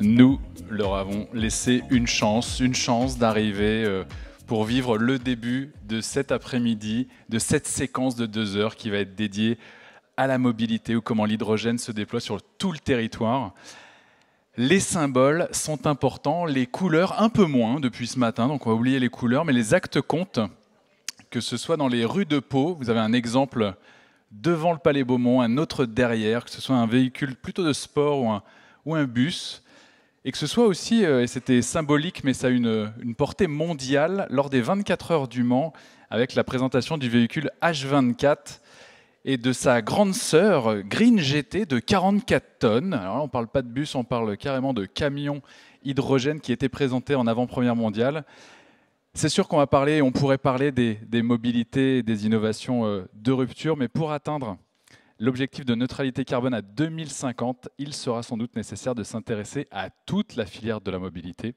Nous leur avons laissé une chance, une chance d'arriver euh, pour vivre le début de cet après-midi, de cette séquence de deux heures qui va être dédiée à la mobilité ou comment l'hydrogène se déploie sur tout le territoire. Les symboles sont importants, les couleurs un peu moins depuis ce matin, donc on va oublier les couleurs, mais les actes comptent, que ce soit dans les rues de Pau, vous avez un exemple devant le Palais Beaumont, un autre derrière, que ce soit un véhicule plutôt de sport ou un, ou un bus, et que ce soit aussi, euh, et c'était symbolique, mais ça a une, une portée mondiale, lors des 24 heures du Mans, avec la présentation du véhicule H24 et de sa grande sœur Green GT de 44 tonnes. Alors là, on ne parle pas de bus, on parle carrément de camion hydrogène qui était présenté en avant-première mondiale. C'est sûr qu'on va parler, on pourrait parler des, mobilités, des innovations euh, de rupture, mais pour atteindre l'objectif de neutralité carbone à 2050, il sera sans doute nécessaire de s'intéresser à toute la filière de la mobilité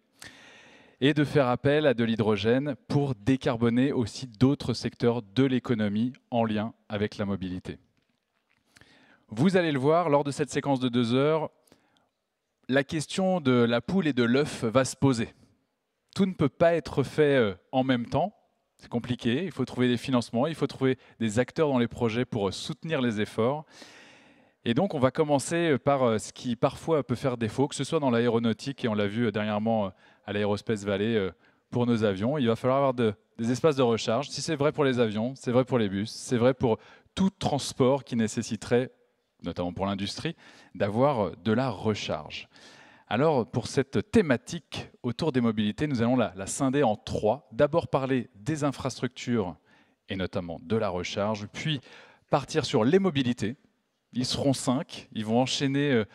et de faire appel à de l'hydrogène pour décarboner aussi d'autres secteurs de l'économie en lien avec la mobilité. Vous allez le voir, lors de cette séquence de deux heures, la question de la poule et de l'œuf va se poser. Tout ne peut pas être fait euh, en même temps, c'est compliqué, il faut trouver des financements, il faut trouver des acteurs dans les projets pour euh, soutenir les efforts. Et donc on va commencer par euh, ce qui parfois peut faire défaut, que ce soit dans l'aéronautique, et on l'a vu dernièrement à l'Aerospace Valley euh, pour nos avions. Il va falloir avoir des espaces de recharge. Si c'est vrai pour les avions, c'est vrai pour les bus, c'est vrai pour tout transport qui nécessiterait, notamment pour l'industrie, d'avoir euh, de la recharge. Alors, pour cette thématique autour des mobilités, nous allons la, scinder en trois. D'abord parler des infrastructures et notamment de la recharge, puis partir sur les mobilités. Ils seront cinq, ils vont enchaîner euh,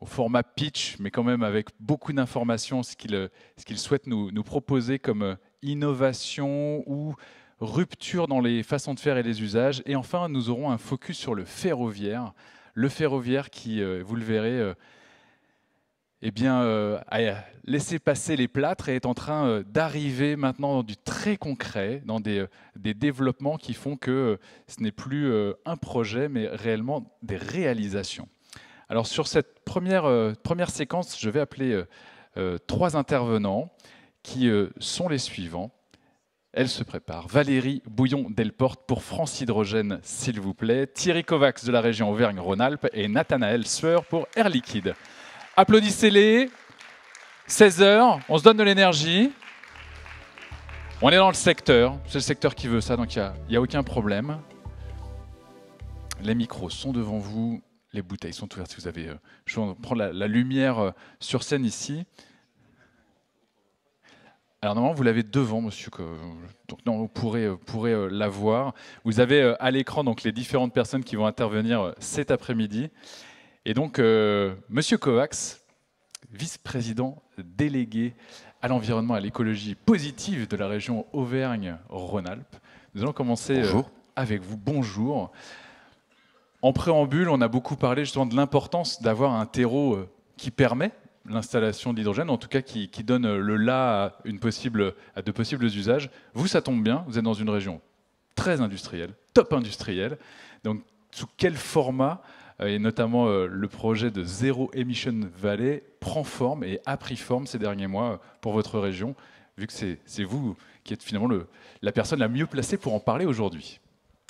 au format pitch, mais quand même avec beaucoup d'informations, ce qu'il ce souhaite nous, proposer comme euh, innovation ou rupture dans les façons de faire et les usages. Et enfin, nous aurons un focus sur le ferroviaire. Le ferroviaire qui, euh, vous le verrez, euh, eh bien, a laissé passer les plâtres et est en train d'arriver maintenant dans du très concret, dans des, des développements qui font que ce n'est plus un projet, mais réellement des réalisations. Alors sur cette première, euh, première séquence, je vais appeler euh, euh, trois intervenants qui sont les suivants. Elle se prépare. Valérie Bouillon-Delporte pour France Hydrogène, s'il vous plaît. Thierry Kovacs de la région Auvergne-Rhône-Alpes et Nathanaël Sueur pour Air Liquide. Applaudissez-les. 16 heures, on se donne de l'énergie. On est dans le secteur, c'est le secteur qui veut ça, donc il n'y a, a, aucun problème. Les micros sont devant vous les bouteilles sont ouvertes. Si vous avez, euh, je vais prendre la, lumière euh, sur scène ici. Alors normalement, vous l'avez devant, monsieur. Donc non, vous pourrez, euh, pourrez la voir. Vous avez à l'écran donc les différentes personnes qui vont intervenir cet après-midi. Et donc, monsieur Kovacs, vice-président délégué à l'environnement et à l'écologie positive de la région Auvergne-Rhône-Alpes. Nous allons commencer avec vous. Bonjour. En préambule, on a beaucoup parlé justement de l'importance d'avoir un terreau euh, qui permet l'installation d'hydrogène, en tout cas qui, donne euh, le là à, une possible, à de possibles usages. Vous, ça tombe bien, vous êtes dans une région très industrielle, top industrielle. Donc, sous quel format, euh, et notamment le projet de Zero Emission Valley, prend forme et a pris forme ces derniers mois pour votre région, vu que c'est vous qui êtes finalement le, la personne la mieux placée pour en parler aujourd'hui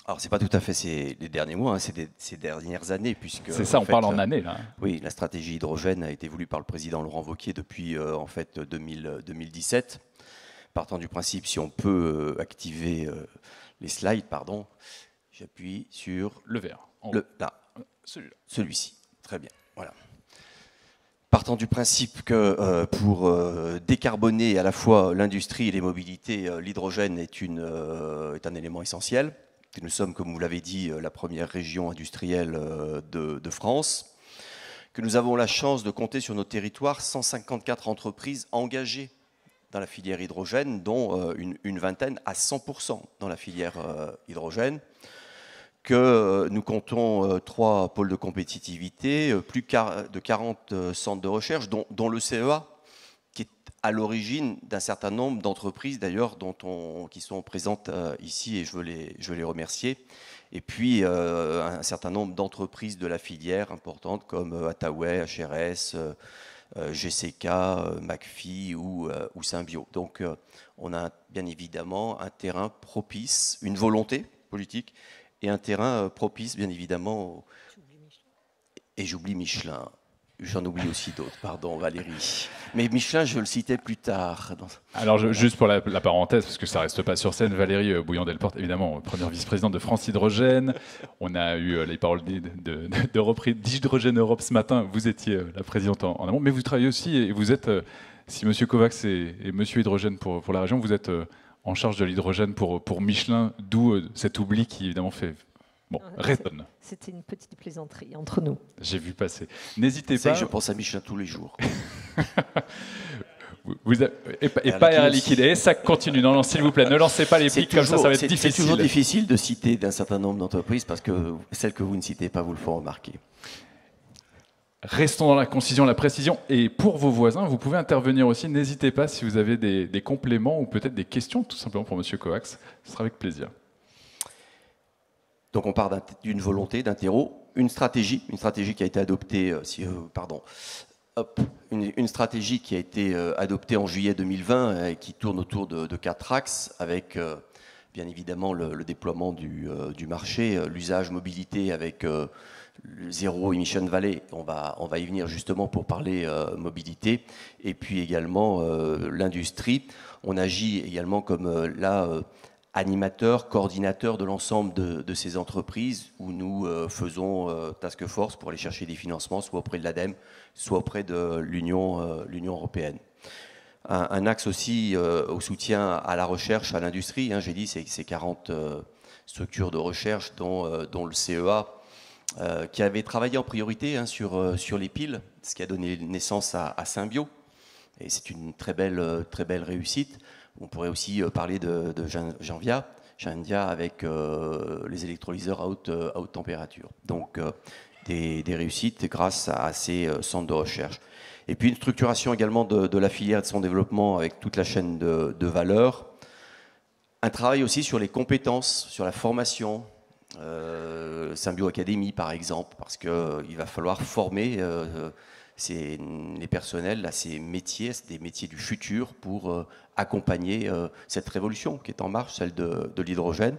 alors, c'est pas tout à fait ces, les derniers mois, hein, c'est ces dernières années, puisque. C'est ça, on parle en années, là. Oui, la stratégie hydrogène a été voulue par le président Laurent Wauquiez depuis, euh, en fait, 2017. Partant du principe, si on peut euh, activer euh, les slides, pardon, j'appuie sur. Le vert. Le, là. Celui-ci. Très bien. Voilà. Partant du principe que pour décarboner à la fois l'industrie et les mobilités, l'hydrogène est, un élément essentiel nous sommes, comme vous l'avez dit, euh, la première région industrielle euh, de, France, que nous avons la chance de compter sur nos territoires 154 entreprises engagées dans la filière hydrogène, dont euh, une, vingtaine à 100% dans la filière hydrogène, que nous comptons trois pôles de compétitivité, plus de 40 centres de recherche, dont, le CEA, à l'origine d'un certain nombre d'entreprises d'ailleurs qui sont présentes euh, ici et je veux les, remercier. Et puis euh, un certain nombre d'entreprises de la filière importantes comme euh, Attaway, HRS, GCK, McPhee ou Symbio. Donc on a bien évidemment un terrain propice, une volonté politique et un terrain propice bien évidemment. Et j'oublie Michelin. J'en oublie aussi d'autres, pardon Valérie. Mais Michelin, je le citais plus tard. Alors juste pour la, parenthèse, parce que ça reste pas sur scène, Valérie euh, Bouillon-Delporte, évidemment, première vice-présidente de France Hydrogène. On a eu euh, les paroles de, de, Europe ce matin. Vous étiez euh, la présidente en, amont, mais vous travaillez aussi et vous êtes, si Monsieur Kovacs et, et Monsieur Hydrogène pour la région, vous êtes en charge de l'hydrogène pour, pour Michelin, d'où cet oubli qui évidemment fait Bon, résonne. C'était une petite plaisanterie entre nous. J'ai vu passer. N'hésitez pas. je pense à Michelin tous les jours. Vous et, pas Air Liquide. Et ça continue. Non, non, s'il vous plaît, ne lancez pas les pics comme ça, ça va être difficile. C'est toujours difficile de citer d'un certain nombre d'entreprises parce que celles que vous ne citez pas vous le font remarquer. Restons dans la concision, la précision. Et pour vos voisins, vous pouvez intervenir aussi. N'hésitez pas si vous avez des, compléments ou peut-être des questions, tout simplement pour M. Coax. Ce sera avec plaisir. Donc on part d'une volonté, d'un terreau, une stratégie, une stratégie qui a été adoptée, euh, si, euh, pardon, une, stratégie qui a été euh, adoptée en juillet 2020 et qui tourne autour de, quatre axes, avec bien évidemment le, déploiement du, marché, l'usage mobilité avec zéro emission valley. On va, on va y venir justement pour parler mobilité, et puis également l'industrie. On agit également comme là animateur, coordinateur de l'ensemble de, ces entreprises où nous euh, faisons euh, task force pour aller chercher des financements, soit auprès de l'ADEME, soit auprès de l'Union euh, européenne. Un, axe aussi au soutien à la recherche, à l'industrie. Hein, j'ai dit ces, ces 40 structures de recherche, dont, le CEA, qui avait travaillé en priorité hein, sur, sur les piles, ce qui a donné naissance à, à Symbio. Et c'est une très belle, très belle réussite. On pourrait aussi euh, parler de, Janvia, Janvia avec euh, les électrolyseurs à haute, euh, haute température. Donc des, réussites grâce à ces centres de recherche. Et puis une structuration également de, la filière de son développement avec toute la chaîne de, valeur. Un travail aussi sur les compétences, sur la formation, euh, Symbio Academy par exemple, parce qu'il va falloir former c'est les personnels à ces métiers, des métiers du futur pour euh, accompagner euh, cette révolution qui est en marche, celle de, l'hydrogène.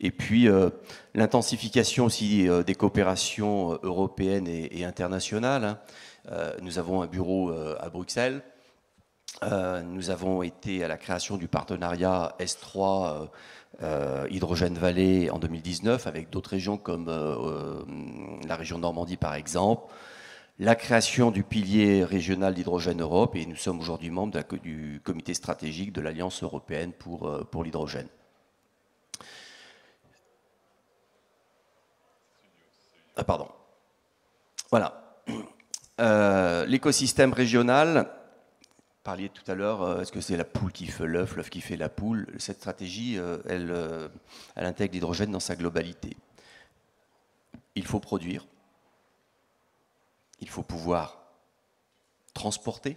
Et puis euh, l'intensification aussi des coopérations européennes et, internationales. Hein. nous avons un bureau à Bruxelles. nous avons été à la création du partenariat S3 Hydrogène Vallée en 2019 avec d'autres régions comme la région Normandie par exemple la création du pilier régional d'hydrogène Europe et nous sommes aujourd'hui membres du comité stratégique de l'Alliance européenne pour, euh, pour l'hydrogène. Ah, pardon. Voilà. Euh, l'écosystème régional, parliez tout à l'heure, euh, est-ce que c'est la poule qui fait l'œuf, l'œuf qui fait la poule? Cette stratégie, elle, elle intègre l'hydrogène dans sa globalité. Il faut produire, il faut pouvoir transporter,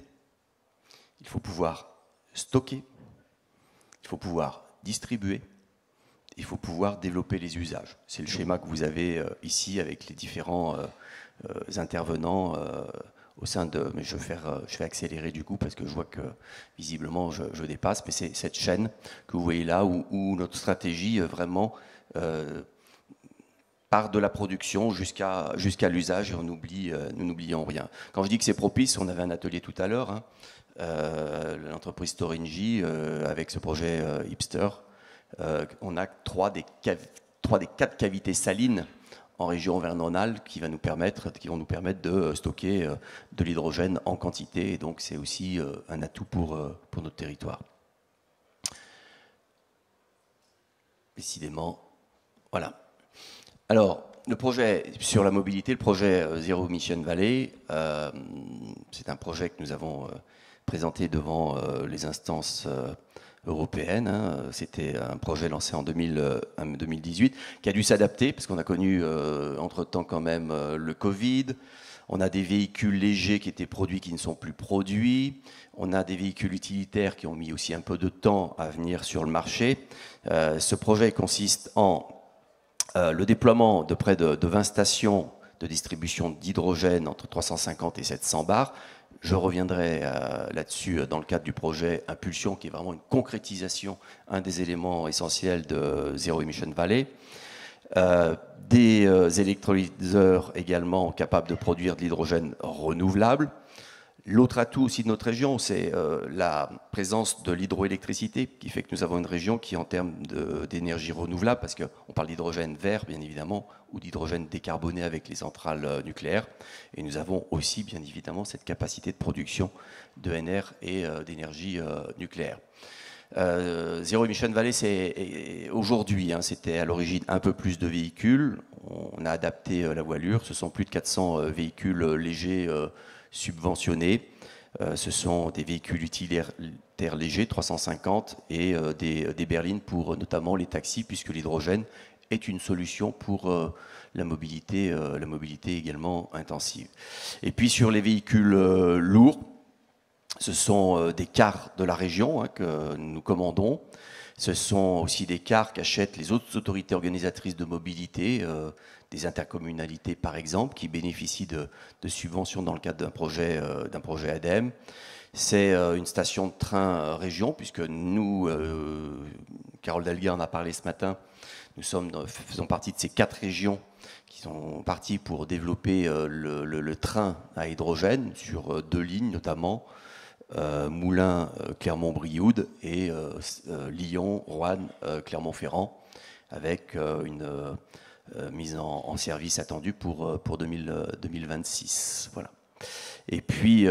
il faut pouvoir stocker, il faut pouvoir distribuer, il faut pouvoir développer les usages. C'est le schéma que vous avez euh, ici avec les différents euh, euh, intervenants au sein de... Mais je vais, faire, je vais accélérer du coup parce que je vois que visiblement je, dépasse, mais c'est cette chaîne que vous voyez là où, notre stratégie vraiment part de la production jusqu'à jusqu'à l'usage et on oublie, euh, nous n'oublions rien. Quand je dis que c'est propice, on avait un atelier tout à l'heure, hein, euh, l'entreprise Storingy euh, avec ce projet Hipster, on a trois des, trois des quatre cavités salines en région vernonale qui, va nous permettre, qui vont nous permettre de stocker de l'hydrogène en quantité et donc c'est aussi un atout pour, notre territoire. Décidément, voilà. Alors, le projet sur la mobilité, le projet euh, Zero Mission Valley, euh, c'est un projet que nous avons euh, présenté devant les instances Hein. C'était un projet lancé en 2018 qui a dû s'adapter parce qu'on a connu entre-temps quand même le Covid. On a des véhicules légers qui étaient produits qui ne sont plus produits. On a des véhicules utilitaires qui ont mis aussi un peu de temps à venir sur le marché. ce projet consiste en euh, le déploiement de près de, 20 stations de distribution d'hydrogène entre 350 et 700 bars, Je reviendrai euh, là-dessus dans le cadre du projet Impulsion, qui est vraiment une concrétisation, un des éléments essentiels de Zero Emission Valley. Euh, des euh, électrolyseurs également capables de produire de l'hydrogène renouvelable. L'autre atout aussi de notre région, c'est la présence de l'hydroélectricité, qui fait que nous avons une région qui, en termes d'énergie renouvelable, parce qu'on parle d'hydrogène vert, bien évidemment, ou d'hydrogène décarboné avec les centrales euh, nucléaires. Et nous avons aussi, bien évidemment, cette capacité de production de NR et euh, d'énergie euh, nucléaire. Zero Emission Valley, c'est aujourd'hui, hein, c'était à l'origine un peu plus de véhicules. On a adapté la voilure. Ce sont plus de 400 véhicules légers subventionnés. ce sont des véhicules utilitaires légers, 350, et des, des berlines pour notamment les taxis, puisque l'hydrogène est une solution pour euh, la, mobilité, euh, la mobilité également intensive. Et puis sur les véhicules euh, lourds, ce sont des cars de la région hein, que nous commandons. Ce sont aussi des cars qu'achètent les autres autorités organisatrices de mobilité, des intercommunalités par exemple, qui bénéficient de, subventions dans le cadre d'un projet, d'un projet. C'est une station de train région, puisque nous, Carole Delga en a parlé ce matin, nous sommes, faisons partie de ces quatre régions qui sont parties pour développer euh, le, train à hydrogène sur euh, deux lignes notamment, euh, Moulins, Clermont-Brioude et Lyon, Rouen, Clermont-Ferrand, avec une mise en, service attendue pour, pour 2026. Voilà. Et puis,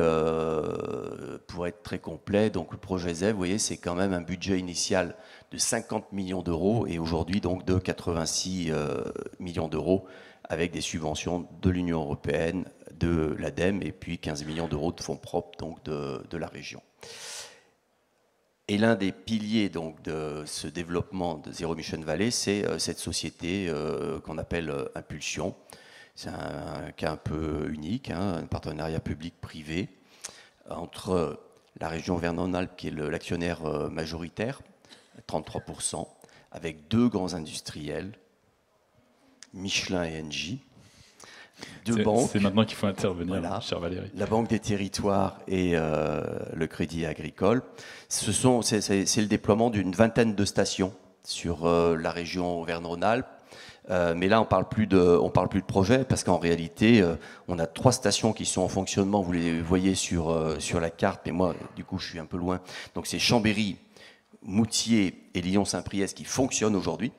pour être très complet, donc le projet ZEV, vous voyez, c'est quand même un budget initial de 50 millions d'euros et aujourd'hui donc de 86 euh, millions d'euros avec des subventions de l'Union européenne, de l'ADEME et puis 15 millions d'euros de fonds propres donc de, de la région. Et l'un des piliers donc de ce développement de Zero Mission Valley, c'est euh, cette société euh, qu'on appelle Impulsion. C'est un, cas un peu unique, hein, un partenariat public-privé entre la région Vernon-Alpes, qui est l'actionnaire majoritaire, 33%, avec deux grands industriels, Michelin et Engie. Deux banques. C'est maintenant qu'il faut intervenir, cher Valérie. La Banque des Territoires et euh, le Crédit Agricole. Ce sont, c'est, le déploiement d'une vingtaine de stations sur euh, la région Auvergne-Rhône-Alpes. Euh, mais là, on parle plus de, on parle plus de projet parce qu'en réalité, on a trois stations qui sont en fonctionnement. Vous les voyez sur sur la carte, mais moi, du coup, je suis un peu loin. Donc, c'est Chambéry, Moutier et Lyon-Saint-Priest qui fonctionnent aujourd'hui.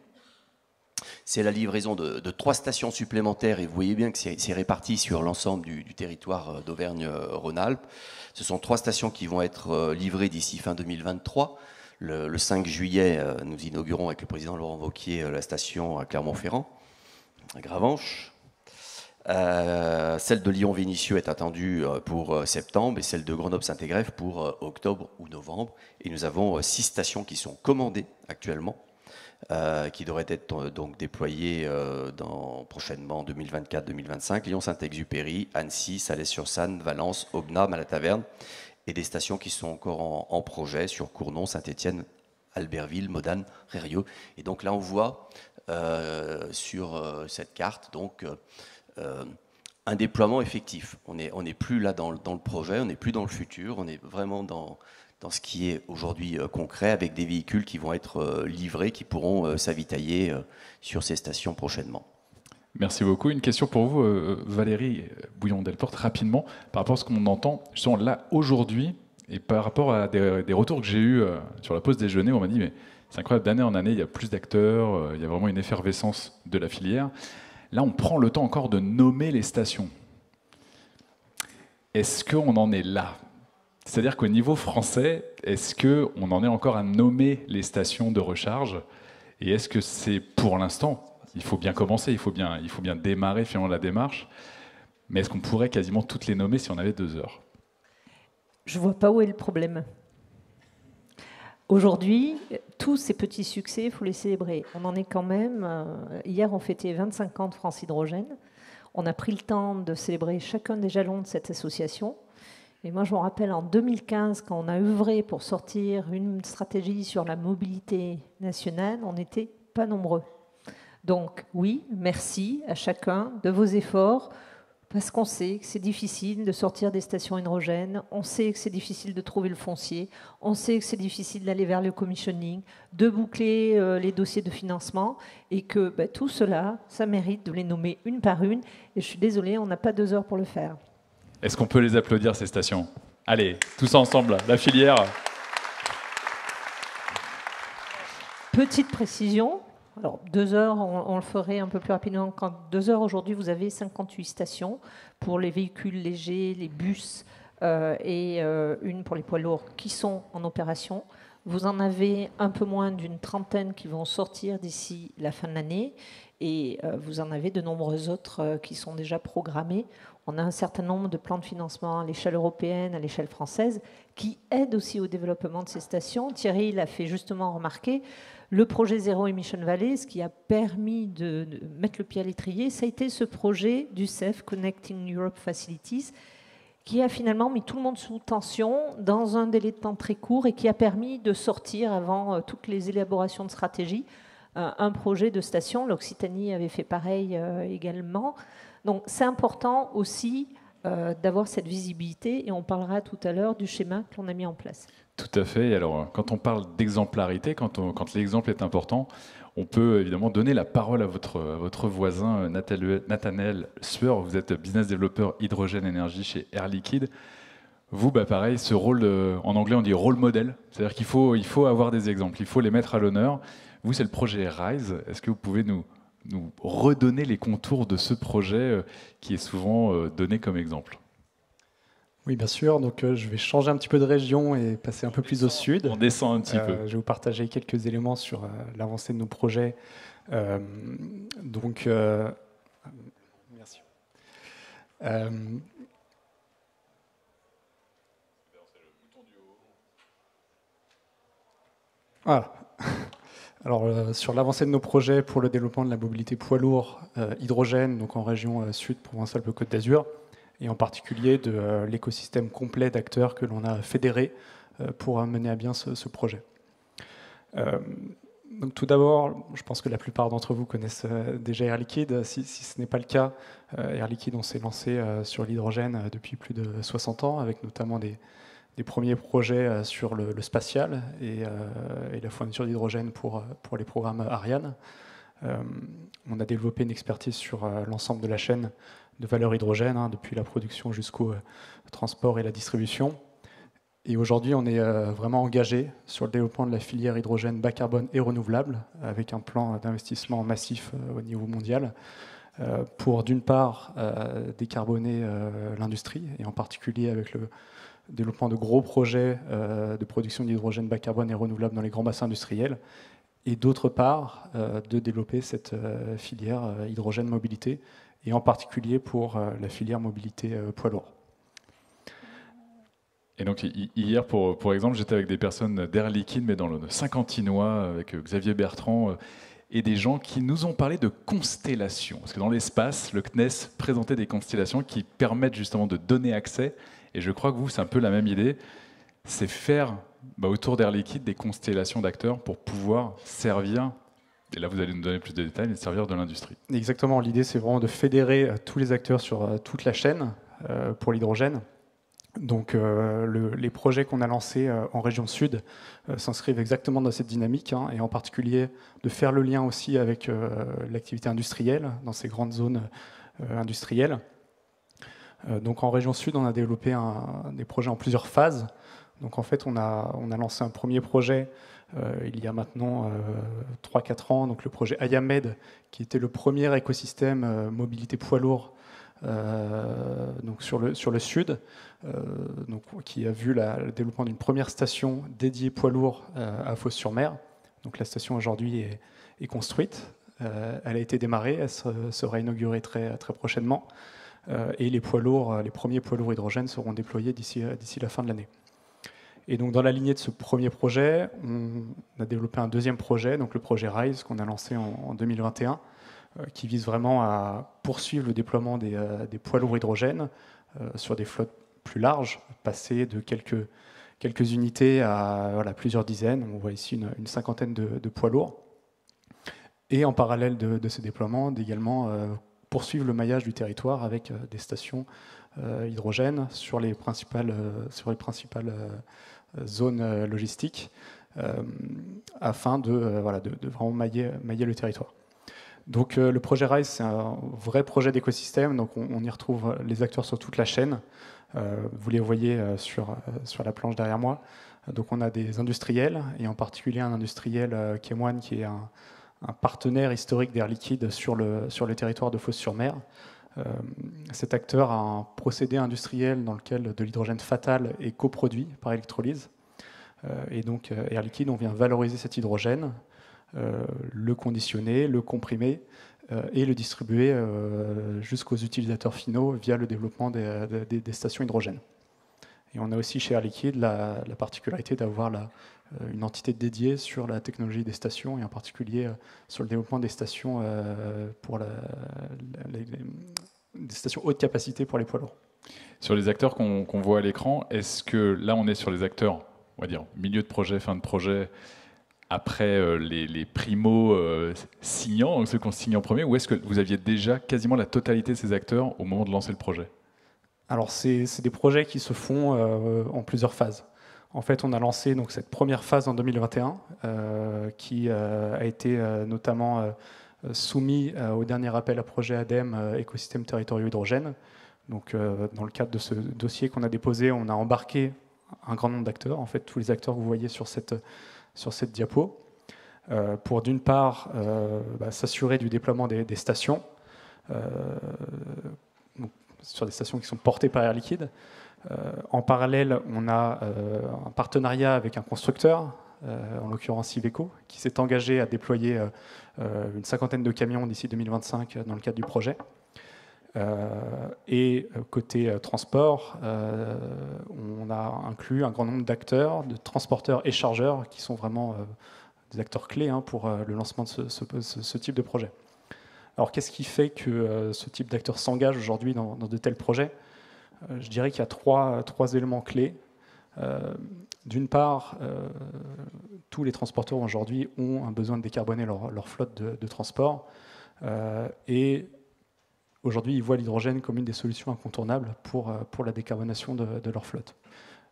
C'est la livraison de, trois stations supplémentaires et vous voyez bien que c'est réparti sur l'ensemble du, territoire euh, d'Auvergne-Rhône-Alpes. Ce sont trois stations qui vont être euh, livrées d'ici fin 2023. Le, 5 juillet, euh, nous inaugurons avec le président Laurent Vauquier la station à Clermont-Ferrand, à Gravenche. Euh, celle de Lyon-Vénitieux est attendue pour septembre et celle de Grenoble-Saint-Égrève pour octobre ou novembre. Et nous avons six stations qui sont commandées actuellement, qui devraient être donc déployées dans, prochainement 2024-2025. Lyon-Saint-Exupéry, Annecy, Salès-sur-Sanne, Valence, Aubenas, Malataverne et des stations qui sont encore en, projet sur Cournon, Saint-Étienne, Albertville, Modane, Rérieux. Et donc là, on voit sur cette carte donc euh, un déploiement effectif. On n'est plus là dans, le projet, on n'est plus dans le futur, on est vraiment dans, dans ce qui est aujourd'hui euh, concret avec des véhicules qui vont être euh, livrés, qui pourront s'avitailler sur ces stations prochainement. Merci beaucoup. Une question pour vous, Valérie Bouillon-Delporte, rapidement, par rapport à ce qu'on entend sont là aujourd'hui et par rapport à des, retours que j'ai eus sur la pause déjeuner, on m'a dit mais c'est incroyable, d'année en année, il y a plus d'acteurs, il y a vraiment une effervescence de la filière. Là, on prend le temps encore de nommer les stations. Est-ce qu'on en est là? C'est-à-dire qu'au niveau français, est-ce qu'on en est encore à nommer les stations de recharge Et est-ce que c'est pour l'instant Il faut bien commencer, il faut bien, démarrer finalement la démarche. Mais est-ce qu'on pourrait quasiment toutes les nommer si on avait deux heures? Je ne vois pas où est le problème. Aujourd'hui, tous ces petits succès, il faut les célébrer. On en est quand même. Euh, hier, on fêtait 25 ans de France Hydrogène. On a pris le temps de célébrer chacun des jalons de cette association. Et moi, je me rappelle en 2015, quand on a œuvré pour sortir une stratégie sur la mobilité nationale, on n'était pas nombreux. Donc oui, merci à chacun de vos efforts parce qu'on sait que c'est difficile de sortir des stations hydrogènes, on sait que c'est difficile de trouver le foncier, on sait que c'est difficile d'aller vers le commissioning, de boucler euh, les dossiers de financement, et que bah, tout cela, ça mérite de les nommer une par une. Et je suis désolée, on n'a pas deux heures pour le faire. Est-ce qu'on peut les applaudir, ces stations? Allez, tous ensemble, la filière. Petite précision, alors, deux heures, on, le ferait un peu plus rapidement. Deux heures, aujourd'hui, vous avez 58 stations pour les véhicules légers, les bus euh, et euh, une pour les poids lourds qui sont en opération. Vous en avez un peu moins d'une trentaine qui vont sortir d'ici la fin de l'année et euh, vous en avez de nombreuses autres qui sont déjà programmées. On a un certain nombre de plans de financement à l'échelle européenne, à l'échelle française, qui aident aussi au développement de ces stations. Thierry l'a fait justement remarquer le projet Zero Emission Valley, ce qui a permis de, mettre le pied à l'étrier, ça a été ce projet du CEF, Connecting Europe Facilities, qui a finalement mis tout le monde sous tension dans un délai de temps très court et qui a permis de sortir avant euh, toutes les élaborations de stratégie euh, un projet de station. L'Occitanie avait fait pareil euh, également. Donc c'est important aussi d'avoir cette visibilité et on parlera tout à l'heure du schéma que l'on a mis en place. Tout à fait. Alors, quand on parle d'exemplarité, quand, l'exemple est important, on peut évidemment donner la parole à votre, voisin Nathanaël Sueur. Vous êtes business développeur hydrogène énergie chez Air Liquide. Vous, bah pareil, ce rôle, en anglais on dit rôle modèle, c'est-à-dire qu'il faut, il faut avoir des exemples, il faut les mettre à l'honneur. Vous, c'est le projet RISE. Est-ce que vous pouvez nous, nous redonner les contours de ce projet euh, qui est souvent euh, donné comme exemple oui, bien sûr. Donc, euh, je vais changer un petit peu de région et passer un peu plus au sud. On descend un petit peu. Je vais vous partager quelques éléments sur l'avancée de nos projets. donc, merci. voilà. Alors, euh, sur l'avancée de nos projets pour le développement de la mobilité poids lourd euh, hydrogène, donc en région euh, sud Provence-Alpes-Côte d'Azur, et en particulier de l'écosystème complet d'acteurs que l'on a fédéré pour mener à bien ce, projet. donc tout d'abord, je pense que la plupart d'entre vous connaissent déjà Air Liquide. Si, si ce n'est pas le cas, Air Liquide, on s'est lancé sur l'hydrogène depuis plus de 60 ans, avec notamment des, des premiers projets euh, sur le, spatial euh, et, la fourniture d'hydrogène pour, euh, les programmes Ariane. on a développé une expertise sur l'ensemble de la chaîne de valeur hydrogène, hein, depuis la production jusqu'au transport et la distribution. Et aujourd'hui, on est vraiment engagé sur le développement de la filière hydrogène bas carbone et renouvelable, avec un plan d'investissement massif au niveau mondial, pour d'une part décarboner l'industrie, et en particulier avec le, développement de gros projets euh, de production d'hydrogène bas carbone et renouvelable dans les grands bassins industriels, et d'autre part, euh, de développer cette euh, filière hydrogène mobilité, et en particulier pour la filière mobilité poids lourd. Et donc hier, pour, pour exemple, j'étais avec des personnes d'Air Liquide, mais dans le Saint-Quantinois, avec Xavier Bertrand, et des gens qui nous ont parlé de constellations. Parce que dans l'espace, le CNES présentait des constellations qui permettent justement de donner accès et je crois que vous, c'est un peu la même idée. C'est faire bah, autour d'Air Liquide des constellations d'acteurs pour pouvoir servir, et là vous allez nous donner plus de détails, mais servir de l'industrie. Exactement, l'idée c'est vraiment de fédérer euh, tous les acteurs sur euh, toute la chaîne euh, pour l'hydrogène. Donc les projets qu'on a lancés en région sud s'inscrivent exactement dans cette dynamique, hein, et en particulier de faire le lien aussi avec l'activité industrielle dans ces grandes zones industrielles. Euh, donc en région sud, on a développé des projets en plusieurs phases. Donc en fait, on a, on a lancé un premier projet euh, il y a maintenant 3-4 euh, ans, donc le projet Ayamed, qui était le premier écosystème mobilité poids lourd donc sur, le, sur le sud, donc, qui a vu le développement d'une première station dédiée poids lourd à Fos-sur-Mer. Donc la station aujourd'hui est, est, construite, elle a été démarrée, elle sera inaugurée très, très prochainement. Euh, et les poids lourds, euh, les premiers poids lourds hydrogène seront déployés d'ici euh, la fin de l'année. Et donc dans la lignée de ce premier projet, on a développé un deuxième projet, donc le projet RISE qu'on a lancé en, 2021, qui vise vraiment à poursuivre le déploiement des, poids lourds hydrogène sur des flottes plus larges, passer de quelques, unités à plusieurs dizaines. On voit ici une, cinquantaine de, poids lourds. Et en parallèle de, ce déploiement, également poursuivre le maillage du territoire avec des stations hydrogène sur les principales, principales zones logistiques afin de, voilà, de, vraiment mailler, le territoire. Donc le projet RISE, c'est un vrai projet d'écosystème, donc on, y retrouve les acteurs sur toute la chaîne. vous les voyez sur, sur la planche derrière moi. Donc on a des industriels, et en particulier un industriel euh, Kemoine qui est un, partenaire historique d'Air Liquide sur le, sur le territoire de Fos-sur-Mer. Euh, cet acteur a un procédé industriel dans lequel de l'hydrogène fatal est coproduit par électrolyse. Euh, et donc Air Liquide, on vient valoriser cet hydrogène, le conditionner, le comprimer et le distribuer jusqu'aux utilisateurs finaux via le développement des, stations hydrogène. Et on a aussi chez Air Liquide la, particularité d'avoir euh, une entité dédiée sur la technologie des stations et en particulier euh, sur le développement des stations euh, pour des stations haute capacité pour les poids lourds. Sur les acteurs qu'on voit à l'écran, est-ce que là on est sur les acteurs, on va dire milieu de projet, fin de projet, après les, primo signants, ceux qu'on signe en premier, ou est-ce que vous aviez déjà quasiment la totalité de ces acteurs au moment de lancer le projet? Alors, c'est des projets qui se font euh, en plusieurs phases. En fait, on a lancé cette première phase en 2021, euh, qui euh, a été notamment soumis au dernier appel à projet ADEME écosystème territoriaux hydrogène. Donc, dans le cadre de ce dossier qu'on a déposé, on a embarqué un grand nombre d'acteurs, en fait, tous les acteurs que vous voyez sur cette, sur cette diapo, pour d'une part bah, s'assurer du déploiement des, des stations sur des stations qui sont portées par Air Liquide. Euh, en parallèle, on a euh, un partenariat avec un constructeur, euh, en l'occurrence Iveco, qui s'est engagé à déployer une cinquantaine de camions d'ici 2025 dans le cadre du projet. et côté transport, on a inclus un grand nombre d'acteurs, de transporteurs et chargeurs, qui sont vraiment des acteurs clés hein, pour le lancement de ce type de projet. Alors qu'est-ce qui fait que ce type d'acteur s'engage aujourd'hui dans, de tels projets? Je dirais qu'il y a trois, éléments clés. Euh, d'une part, tous les transporteurs aujourd'hui ont un besoin de décarboner leur, flotte de, transport. et aujourd'hui, ils voient l'hydrogène comme une des solutions incontournables pour, la décarbonation de, leur flotte.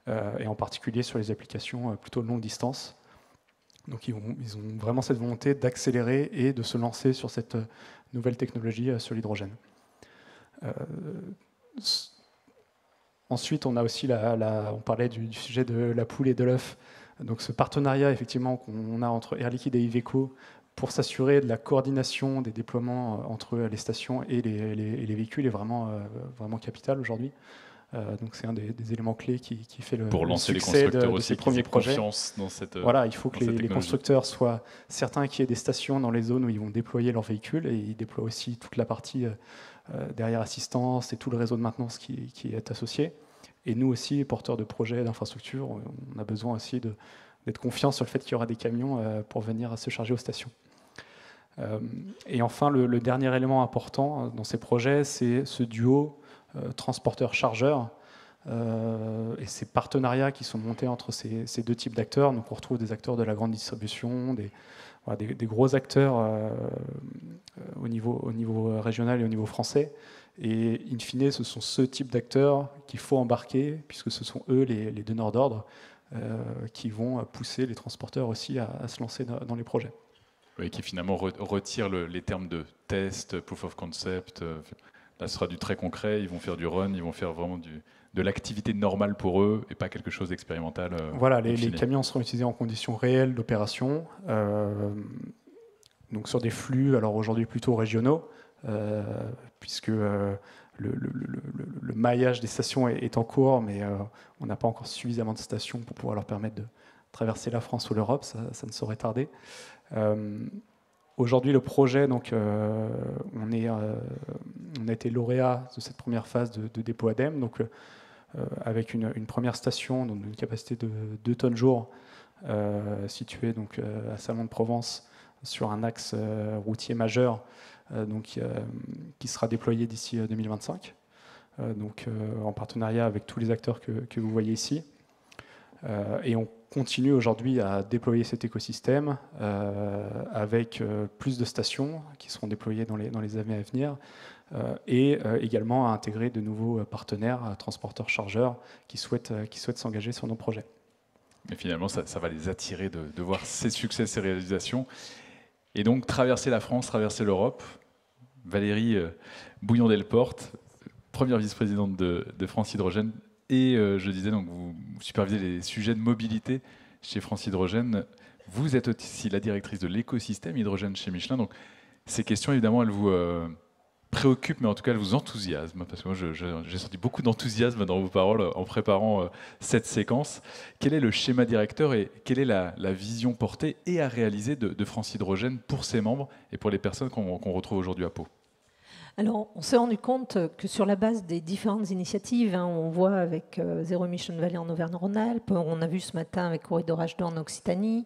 et en particulier sur les applications plutôt longue distance. Donc ils ont, vraiment cette volonté d'accélérer et de se lancer sur cette nouvelles technologies euh, sur l'hydrogène. Euh, ensuite, on a aussi la, on parlait du, sujet de la poule et de l'œuf. Donc ce partenariat effectivement qu'on a entre Air Liquide et Iveco pour s'assurer de la coordination des déploiements euh, entre les stations et les, véhicules est vraiment, vraiment capital aujourd'hui. Euh, donc c'est un des, éléments clés qui, fait le, Pour lancer succès les constructeurs de, ces premiers projets. Dans cette, voilà, il faut que les, constructeurs soient certains qu'il y ait des stations dans les zones où ils vont déployer leurs véhicules et ils déploient aussi toute la partie euh, euh, derrière assistance et tout le réseau de maintenance qui, est associé. Et nous aussi, porteurs de projets d'infrastructure, on a besoin aussi d'être confiants sur le fait qu'il y aura des camions pour venir se charger aux stations. et enfin, le, dernier élément important dans ces projets, c'est ce duo euh, transporteurs-chargeurs. Euh, et ces partenariats qui sont montés entre ces, deux types d'acteurs. Donc on retrouve des acteurs de la grande distribution, des, des, gros acteurs euh, au, niveau, au niveau régional et au niveau français. Et in fine, ce sont ce type d'acteurs qu'il faut embarquer, puisque ce sont eux les, donneurs d'ordre qui vont pousser les transporteurs aussi à, se lancer dans, les projets. Oui, qui finalement retirent les termes de test, proof of concept, Là, ce sera du très concret. Ils vont faire du run, ils vont faire vraiment du, de l'activité normale pour eux et pas quelque chose d'expérimental. Euh, voilà, les, camions seront utilisés en conditions réelles d'opération, euh, donc sur des flux, alors aujourd'hui plutôt régionaux, euh, puisque le, maillage des stations est, en cours, mais on n'a pas encore suffisamment de stations pour pouvoir leur permettre de traverser la France ou l'Europe, ça, ça, ne saurait tarder. Aujourd'hui, le projet, donc, euh, on, est, euh, on a été lauréat de cette première phase de, dépôt ADEME, donc, euh, avec une, première station d'une capacité de 2 tonnes jour située donc, à Salon de Provence sur un axe routier majeur donc, qui sera déployé d'ici 2025, donc, en partenariat avec tous les acteurs que, que vous voyez ici. et on continue aujourd'hui à déployer cet écosystème euh, avec euh, plus de stations qui seront déployées dans les, dans les années à venir, et également à intégrer de nouveaux partenaires, transporteurs, chargeurs, qui souhaitent, qui souhaitent s'engager sur nos projets. Mais finalement, ça, va les attirer de, de, voir ces succès, ces réalisations. Et donc, traverser la France, traverser l'Europe. Valérie Bouillon-Delporte, première vice-présidente de, France Hydrogène, et je disais, donc, vous supervisez les sujets de mobilité chez France Hydrogène. Vous êtes aussi la directrice de l'écosystème hydrogène chez Michelin. Donc, ces questions, évidemment, elles vous euh, préoccupent, mais en tout cas, elles vous enthousiasment. Parce que moi, j'ai senti beaucoup d'enthousiasme dans vos paroles en préparant euh, cette séquence. Quel est le schéma directeur et quelle est la, vision portée et à réaliser de, France Hydrogène pour ses membres et pour les personnes qu'on retrouve aujourd'hui à Pau? Alors, on s'est rendu compte que sur la base des différentes initiatives, hein, on voit avec euh, Zero Emission Valley en Auvergne-Rhône-Alpes, on a vu ce matin avec Corridor H2 en Occitanie,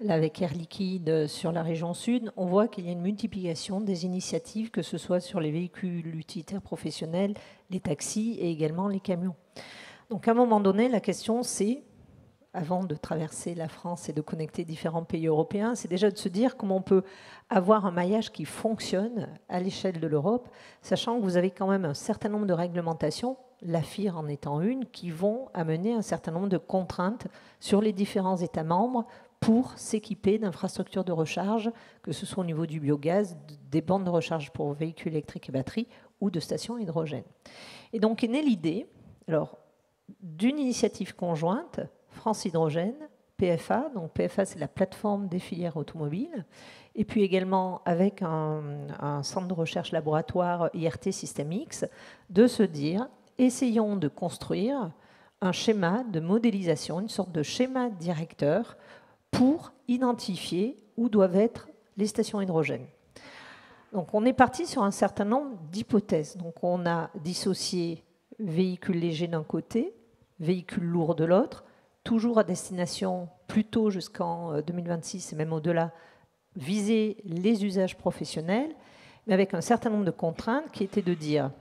là avec Air Liquide sur la région sud, on voit qu'il y a une multiplication des initiatives, que ce soit sur les véhicules utilitaires professionnels, les taxis et également les camions. Donc, à un moment donné, la question c'est avant de traverser la France et de connecter différents pays européens, c'est déjà de se dire comment on peut avoir un maillage qui fonctionne à l'échelle de l'Europe, sachant que vous avez quand même un certain nombre de réglementations, la FIR en étant une, qui vont amener un certain nombre de contraintes sur les différents États membres pour s'équiper d'infrastructures de recharge, que ce soit au niveau du biogaz, des bandes de recharge pour véhicules électriques et batteries ou de stations hydrogène. Et donc est née l'idée, alors d'une initiative conjointe France Hydrogène, PFA. Donc PFA, c'est la plateforme des filières automobiles. Et puis également avec un, centre de recherche laboratoire IRT System X, de se dire, essayons de construire un schéma de modélisation, une sorte de schéma directeur pour identifier où doivent être les stations hydrogène. Donc on est parti sur un certain nombre d'hypothèses. Donc on a dissocié véhicules légers d'un côté, véhicules lourds de l'autre, toujours à destination plutôt jusqu'en 2026 euh, et même au-delà, viser les usages professionnels, mais avec un certain nombre de contraintes qui étaient de dire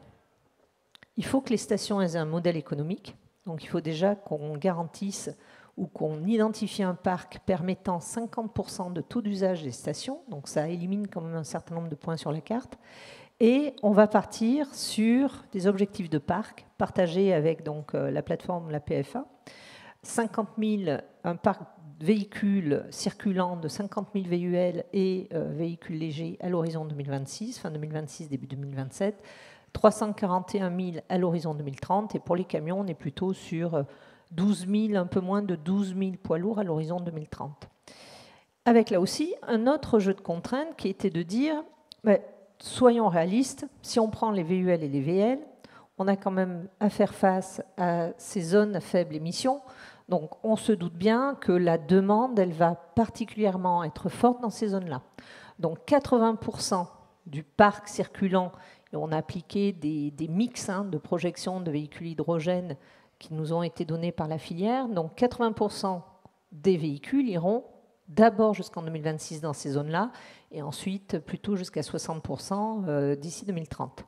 il faut que les stations aient un modèle économique, donc il faut déjà qu'on garantisse ou qu'on identifie un parc permettant 50% de taux d'usage des stations, donc ça élimine quand même un certain nombre de points sur la carte, et on va partir sur des objectifs de parc partagés avec donc euh, la plateforme, la PFA, 50 000, un parc véhicules circulant de 50 000 VUL et euh, véhicules légers à l'horizon 2026, fin 2026, début 2027, 341 000 à l'horizon 2030, et pour les camions, on est plutôt sur 12 euh, 000, un peu moins de 12 000 poids lourds à l'horizon 2030. Avec là aussi un autre jeu de contraintes qui était de dire, soyons réalistes, si on prend les VUL et les VL, on a quand même à faire face à ces zones à faible émission. Donc on se doute bien que la demande, elle va particulièrement être forte dans ces zones-là. Donc 80% du parc circulant, on a appliqué des, mix hein, de projection de véhicules hydrogène qui nous ont été donnés par la filière. Donc 80% des véhicules iront d'abord jusqu'en 2026 dans ces zones-là, et ensuite plutôt jusqu'à 60% euh, d'ici 2030.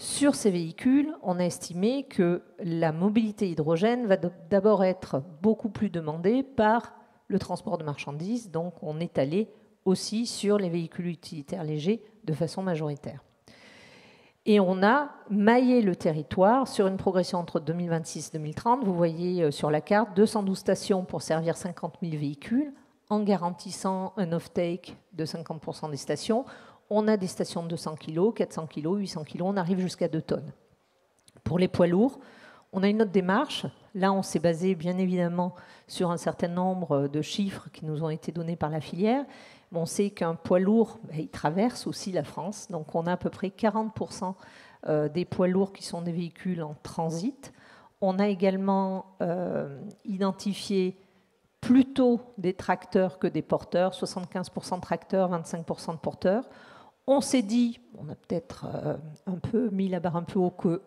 Sur ces véhicules, on a estimé que la mobilité hydrogène va d'abord être beaucoup plus demandée par le transport de marchandises, donc on est allé aussi sur les véhicules utilitaires légers de façon majoritaire. Et on a maillé le territoire sur une progression entre 2026 et 2030. Vous voyez euh, sur la carte 212 stations pour servir 50 000 véhicules en garantissant un off-take de 50% des stations on a des stations de 200 kg, 400 kg, 800 kg, on arrive jusqu'à 2 tonnes. Pour les poids lourds, on a une autre démarche. Là, on s'est basé bien évidemment sur un certain nombre de chiffres qui nous ont été donnés par la filière. on sait qu'un poids lourd, il traverse aussi la France. Donc, on a à peu près 40% euh, des poids lourds qui sont des véhicules en transit. On a également euh, identifié plutôt des tracteurs que des porteurs, 75% de tracteurs, 25% de porteurs. On s'est dit, on a peut-être euh, un peu mis la barre un peu haut que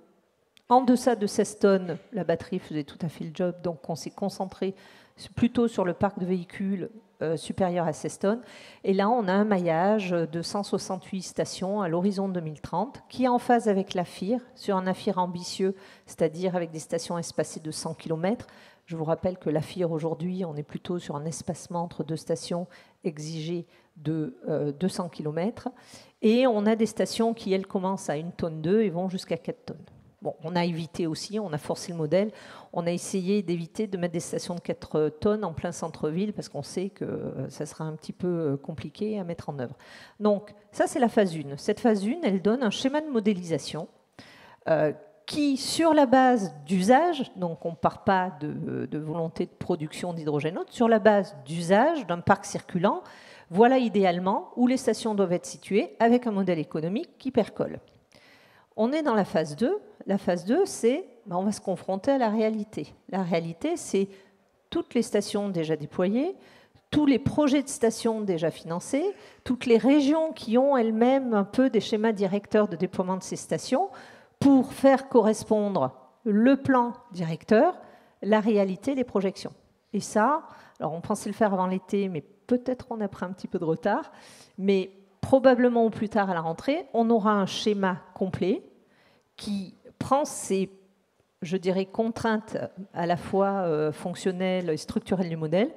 en deçà de 16 tonnes, la batterie faisait tout à fait le job, donc on s'est concentré plutôt sur le parc de véhicules supérieure à 16 tonnes. Et là, on a un maillage de 168 stations à l'horizon 2030 qui est en phase avec l'AFIR, sur un AFIR ambitieux, c'est-à-dire avec des stations espacées de 100 km. Je vous rappelle que l'AFIR aujourd'hui, on est plutôt sur un espacement entre deux stations exigé de 200 km. Et on a des stations qui, elles, commencent à 1 tonne 2 et vont jusqu'à 4 tonnes. Bon, on a évité aussi, on a forcé le modèle, on a essayé d'éviter de mettre des stations de 4 tonnes en plein centre-ville parce qu'on sait que euh, ça sera un petit peu euh, compliqué à mettre en œuvre. Donc ça, c'est la phase 1. Cette phase 1, elle donne un schéma de modélisation euh, qui, sur la base d'usage, donc on ne part pas de, de volonté de production d'hydrogène, sur la base d'usage d'un parc circulant, voilà idéalement où les stations doivent être situées avec un modèle économique qui percole. On est dans la phase 2. La phase 2, c'est ben, on va se confronter à la réalité. La réalité, c'est toutes les stations déjà déployées, tous les projets de stations déjà financés, toutes les régions qui ont elles-mêmes un peu des schémas directeurs de déploiement de ces stations pour faire correspondre le plan directeur, la réalité des projections. Et ça, alors on pensait le faire avant l'été, mais peut-être on a pris un petit peu de retard, mais probablement au plus tard à la rentrée, on aura un schéma complet qui prend ces, je dirais, contraintes à la fois euh, fonctionnelles et structurelles du modèle,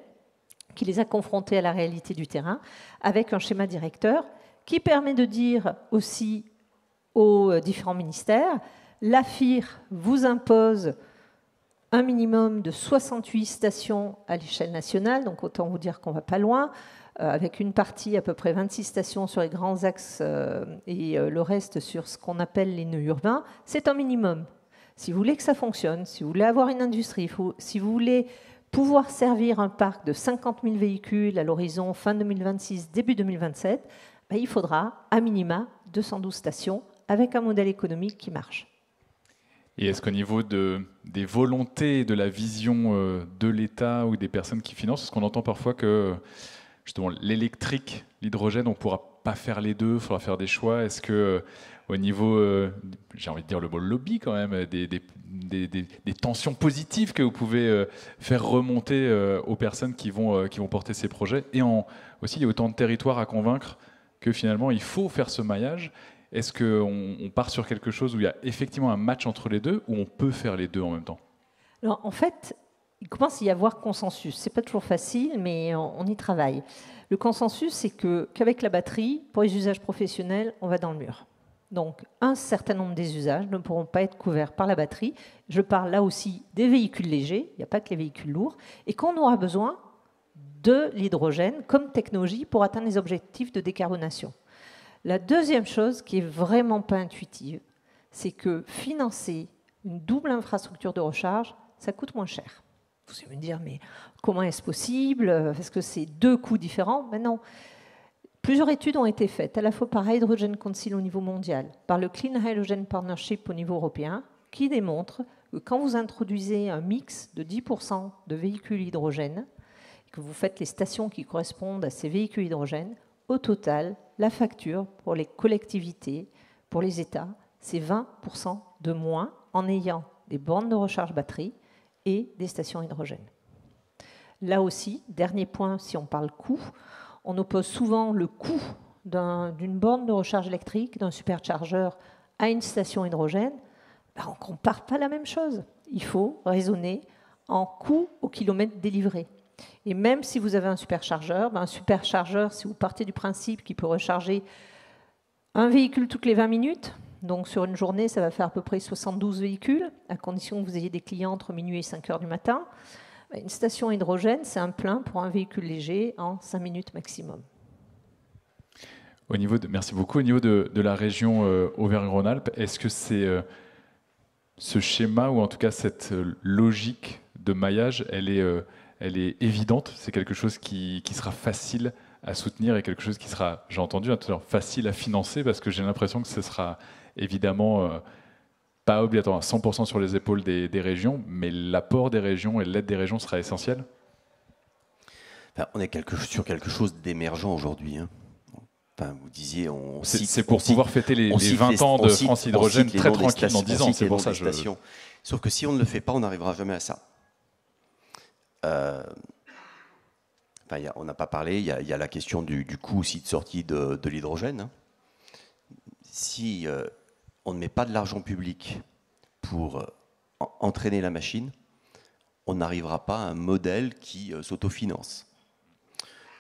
qui les a confrontées à la réalité du terrain, avec un schéma directeur qui permet de dire aussi aux euh, différents ministères, l'AFIR vous impose un minimum de 68 stations à l'échelle nationale, donc autant vous dire qu'on va pas loin, euh, avec une partie à peu près 26 stations sur les grands axes euh, et euh, le reste sur ce qu'on appelle les nœuds urbains, c'est un minimum. Si vous voulez que ça fonctionne, si vous voulez avoir une industrie, si vous voulez pouvoir servir un parc de 50 000 véhicules à l'horizon fin 2026, début 2027, ben, il faudra à minima 212 stations avec un modèle économique qui marche. Et est-ce qu'au niveau de, des volontés, de la vision euh, de l'État ou des personnes qui financent, parce qu'on entend parfois que justement l'électrique, l'hydrogène, on ne pourra pas faire les deux, il faudra faire des choix? Est-ce que euh, au niveau, euh, j'ai envie de dire le mot lobby quand même, des, tensions positives que vous pouvez faire remonter aux personnes qui vont, porter ces projets? Et aussi, il y a autant de territoires à convaincre que finalement il faut faire ce maillage est-ce qu'on on part sur quelque chose où il y a effectivement un match entre les deux ou on peut faire les deux en même temps? En fait, il commence à y avoir consensus. Ce n'est pas toujours facile, mais on, y travaille. Le consensus, c'est que, qu'avec la batterie, pour les usages professionnels, on va dans le mur. Donc, un certain nombre des usages ne pourront pas être couverts par la batterie. Je parle là aussi des véhicules légers, il n'y a pas que les véhicules lourds, et qu'on aura besoin de l'hydrogène comme technologie pour atteindre les objectifs de décarbonation. La deuxième chose qui est vraiment pas intuitive, c'est que financer une double infrastructure de recharge, ça coûte moins cher. Vous allez me dire, mais comment est-ce possible? Est-ce que c'est deux coûts différents Mais non. Plusieurs études ont été faites, à la fois par Hydrogen Council au niveau mondial, par le Clean Hydrogen Partnership au niveau européen, qui démontrent que quand vous introduisez un mix de 10% de véhicules hydrogène, que vous faites les stations qui correspondent à ces véhicules hydrogène, au total, la facture pour les collectivités, pour les États, c'est 20% de moins en ayant des bornes de recharge batterie et des stations hydrogène. Là aussi, dernier point, si on parle coût, on oppose souvent le coût d'une borne de recharge électrique, d'un superchargeur à une station hydrogène. On ne compare pas la même chose. Il faut raisonner en coût au kilomètre délivré. Et même si vous avez un superchargeur, ben un superchargeur, si vous partez du principe qu'il peut recharger un véhicule toutes les 20 minutes, donc sur une journée, ça va faire à peu près 72 véhicules, à condition que vous ayez des clients entre minuit et 5 heures du matin. Ben, une station hydrogène, c'est un plein pour un véhicule léger en 5 minutes maximum. Au niveau de, merci beaucoup. Au niveau de, la région euh, Auvergne-Rhône-Alpes, est-ce que c'est euh, ce schéma, ou en tout cas cette euh, logique de maillage, elle est elle est évidente, c'est quelque chose qui, sera facile à soutenir et quelque chose qui sera, j'ai entendu facile à financer parce que j'ai l'impression que ce sera évidemment euh, pas obligatoire à 100% sur les épaules des, régions, mais l'apport des régions et l'aide des régions sera essentiel On est quelque, sur quelque chose d'émergent aujourd'hui. Hein. Enfin, vous disiez, on C'est pour pouvoir fêter les, 20 ans de France Hydrogène très tranquille dans 10 ans, c'est pour ça. Je... Sauf que si on ne le fait pas, on n'arrivera jamais à ça. Euh, on n'a pas parlé, il y, a, la question du, coût aussi de sortie de, l'hydrogène. Hein. Si euh, on ne met pas de l'argent public pour euh, entraîner la machine, on n'arrivera pas à un modèle qui euh, s'autofinance.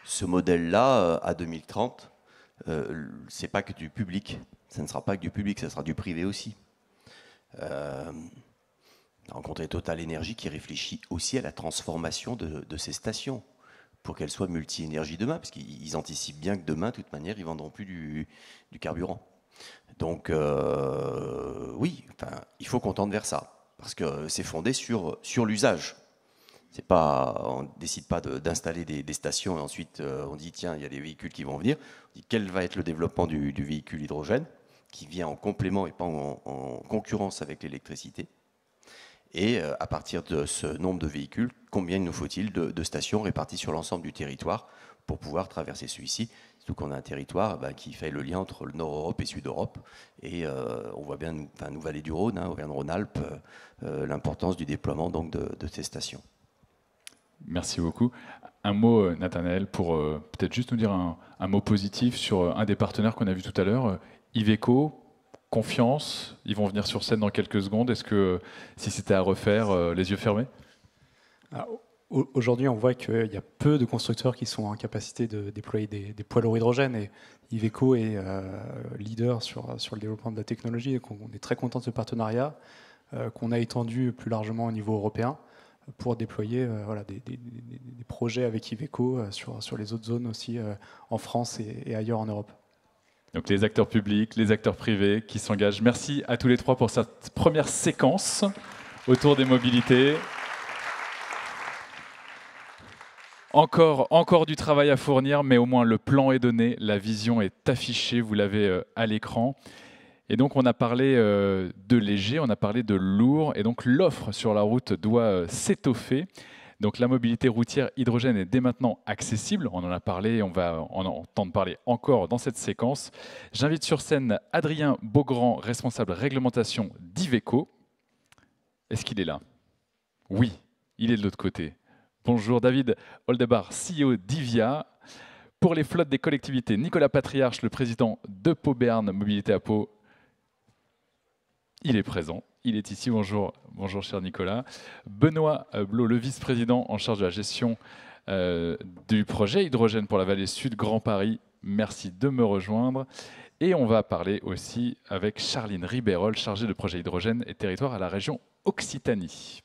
Ce modèle-là, à 2030, c'est pas que du public. Ça ne sera pas que du public, ça sera du privé aussi. Euh, rencontré Total Énergie qui réfléchit aussi à la transformation de ces stations pour qu'elles soient multi-énergie demain, parce qu'ils anticipent bien que demain, de toute manière, ils vendront plus du, carburant. Donc, euh, oui, il faut qu'on tente vers ça, parce que c'est fondé sur, sur l'usage. C'est pas, on ne décide pas d'installer des, stations et ensuite euh, on dit tiens, il y a des véhicules qui vont venir. On dit quel va être le développement du, véhicule hydrogène, qui vient en complément et pas en concurrence avec l'électricité? Et euh, à partir de ce nombre de véhicules, combien il nous faut-il de, stations réparties sur l'ensemble du territoire pour pouvoir traverser celui-ci? Surtout qu'on a un territoire bah, qui fait le lien entre le Nord-Europe et Sud-Europe. Et euh, on voit bien, enfin, nous, Vallée du Rhône, hein, Auvergne-Rhône-Alpes, euh, l'importance du déploiement donc, de, ces stations. Merci beaucoup. Un mot, Nathanaël, pour peut-être juste nous dire un, un, mot positif sur un des partenaires qu'on a vu tout à l'heure, Iveco confiance Ils vont venir sur scène dans quelques secondes. Est-ce que si c'était à refaire, euh, les yeux fermés? Ah, Aujourd'hui, on voit qu'il y a peu de constructeurs qui sont en capacité de déployer des, poids lourds hydrogène et Iveco est euh, leader sur, le développement de la technologie et on est très content de ce partenariat euh, qu'on a étendu plus largement au niveau européen pour déployer des, projets avec Iveco sur, sur les autres zones aussi en France et ailleurs en Europe. Donc les acteurs publics, les acteurs privés qui s'engagent. Merci à tous les trois pour cette première séquence autour des mobilités. Encore, encore du travail à fournir, mais au moins le plan est donné, la vision est affichée, vous l'avez euh, à l'écran. Et donc on a parlé euh, de léger, on a parlé de lourd, et donc l'offre sur la route doit euh, s'étoffer. Donc la mobilité routière hydrogène est dès maintenant accessible. On en a parlé, on va en entendre parler encore dans cette séquence. J'invite sur scène Adrien Beaugrand, responsable réglementation d'Iveco. Est-ce qu'il est là? Oui, il est de l'autre côté. Bonjour David Oldebar, CEO d'Ivia. Pour les flottes des collectivités, Nicolas Patriarche, le président de Pau Berne Mobilité à Pau, il est présent. Il est ici. Bonjour, bonjour cher Nicolas. Benoît Blot, le vice-président en charge de la gestion euh, du projet Hydrogène pour la vallée sud Grand Paris. Merci de me rejoindre. Et on va parler aussi avec Charline Ribérol, chargée de projet hydrogène et territoire à la région Occitanie.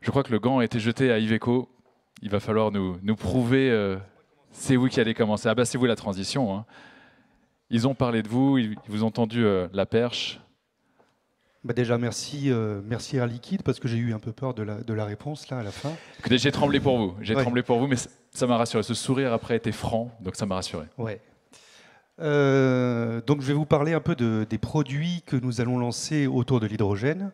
Je crois que le gant a été jeté à Iveco. Il va falloir nous, prouver. Euh, c'est vous qui allez commencer. Ah bah c'est vous la transition. Hein. Ils ont parlé de vous, ils vous ont tendu euh, la perche. Bah déjà, merci, euh, merci Air Liquide, parce que j'ai eu un peu peur de la, de la réponse là à la fin. J'ai tremblé pour vous, j'ai tremblé pour vous, mais ça m'a rassuré. Ce sourire après était franc, donc ça m'a rassuré. Ouais. Euh, donc je vais vous parler un peu de, des produits que nous allons lancer autour de l'hydrogène.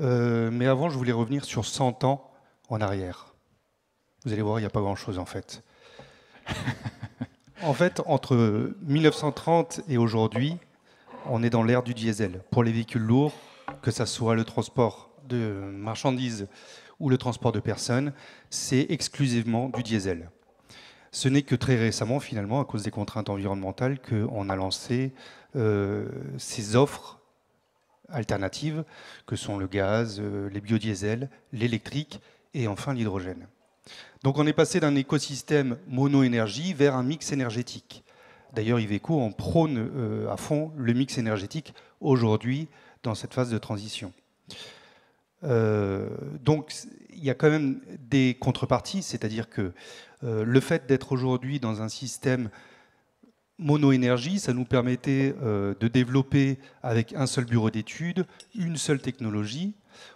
Euh, mais avant, je voulais revenir sur 100 ans en arrière. Vous allez voir, il n'y a pas grand-chose en fait. en fait, entre 1930 et aujourd'hui, on est dans l'ère du diesel. Pour les véhicules lourds, que ce soit le transport de marchandises ou le transport de personnes, c'est exclusivement du diesel. Ce n'est que très récemment, finalement, à cause des contraintes environnementales, qu'on a lancé euh, ces offres alternatives, que sont le gaz, euh, les biodiesels, l'électrique et enfin l'hydrogène. Donc on est passé d'un écosystème mono-énergie vers un mix énergétique. D'ailleurs, Iveco en prône euh, à fond le mix énergétique aujourd'hui dans cette phase de transition. Euh, donc, il y a quand même des contreparties, c'est-à-dire que euh, le fait d'être aujourd'hui dans un système mono-énergie, ça nous permettait de développer avec un seul bureau d'études une seule technologie.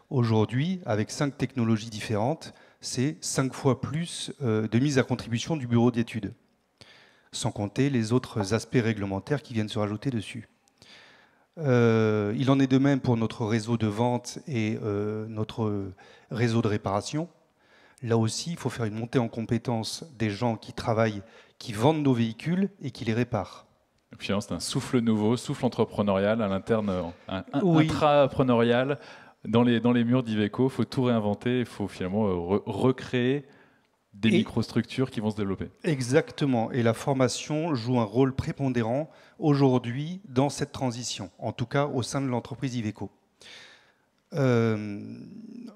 Aujourd'hui, avec cinq technologies différentes, c'est cinq fois plus de mise à contribution du bureau d'études sans compter les autres aspects réglementaires qui viennent se rajouter dessus. Euh, il en est de même pour notre réseau de vente et euh, notre réseau de réparation. Là aussi, il faut faire une montée en compétence des gens qui travaillent, qui vendent nos véhicules et qui les réparent. C'est un souffle nouveau, souffle entrepreneurial à l'interne, un, intrapreneurial dans les, dans les murs d'Iveco. Il faut tout réinventer, il faut finalement euh, recréer des microstructures qui vont se développer. Exactement. Et la formation joue un rôle prépondérant aujourd'hui dans cette transition, en tout cas au sein de l'entreprise Iveco. Euh,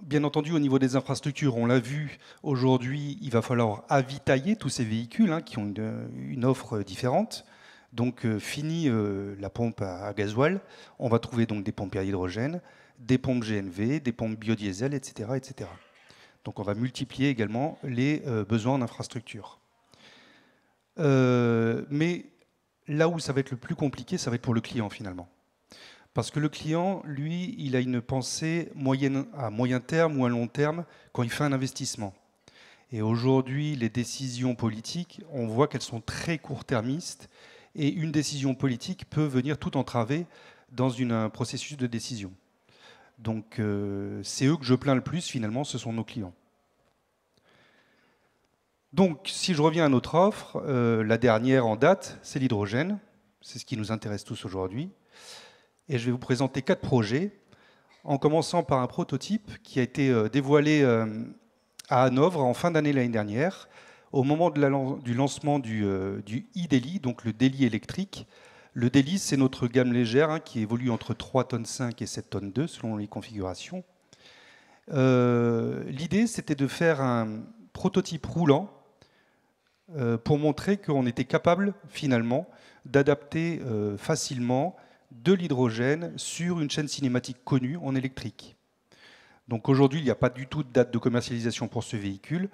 bien entendu, au niveau des infrastructures, on l'a vu aujourd'hui, il va falloir avitailler tous ces véhicules hein, qui ont une, offre différente. Donc, euh, fini euh, la pompe à, gasoil, on va trouver donc des pompes à hydrogène, des pompes GNV, des pompes biodiesel, etc., etc. Donc, on va multiplier également les besoins en infrastructure. mais là où ça va être le plus compliqué, ça va être pour le client finalement. Parce que le client, lui, il a une pensée à moyen terme ou à long terme quand il fait un investissement. Et aujourd'hui, les décisions politiques, on voit qu'elles sont très court-termistes et une décision politique peut venir tout entraver dans un processus de décision. Donc euh, c'est eux que je plains le plus finalement, ce sont nos clients. Donc si je reviens à notre offre, euh, la dernière en date, c'est l'hydrogène. C'est ce qui nous intéresse tous aujourd'hui et je vais vous présenter quatre projets, en commençant par un prototype qui a été euh, dévoilé à Hanovre en fin d'année l'année dernière, au moment du lancement du, du e donc le Daily électrique. Le Daily, c'est notre gamme légère hein, qui évolue entre 3 tonnes 5 et 7 tonnes 2 selon les configurations. L'idée, c'était de faire un prototype roulant pour montrer qu'on était capable finalement d'adapter facilement de l'hydrogène sur une chaîne cinématique connue en électrique. Donc aujourd'hui, il n'y a pas du tout de date de commercialisation pour ce véhicule.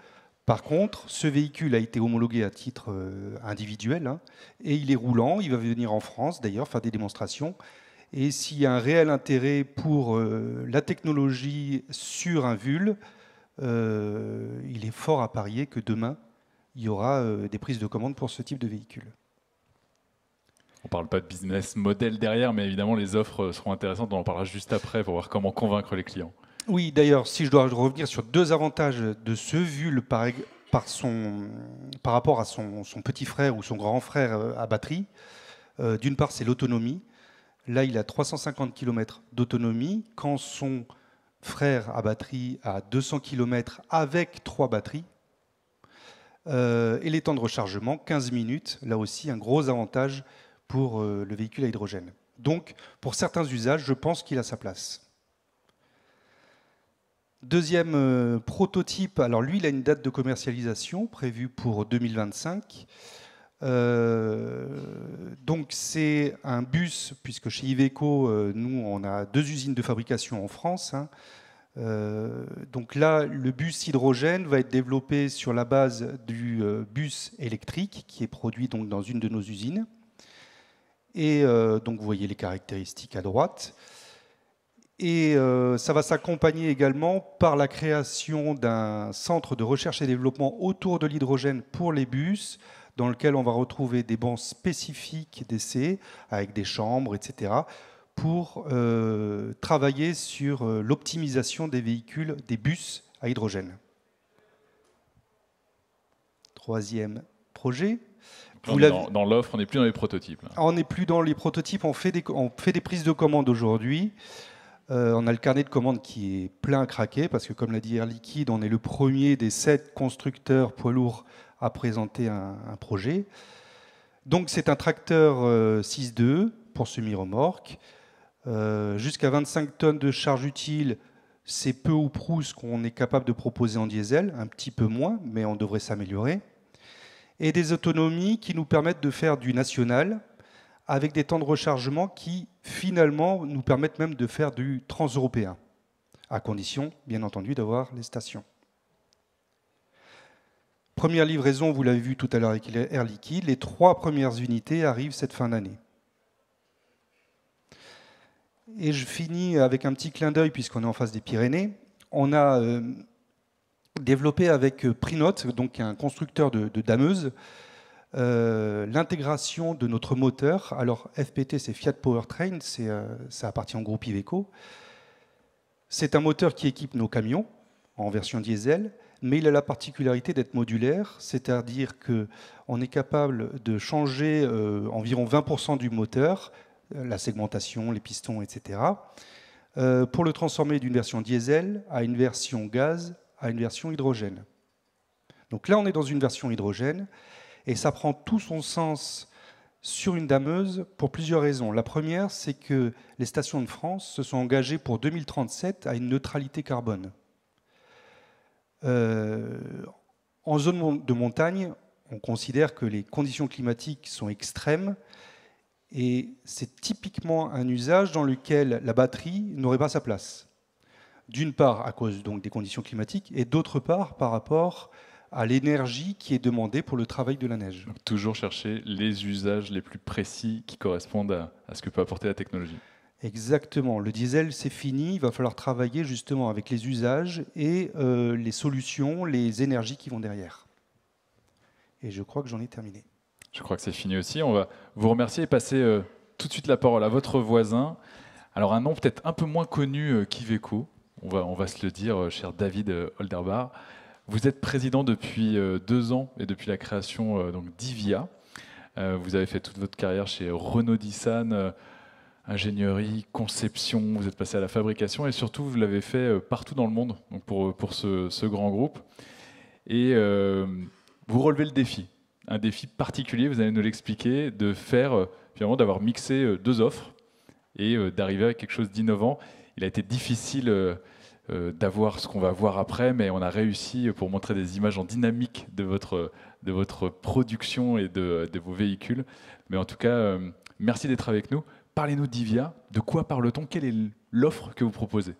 Par contre, ce véhicule a été homologué à titre euh, individuel hein, et il est roulant. Il va venir en France d'ailleurs faire des démonstrations. Et s'il y a un réel intérêt pour euh, la technologie sur un VUL, euh, il est fort à parier que demain, il y aura des prises de commande pour ce type de véhicule. On ne parle pas de business model derrière, mais évidemment, les offres seront intéressantes. On en parlera juste après pour voir comment convaincre les clients. Oui, d'ailleurs, si je dois revenir sur deux avantages de ce VUL par, rapport à son, petit frère ou son grand frère euh, à batterie, euh, d'une part, c'est l'autonomie. Là, il a 350 km d'autonomie, quand son frère à batterie a 200 km avec trois batteries. Euh, et les temps de rechargement, 15 minutes, là aussi un gros avantage pour le véhicule à hydrogène. Donc, pour certains usages, je pense qu'il a sa place. Deuxième euh, prototype, alors lui, il a une date de commercialisation prévue pour 2025. Euh, donc c'est un bus, puisque chez Iveco, nous, on a deux usines de fabrication en France. Hein. donc là, le bus hydrogène va être développé sur la base du bus électrique qui est produit donc dans une de nos usines. Et euh, donc vous voyez les caractéristiques à droite. Et euh, ça va s'accompagner également par la création d'un centre de recherche et développement autour de l'hydrogène pour les bus, dans lequel on va retrouver des bancs spécifiques d'essai, avec des chambres, etc., pour euh, travailler sur l'optimisation des véhicules, des bus à hydrogène. Troisième projet, dans, l'offre, on n'est plus dans les prototypes. On n'est plus dans les prototypes, on fait des, fait des prises de commandes aujourd'hui. Euh, on a le carnet de commandes qui est plein à craquer parce que, comme l'a dit Air Liquide, on est le premier des sept constructeurs poids lourds à présenter un, projet. Donc, c'est un tracteur 6.2 euh, pour semi-remorque. Euh, jusqu'à 25 tonnes de charge utile, c'est peu ou prou ce qu'on est capable de proposer en diesel, un petit peu moins, mais on devrait s'améliorer et des autonomies qui nous permettent de faire du national avec des temps de rechargement qui finalement nous permettent même de faire du transeuropéen, à condition bien entendu d'avoir les stations. Première livraison, vous l'avez vu tout à l'heure avec Air Liquide, les trois premières unités arrivent cette fin d'année. Et je finis avec un petit clin d'œil puisqu'on est en face des Pyrénées. On a euh, développé avec euh, Prinote, donc un constructeur de, dameuses, euh, l'intégration de notre moteur. Alors FPT, c'est Fiat Powertrain, euh, ça appartient au groupe Iveco. C'est un moteur qui équipe nos camions en version diesel, mais il a la particularité d'être modulaire, c'est-à-dire qu'on est capable de changer environ 20% du moteur, la segmentation, les pistons, etc., pour le transformer d'une version diesel à une version gaz à une version hydrogène. Donc là, on est dans une version hydrogène, et ça prend tout son sens sur une dameuse pour plusieurs raisons. La première, c'est que les stations de France se sont engagées pour 2037 à une neutralité carbone. Euh, en zone de montagne, on considère que les conditions climatiques sont extrêmes et c'est typiquement un usage dans lequel la batterie n'aurait pas sa place. D'une part à cause donc des conditions climatiques et d'autre part par rapport à l'énergie qui est demandée pour le travail de la neige. toujours chercher les usages les plus précis qui correspondent à, ce que peut apporter la technologie. Exactement. Le diesel, c'est fini. Il va falloir travailler justement avec les usages et euh, les solutions, les énergies qui vont derrière. Et je crois que j'en ai terminé. Je crois que c'est fini aussi. On va vous remercier et passer euh, tout de suite la parole à votre voisin. Alors un nom peut-être un peu moins connu euh, qu'Iveco, on va, on va se le dire, cher David Holderbar. Vous êtes président depuis euh, deux ans et depuis la création euh, d'IVIA. Euh, vous avez fait toute votre carrière chez Renault Nissan, ingénierie, conception, vous êtes passé à la fabrication et surtout vous l'avez fait partout dans le monde pour, pour ce, grand groupe. Et vous relevez le défi, un défi particulier, vous allez nous l'expliquer, de faire finalement d'avoir mixé deux offres et d'arriver à quelque chose d'innovant. Il a été difficile d'avoir ce qu'on va voir après, mais on a réussi pour montrer des images en dynamique de votre, de votre production et de, vos véhicules. Mais en tout cas, euh, merci d'être avec nous. Parlez-nous d'IVIA. De quoi parle-t-on? Quelle est l'offre que vous proposez?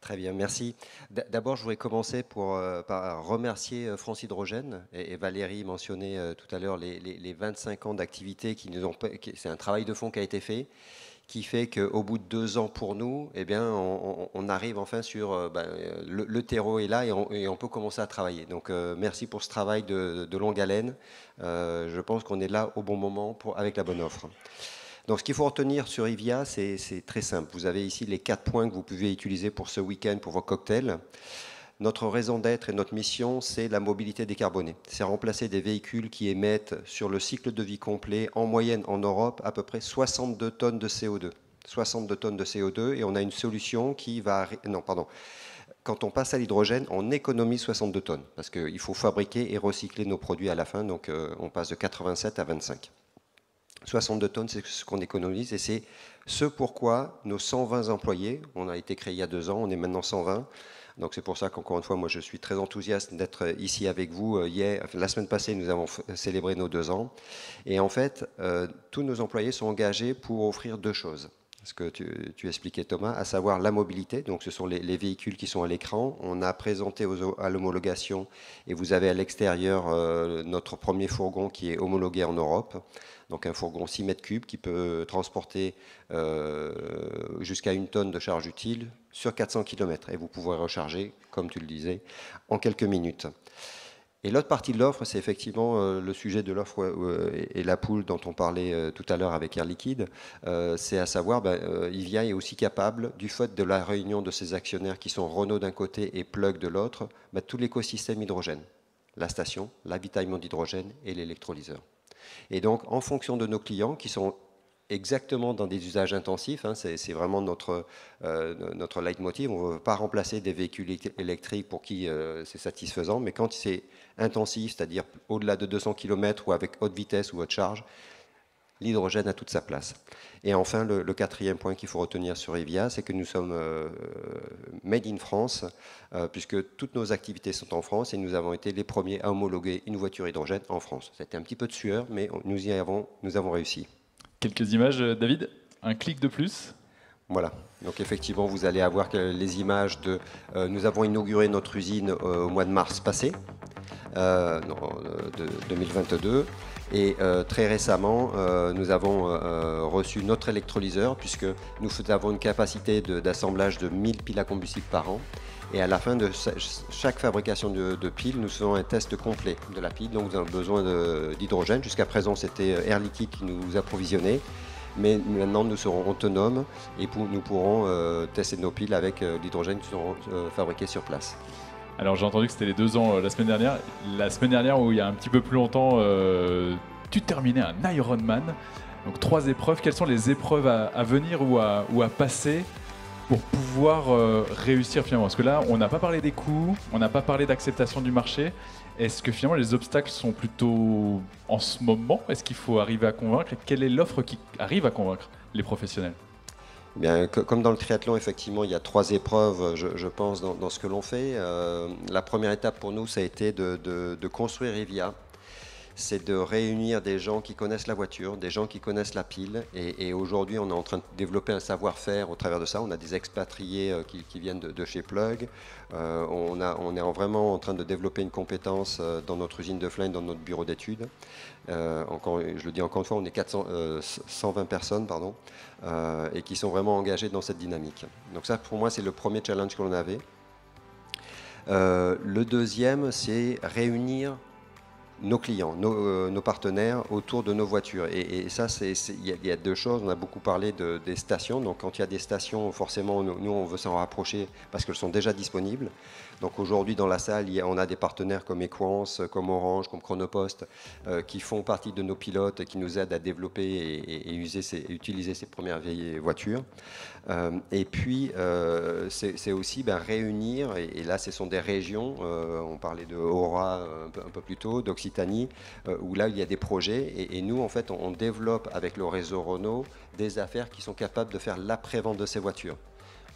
Très bien, merci. D'abord, je voudrais commencer pour, euh, par remercier France Hydrogène et, Valérie mentionnait tout à l'heure les, les, 25 ans d'activité qui nous ont. C'est un travail de fond qui a été fait qui fait qu'au bout de deux ans pour nous, eh bien, on, arrive enfin sur euh, ben, le, terreau est là et on, peut commencer à travailler. Donc euh, merci pour ce travail de, longue haleine. Euh, je pense qu'on est là au bon moment avec la bonne offre. Donc ce qu'il faut retenir sur Ivia, c'est très simple. Vous avez ici les quatre points que vous pouvez utiliser pour ce week-end pour vos cocktails. Notre raison d'être et notre mission, c'est la mobilité décarbonée. C'est remplacer des véhicules qui émettent sur le cycle de vie complet, en moyenne en Europe, à peu près 62 tonnes de CO2. 62 tonnes de CO2 et on a une solution qui va... Non, pardon. Quand on passe à l'hydrogène, on économise 62 tonnes parce qu'il faut fabriquer et recycler nos produits à la fin, donc euh, on passe de 87 à 25. 62 tonnes, c'est ce qu'on économise et c'est ce pourquoi nos 120 employés, on a été créé il y a deux ans, on est maintenant 120, donc c'est pour ça qu'encore une fois, moi je suis très enthousiaste d'être ici avec vous. Euh, hier, la semaine passée, nous avons célébré nos deux ans. Et en fait, euh, tous nos employés sont engagés pour offrir deux choses ce que tu, expliquais Thomas, à savoir la mobilité. Donc ce sont les, véhicules qui sont à l'écran. On a présenté à l'homologation et vous avez à l'extérieur euh, notre premier fourgon qui est homologué en Europe. Donc un fourgon 6 mètres cubes qui peut transporter jusqu'à une tonne de charge utile sur 400 km et vous pourrez recharger, comme tu le disais, en quelques minutes. Et l'autre partie de l'offre, c'est effectivement euh, le sujet de l'offre euh, et la poule dont on parlait euh, tout à l'heure avec Air Liquide. c'est à savoir, ben, Ivia est aussi capable, du fait de la réunion de ses actionnaires qui sont Renault d'un côté et Plug de l'autre, ben, tout l'écosystème hydrogène. La station, l'avitaillement d'hydrogène et l'électrolyseur. Et donc, en fonction de nos clients, qui sont exactement dans des usages intensifs. Hein, c'est vraiment notre, euh, notre leitmotiv. On ne veut pas remplacer des véhicules électriques pour qui euh, c'est satisfaisant, mais quand c'est intensif, c'est-à-dire au-delà de 200 km ou avec haute vitesse ou haute charge, l'hydrogène a toute sa place. Et enfin, le, quatrième point qu'il faut retenir sur Evia, c'est que nous sommes euh, made in France, puisque toutes nos activités sont en France et nous avons été les premiers à homologuer une voiture hydrogène en France. C'était un petit peu de sueur, mais nous y avons, nous avons réussi. Quelques images, euh, David? Un clic de plus? Voilà. Donc effectivement, vous allez avoir les images de... Euh, nous avons inauguré notre usine euh, au mois de mars passé, de 2022. Et très récemment, nous avons reçu notre électrolyseur, puisque nous avons une capacité d'assemblage de, 1000 piles à combustible par an. Et à la fin de chaque fabrication de, de piles, nous faisons un test complet de la pile. Donc nous avons besoin d'hydrogène. Jusqu'à présent, c'était Air Liquide qui nous approvisionnait. Mais maintenant, nous serons autonomes et nous pourrons euh, tester nos piles avec euh, l'hydrogène qui seront euh, fabriqués sur place. Alors j'ai entendu que c'était les deux ans la semaine dernière. La semaine dernière, où il y a un petit peu plus longtemps, tu terminais un Ironman. Donc trois épreuves. Quelles sont les épreuves à, venir ou à, passer pour pouvoir réussir finalement? Parce que là, on n'a pas parlé des coûts, on n'a pas parlé d'acceptation du marché. Est-ce que finalement les obstacles sont plutôt en ce moment Est-ce qu'il faut arriver à convaincre Quelle est l'offre qui arrive à convaincre les professionnels? Eh comme dans le triathlon, effectivement, il y a trois épreuves, je, pense, dans, ce que l'on fait. Euh, la première étape pour nous, ça a été de, de construire Rivia, c'est de réunir des gens qui connaissent la voiture, des gens qui connaissent la pile. Et, aujourd'hui, on est en train de développer un savoir-faire au travers de ça. On a des expatriés euh, qui, viennent de, chez Plug. Euh, on, est vraiment en train de développer une compétence euh, dans notre usine de flingue, dans notre bureau d'études. encore, je le dis encore une fois, on est 400, 120 personnes pardon, et qui sont vraiment engagées dans cette dynamique. Donc ça, pour moi, c'est le premier challenge que l'on avait. le deuxième, c'est réunir nos clients, euh, nos, partenaires autour de nos voitures. Et, ça, il y, a deux choses. On a beaucoup parlé de, des stations. Donc, quand il y a des stations, forcément, nous, on veut s'en rapprocher parce qu'elles sont déjà disponibles. Donc, aujourd'hui, dans la salle, on a des partenaires comme Equance, comme Orange, comme Chronopost, euh, qui font partie de nos pilotes et qui nous aident à développer et, utiliser ces premières vieilles voitures. Euh, et puis, c'est aussi ben, réunir, et, là, ce sont des régions. on parlait de Aura un peu, un peu plus tôt, d'Occitanie euh, où là, il y a des projets. Et, nous, en fait, on, développe avec le réseau Renault des affaires qui sont capables de faire l'après-vente de ces voitures.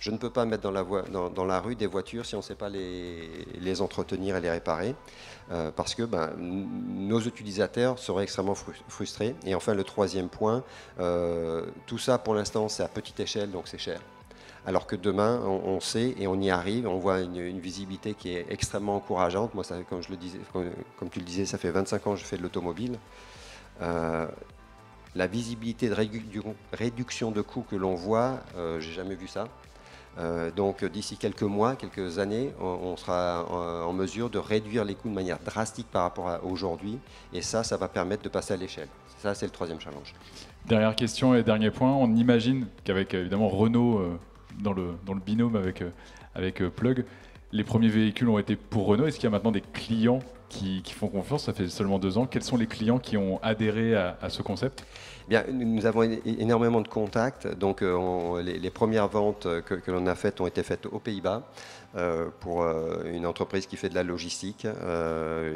Je ne peux pas mettre dans la, rue des voitures si on ne sait pas les, entretenir et les réparer, euh, parce que ben, nos utilisateurs seraient extrêmement frustrés. Et enfin, le troisième point, euh, tout ça pour l'instant c'est à petite échelle, donc c'est cher alors que demain, on, sait et on y arrive, on voit une, visibilité qui est extrêmement encourageante. Moi, comme, tu le disais, ça fait 25 ans que je fais de l'automobile. Euh, la visibilité de réduction de coûts que l'on voit, euh, j'ai jamais vu ça. Euh, donc d'ici quelques mois, quelques années, on, sera en, mesure de réduire les coûts de manière drastique par rapport à aujourd'hui. Et ça, ça va permettre de passer à l'échelle. Ça, c'est le troisième challenge. Dernière question et dernier point. On imagine qu'avec évidemment Renault dans le, dans le binôme avec, euh, avec euh, Plug. Les premiers véhicules ont été pour Renault. Est-ce qu'il y a maintenant des clients qui, font confiance? Ça fait seulement deux ans. Quels sont les clients qui ont adhéré à, ce concept? Bien, nous avons énormément de contacts. Donc, euh, les, premières ventes que, l'on a faites ont été faites aux Pays-Bas pour une entreprise qui fait de la logistique.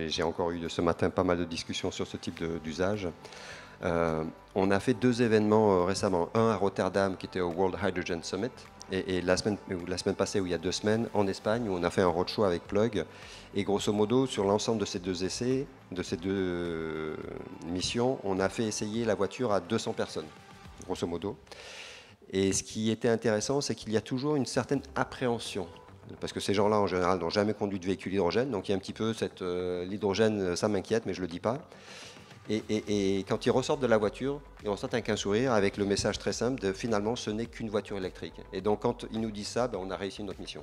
J'ai encore eu ce matin pas mal de discussions sur ce type d'usage. on a fait deux événements récemment. Un à Rotterdam qui était au World Hydrogen Summit et, la, semaine, la semaine passée, ou il y a deux semaines, en Espagne, où on a fait un roadshow avec Plug. Et grosso modo, sur l'ensemble de ces deux essais, de ces deux euh, missions, on a fait essayer la voiture à 200 personnes, grosso modo. Et ce qui était intéressant, c'est qu'il y a toujours une certaine appréhension. Parce que ces gens-là, en général, n'ont jamais conduit de véhicule hydrogène. Donc il y a un petit peu cette. Euh, l'hydrogène, ça m'inquiète, mais je ne le dis pas. Et, quand ils ressortent de la voiture, ils ressortent avec un sourire, avec le message très simple de finalement ce n'est qu'une voiture électrique. Et donc quand ils nous disent ça, ben, on a réussi notre mission.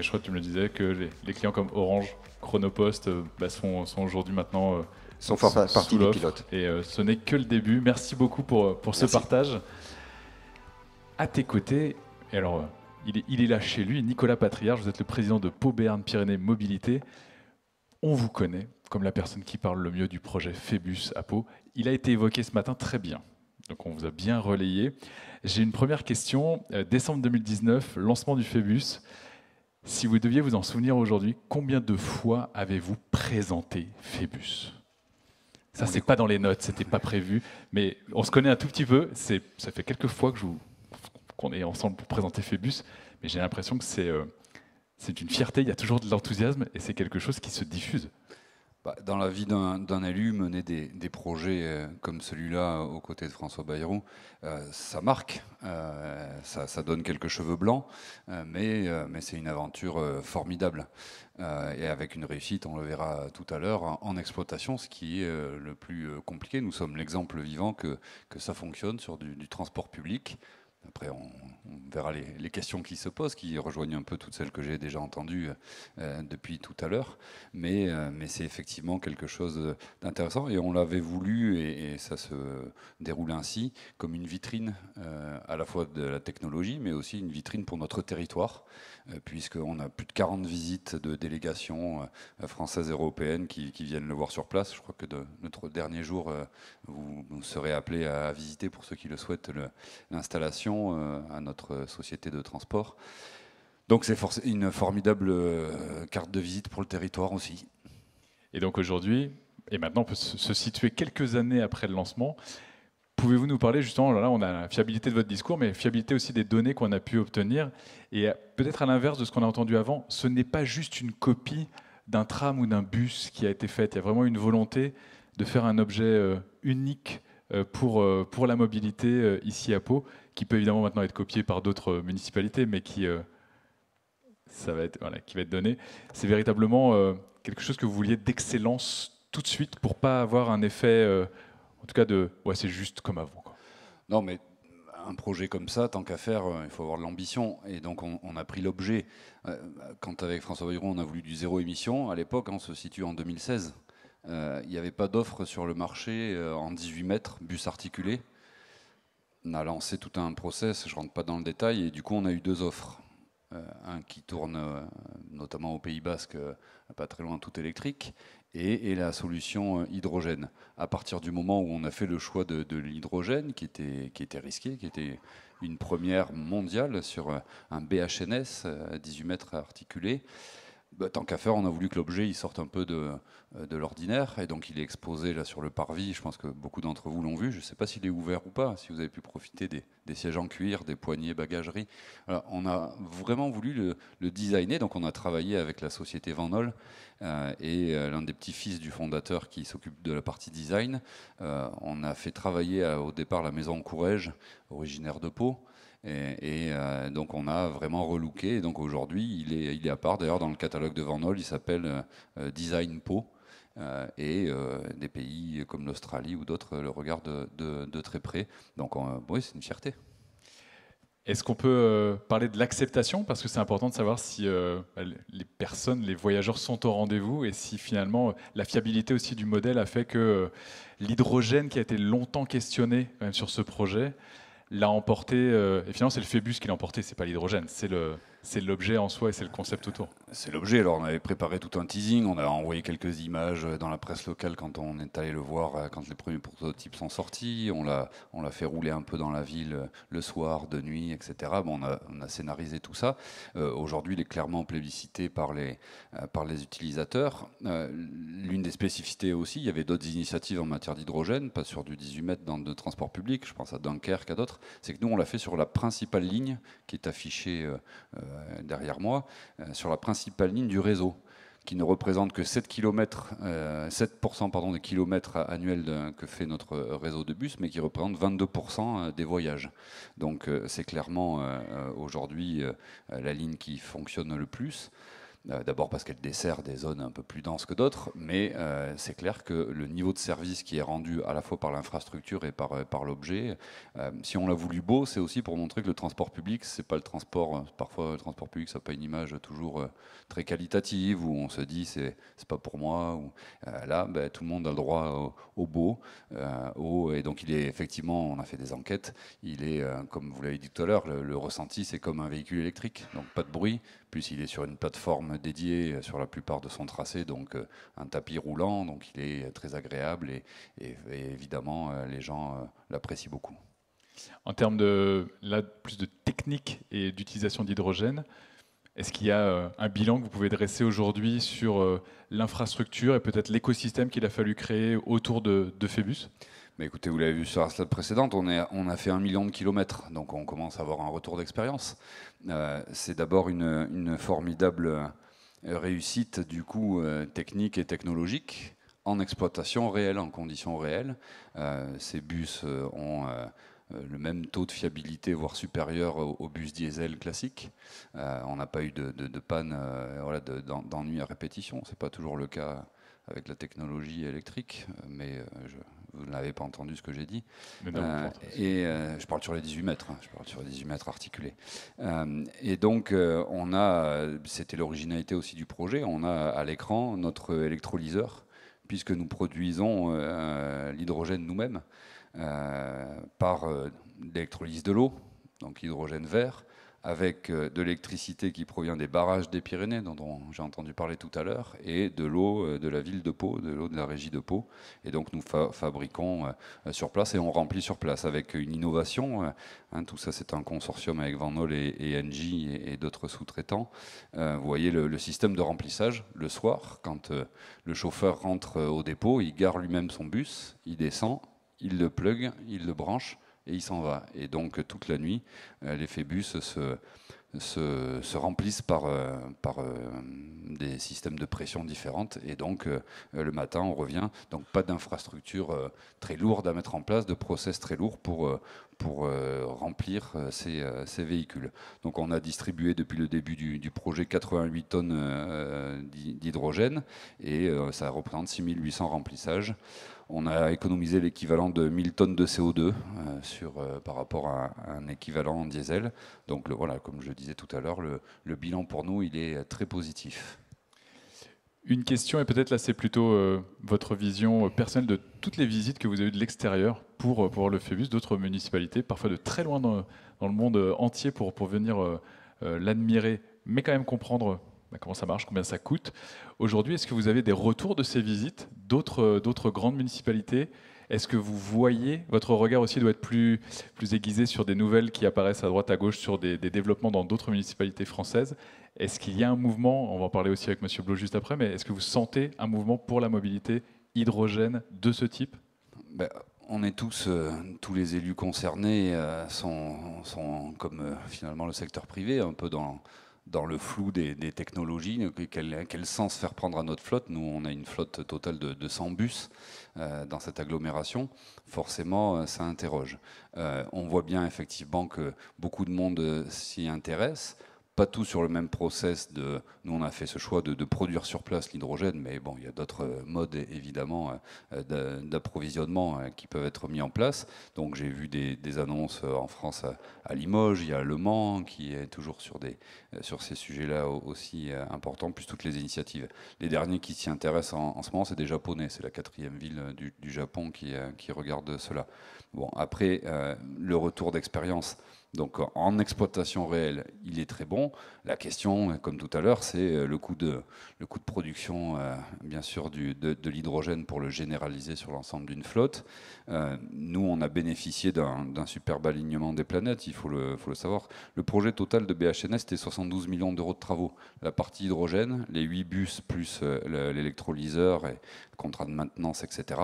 Je crois que tu me le disais que les, clients comme Orange, Chronopost euh, bah, sont, aujourd'hui maintenant euh, sont fort partie des pilotes. Et euh, ce n'est que le début. Merci beaucoup pour, pour ce partage. À tes côtés, et alors il est, il est là chez lui, Nicolas Patriarche, vous êtes le président de Pau Béarn Pyrénées Mobilité. On vous connaît comme la personne qui parle le mieux du projet Phébus à Pau. Il a été évoqué ce matin très bien. Donc on vous a bien relayé. J'ai une première question. Décembre 2019, lancement du Phébus. Si vous deviez vous en souvenir aujourd'hui, combien de fois avez-vous présenté Phébus? Ça, c'est pas dans les notes, c'était pas prévu, mais on se connaît un tout petit peu. C'est, ça fait quelques fois que je qu'on est ensemble pour présenter Phébus, mais j'ai l'impression que c'est euh, c'est une fierté, il y a toujours de l'enthousiasme et c'est quelque chose qui se diffuse. Bah, dans la vie d'un élu, mener des, projets euh, comme celui-là aux côtés de François Bayrou, euh, ça marque, euh, ça, donne quelques cheveux blancs, mais, c'est une aventure formidable. et avec une réussite, on le verra tout à l'heure, en, exploitation, ce qui est le plus compliqué. Nous sommes l'exemple vivant que ça fonctionne sur du transport public après, on, verra les, questions qui se posent, qui rejoignent un peu toutes celles que j'ai déjà entendues euh, depuis tout à l'heure. Mais, euh, mais c'est effectivement quelque chose d'intéressant. Et on l'avait voulu, et, ça se déroule ainsi, comme une vitrine euh, à la fois de la technologie, mais aussi une vitrine pour notre territoire. Euh, puisqu'on a plus de 40 visites de délégations euh, françaises et européennes qui, viennent le voir sur place. Je crois que de notre dernier jour, euh, vous, serez appelés à visiter, pour ceux qui le souhaitent, l'installation à notre société de transport. Donc c'est une formidable carte de visite pour le territoire aussi. Et donc aujourd'hui, et maintenant on peut se situer quelques années après le lancement, Pouvez-vous nous parler justement, là on a la fiabilité de votre discours, mais fiabilité aussi des données qu'on a pu obtenir. Et peut-être à l'inverse de ce qu'on a entendu avant, ce n'est pas juste une copie d'un tram ou d'un bus qui a été faite. Il y a vraiment une volonté de faire un objet euh, unique euh, pour, euh, pour la mobilité ici à Pau, qui peut évidemment maintenant être copié par d'autres municipalités, mais qui, ça va être, voilà, qui va être donné. C'est véritablement quelque chose que vous vouliez d'excellence tout de suite pour pas avoir un effet en tout cas, de, ouais, c'est juste comme avant. Non, mais un projet comme ça, tant qu'à faire, euh, il faut avoir de l'ambition. Et donc, on, a pris l'objet. Euh, quand avec François Bayrou, on a voulu du zéro émission, à l'époque, on se situe en 2016. Euh, il n'y avait pas d'offre sur le marché en 18 mètres, bus articulé. On a lancé tout un process, je ne rentre pas dans le détail, et du coup, on a eu deux offres. un qui tourne notamment au Pays Basque, pas très loin, tout électrique, et, la solution euh, hydrogène. À partir du moment où on a fait le choix de, l'hydrogène, qui était, risqué, qui était une première mondiale sur euh, un BHNS à 18 mètres articulé, bah, tant qu'à faire, on a voulu que l'objet sorte un peu de, euh, de l'ordinaire. Et donc, il est exposé là sur le parvis. Je pense que beaucoup d'entre vous l'ont vu. Je ne sais pas s'il est ouvert ou pas, si vous avez pu profiter des, sièges en cuir, des poignées bagagerie. on a vraiment voulu le, designer. Donc, on a travaillé avec la société Van Hol euh, et euh, l'un des petits-fils du fondateur qui s'occupe de la partie design. on a fait travailler au départ la maison Courrèges, originaire de Pau. Et, euh, donc on a vraiment relooké. Et donc aujourd'hui, il est, il est à part. D'ailleurs, dans le catalogue de Van Hol, il s'appelle euh, Design Po. Euh, et des pays comme l'Australie ou d'autres le regardent de, très près. Donc oui, c'est une fierté. Est-ce qu'on peut parler de l'acceptation? Parce que c'est important de savoir si les personnes, les voyageurs sont au rendez-vous et si finalement la fiabilité aussi du modèle a fait que l'hydrogène qui a été longtemps questionné même sur ce projet l'a emporté. et finalement, c'est le Phébus qui l'a emporté, c'est pas l'hydrogène, c'est le, c'est l'objet en soi et c'est le concept autour. C'est l'objet. Alors, on avait préparé tout un teasing. On a envoyé quelques images dans la presse locale quand on est allé le voir, euh, quand les premiers prototypes sont sortis. On l'a, fait rouler un peu dans la ville euh, le soir, de nuit, etc. Bon, on, a, scénarisé tout ça. Euh, aujourd'hui, il est clairement plébiscité par les, par les utilisateurs. l'une des spécificités aussi, il y avait d'autres initiatives en matière d'hydrogène, pas sur du 18 mètres dans le transport public. Je pense à Dunkerque, à d'autres. C'est que nous, on l'a fait sur la principale ligne qui est affichée. Euh, derrière moi, euh, sur la principale ligne du réseau qui ne représente que 7, km, 7% pardon, des kilomètres annuels que fait notre réseau de bus, mais qui représente 22% des voyages. Donc euh, c'est clairement aujourd'hui la ligne qui fonctionne le plus. Euh, d'abord parce qu'elle dessert des zones un peu plus denses que d'autres, mais euh, c'est clair que le niveau de service qui est rendu à la fois par l'infrastructure et par, euh, l'objet, si on l'a voulu beau, c'est aussi pour montrer que le transport public, c'est pas le transport, parfois le transport public, ça n'a pas une image toujours très qualitative, où on se dit c'est, pas pour moi. Ou, là, ben, tout le monde a le droit au, beau, au, et donc il est effectivement, on a fait des enquêtes, il est, comme vous l'avez dit tout à l'heure, le ressenti c'est comme un véhicule électrique, donc pas de bruit, plus il est sur une plateforme dédiée sur la plupart de son tracé, donc euh, un tapis roulant, donc il est très agréable et, évidemment euh, les gens euh, l'apprécient beaucoup. En termes de là, plus de technique et d'utilisation d'hydrogène, est-ce qu'il y a un bilan que vous pouvez dresser aujourd'hui sur l'infrastructure et peut-être l'écosystème qu'il a fallu créer autour de, de mais écoutez, vous l'avez vu sur la slide précédente, on, a fait un million de kilomètres, donc on commence à avoir un retour d'expérience. Euh, c'est d'abord une, formidable euh, réussite du coup euh, technique et technologique en exploitation réelle, en conditions réelles. ces bus ont le même taux de fiabilité, voire supérieur aux, bus diesel classiques. on n'a pas eu de, de panne, voilà, d'ennui à répétition. C'est pas toujours le cas avec la technologie électrique, mais je, vous n'avez pas entendu ce que j'ai dit. Euh, et euh, je parle sur les 18 mètres, hein, je parle sur les 18 mètres articulés. Euh, et donc, on a, c'était l'originalité aussi du projet, on a à l'écran notre électrolyseur, puisque nous produisons l'hydrogène nous-mêmes par l'électrolyse de l'eau, donc hydrogène vert, avec euh, de l'électricité qui provient des barrages des Pyrénées, dont, j'ai entendu parler tout à l'heure, et de l'eau euh, de la ville de Pau, de l'eau de la régie de Pau. Et donc nous fabriquons euh, sur place et on remplit sur place avec une innovation. Hein, tout ça, c'est un consortium avec Van Nol et, Engie et, d'autres sous-traitants. vous voyez le, le, système de remplissage le soir, quand le chauffeur rentre au dépôt, il gare lui-même son bus, il descend, il le plug, il le branche et il s'en va. Et donc toute la nuit, euh, les phébus se, se, remplissent par, euh, euh, des systèmes de pression différentes. Et donc le matin, on revient. Donc pas d'infrastructure très lourde à mettre en place, de process très lourds pour, remplir ces, ces, véhicules. Donc on a distribué depuis le début du, du projet 88 tonnes d'hydrogène et ça représente 6800 remplissages on a économisé l'équivalent de 1000 tonnes de CO2 euh, euh, par rapport à, un équivalent en diesel. Donc voilà, comme je disais tout à l'heure, le, bilan pour nous, il est très positif. Une question, et peut-être là c'est plutôt euh, votre vision personnelle de toutes les visites que vous avez eues de l'extérieur pour, le Phébus, d'autres municipalités, parfois de très loin dans, le monde entier pour venir l'admirer, mais quand même comprendre bah, comment ça marche, combien ça coûte. Aujourd'hui, est-ce que vous avez des retours de ces visites d'autres, d'autres grandes municipalités? Est-ce que vous voyez, votre regard aussi doit être plus, aiguisé sur des nouvelles qui apparaissent à droite, à gauche, sur des, développements dans d'autres municipalités françaises? Est-ce qu'il y a un mouvement, on va en parler aussi avec M. Blo juste après, mais est-ce que vous sentez un mouvement pour la mobilité hydrogène de ce type? Ben, on est tous, euh, tous les élus concernés euh, sont, comme euh, finalement le secteur privé, un peu dans, dans le flou des, technologies. Quel, sens faire prendre à notre flotte? Nous, on a une flotte totale de, 200 bus euh, dans cette agglomération. Forcément, euh, ça interroge. Euh, on voit bien effectivement que beaucoup de monde s'y intéresse pas tout sur le même process. De, nous, on a fait ce choix de, produire sur place l'hydrogène, mais bon, il y a d'autres modes évidemment euh, d'approvisionnement euh, qui peuvent être mis en place. Donc, j'ai vu des, annonces euh, en France à, Limoges, il y a Le Mans qui est toujours sur, des, ces sujets-là aussi importants, plus toutes les initiatives. Les derniers qui s'y intéressent en, ce moment, c'est des Japonais. C'est la quatrième ville du, Japon qui, regarde cela. Bon, après, le retour d'expérience. Donc en exploitation réelle, il est très bon. La question, comme tout à l'heure, c'est euh, le coût de, le coût de production, euh, bien sûr, de, l'hydrogène pour le généraliser sur l'ensemble d'une flotte. Euh, nous, on a bénéficié d'un superbe alignement des planètes, il faut le, faut le savoir. Le projet total de BHNS, c'était 72 millions d'euros de travaux. La partie hydrogène, les 8 bus plus l'électrolyseur et le contrat de maintenance, etc.,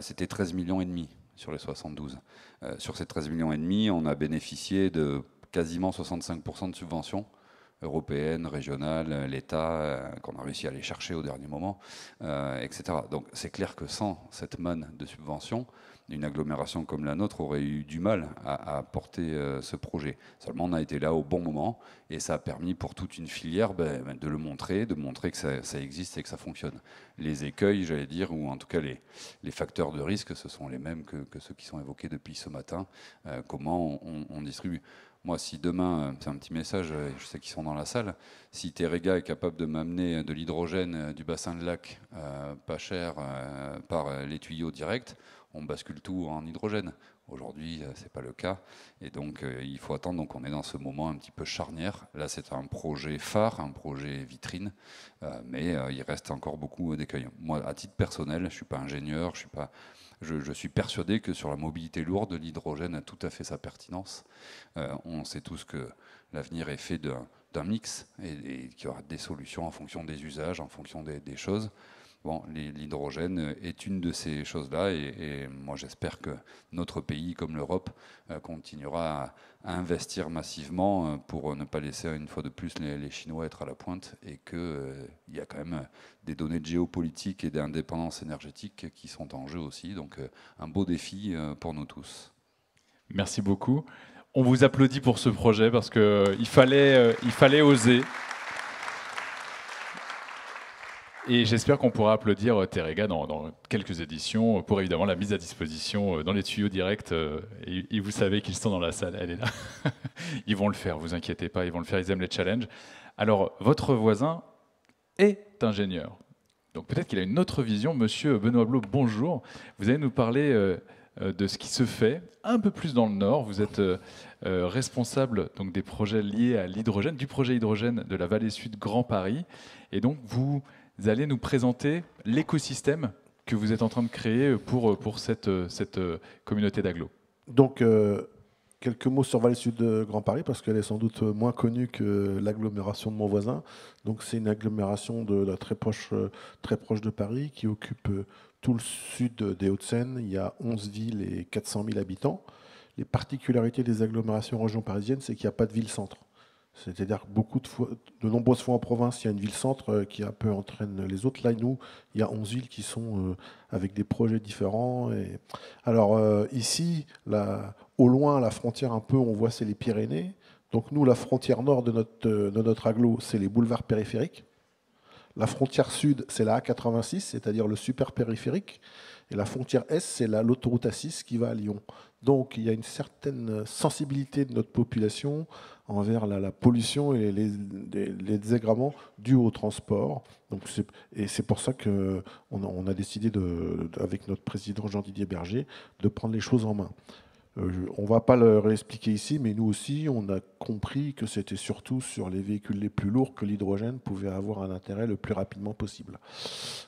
c'était 13 millions et demi sur les 72. Euh, sur ces 13 millions et demi, on a bénéficié de quasiment 65% de subventions européennes, régionales, l'État, euh, qu'on a réussi à aller chercher au dernier moment, euh, etc. Donc c'est clair que sans cette manne de subventions, une agglomération comme la nôtre aurait eu du mal à, porter euh, ce projet. Seulement, on a été là au bon moment et ça a permis pour toute une filière ben, ben, de le montrer, de montrer que ça, existe et que ça fonctionne. Les écueils, j'allais dire, ou en tout cas les, facteurs de risque, ce sont les mêmes que, ceux qui sont évoqués depuis ce matin. Euh, comment on, distribue moi, si demain, euh, c'est un petit message, je sais qu'ils sont dans la salle, si Terega est capable de m'amener de l'hydrogène du bassin de lac pas cher par les tuyaux directs, on bascule tout en hydrogène. Aujourd'hui, euh, ce n'est pas le cas. Et donc, euh, il faut attendre. Donc, on est dans ce moment un petit peu charnière. Là, c'est un projet phare, un projet vitrine. Euh, mais il reste encore beaucoup d'écueils. Moi, à titre personnel, je ne suis pas ingénieur. Je suis, pas, je, suis persuadé que sur la mobilité lourde, l'hydrogène a tout à fait sa pertinence. on sait tous que l'avenir est fait d'un mix et, qu'il y aura des solutions en fonction des usages, en fonction des choses. Bon, l'hydrogène est une de ces choses-là et, moi j'espère que notre pays comme l'Europe euh, continuera à, investir massivement euh, pour ne pas laisser une fois de plus les, Chinois être à la pointe et qu'il euh, y a quand même des données de géopolitique et d'indépendance énergétique qui sont en jeu aussi. Donc un beau défi pour nous tous. Merci beaucoup. On vous applaudit pour ce projet parce qu'il fallait, il fallait oser. Et j'espère qu'on pourra applaudir euh, Terega dans, quelques éditions pour évidemment la mise à disposition euh, dans les tuyaux directs. Euh, et, vous savez qu'ils sont dans la salle, elle est là. ils vont le faire, vous inquiétez pas, ils vont le faire, ils aiment les challenges. Alors, votre voisin est ingénieur. Donc peut-être qu'il a une autre vision. Monsieur Benoît Blot, bonjour. Vous allez nous parler de ce qui se fait un peu plus dans le nord. Vous êtes responsable donc des projets liés à l'hydrogène, du projet hydrogène de la vallée sud Grand Paris. Et donc vous allez nous présenter l'écosystème que vous êtes en train de créer pour, cette, communauté d'agglo. Donc, quelques mots sur Val Sud de Grand Paris, parce qu'elle est sans doute moins connue que l'agglomération de mon voisin. Donc c'est une agglomération très, proche, très proche de Paris qui occupe tout le sud des Hauts-de-Seine. Il y a 11 villes et 400 000 habitants. Les particularités des agglomérations en région parisienne, c'est qu'il n'y a pas de ville-centre. C'est-à-dire que beaucoup de, fois, de nombreuses fois en province, il y a une ville-centre euh, qui un peu entraîne les autres. Là, nous, il y a 11 villes qui sont euh, avec des projets différents. Alors euh, ici, au loin, la frontière un peu, on voit, c'est les Pyrénées. Donc nous, la frontière nord de notre, de notre aglo, c'est les boulevards périphériques. La frontière sud, c'est la A86, c'est-à-dire le super périphérique. Et la frontière est, c'est l'autoroute A6 qui va à Lyon. Donc il y a une certaine sensibilité de notre population envers la, pollution et les, désagréments dus au transport. Donc et c'est pour ça qu'on on a décidé, de, avec notre président Jean-Didier Berger, de prendre les choses en main. Euh, on ne va pas le réexpliquer ici, mais nous aussi, on a compris que c'était surtout sur les véhicules les plus lourds que l'hydrogène pouvait avoir un intérêt le plus rapidement possible.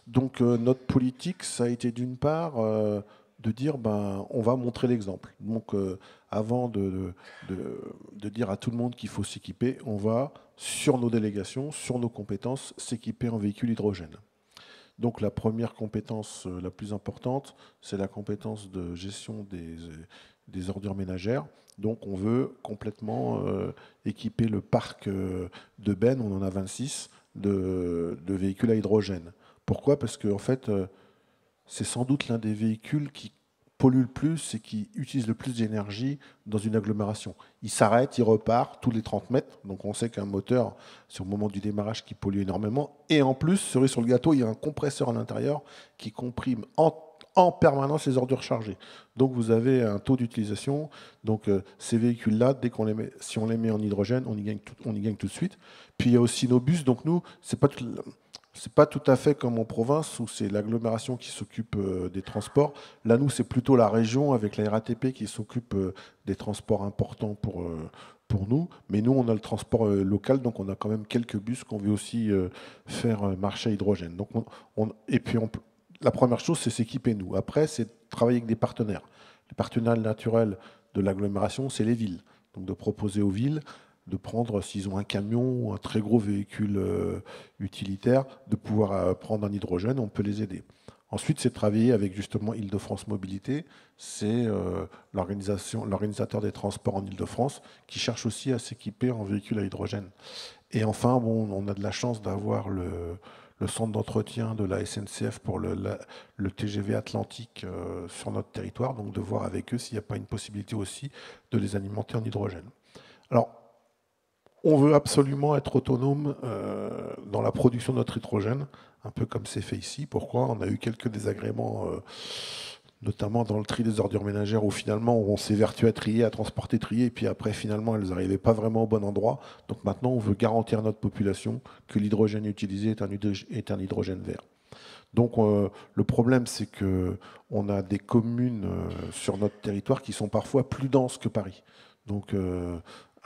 Donc euh, notre politique, ça a été d'une part... Euh, de dire ben, on va montrer l'exemple. Donc euh, avant de, de, dire à tout le monde qu'il faut s'équiper, on va, sur nos délégations, sur nos compétences, s'équiper en véhicule hydrogène. Donc la première compétence euh, la plus importante, c'est la compétence de gestion des, des, ordures ménagères. Donc on veut complètement euh, équiper le parc de Ben, on en a 26, de, de véhicules à hydrogène. Pourquoi? Parce qu'en en fait c'est sans doute l'un des véhicules qui pollue le plus et qui utilise le plus d'énergie dans une agglomération. Il s'arrête, il repart tous les 30 mètres. Donc on sait qu'un moteur, c'est au moment du démarrage qui pollue énormément. Et en plus, cerise sur le gâteau, il y a un compresseur à l'intérieur qui comprime en, permanence les ordures chargées. Donc vous avez un taux d'utilisation. Donc euh, ces véhicules-là, dès qu'on les met, si on les met en hydrogène, on y gagne tout, de suite. Puis il y a aussi nos bus. Donc nous, c'est pas tout, c'est pas tout à fait comme en province où c'est l'agglomération qui s'occupe euh, des transports. Là, nous, c'est plutôt la région avec la RATP qui s'occupe euh, des transports importants pour, euh, pour nous. Mais nous, on a le transport local, donc on a quand même quelques bus qu'on veut aussi faire marcher à hydrogène. Donc on, et puis, la première chose, c'est s'équiper nous. Après, c'est travailler avec des partenaires. Les partenaires naturels de l'agglomération, c'est les villes. Donc de proposer aux villes de prendre, s'ils ont un camion ou un très gros véhicule euh, utilitaire, de pouvoir euh, prendre un hydrogène, on peut les aider. Ensuite, c'est travailler avec justement Île-de-France Mobilité, c'est euh, l'organisateur des transports en Île-de-France qui cherche aussi à s'équiper en véhicules à hydrogène. Et enfin, bon, on a de la chance d'avoir le, centre d'entretien de la SNCF pour le, le TGV Atlantique sur notre territoire, donc de voir avec eux s'il n'y a pas une possibilité aussi de les alimenter en hydrogène. Alors, on veut absolument être autonome euh, dans la production de notre hydrogène, un peu comme c'est fait ici. Pourquoi? On a eu quelques désagréments, euh, notamment dans le tri des ordures ménagères, où finalement on s'est vertu à trier, à transporter, trier, et puis après finalement elles n'arrivaient pas vraiment au bon endroit. Donc maintenant on veut garantir à notre population que l'hydrogène utilisé est un, hydrogène vert. Donc euh, le problème, c'est que on a des communes sur notre territoire qui sont parfois plus denses que Paris. Donc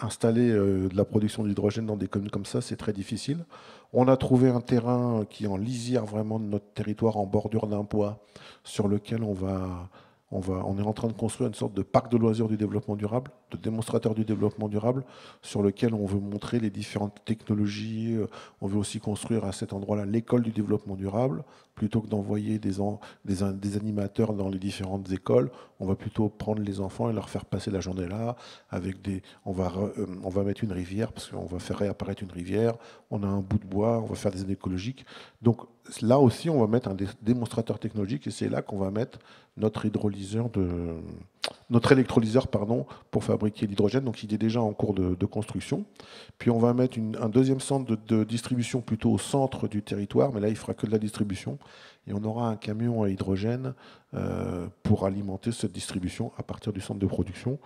installer euh, de la production d'hydrogène dans des communes comme ça, c'est très difficile. On a trouvé un terrain qui est en lisière vraiment de notre territoire, en bordure d'un bois, sur lequel on va on, est en train de construire une sorte de parc de loisirs du développement durable, de démonstrateur du développement durable, sur lequel on veut montrer les différentes technologies. On veut aussi construire à cet endroit-là l'école du développement durable. Plutôt que d'envoyer des, des, animateurs dans les différentes écoles, on va plutôt prendre les enfants et leur faire passer la journée là. Avec des, on, va, euh, on va mettre une rivière, parce qu'on va faire réapparaître une rivière. On a un bout de bois, on va faire des aides écologiques. Donc là aussi, on va mettre un démonstrateur technologique et c'est là qu'on va mettre notre hydrolyseur de notre électrolyseur pardon pour fabriquer l'hydrogène. Donc il est déjà en cours de, construction. Puis on va mettre un deuxième centre de, distribution plutôt au centre du territoire, mais là il fera que de la distribution et on aura un camion à hydrogène euh, pour alimenter cette distribution à partir du centre de production.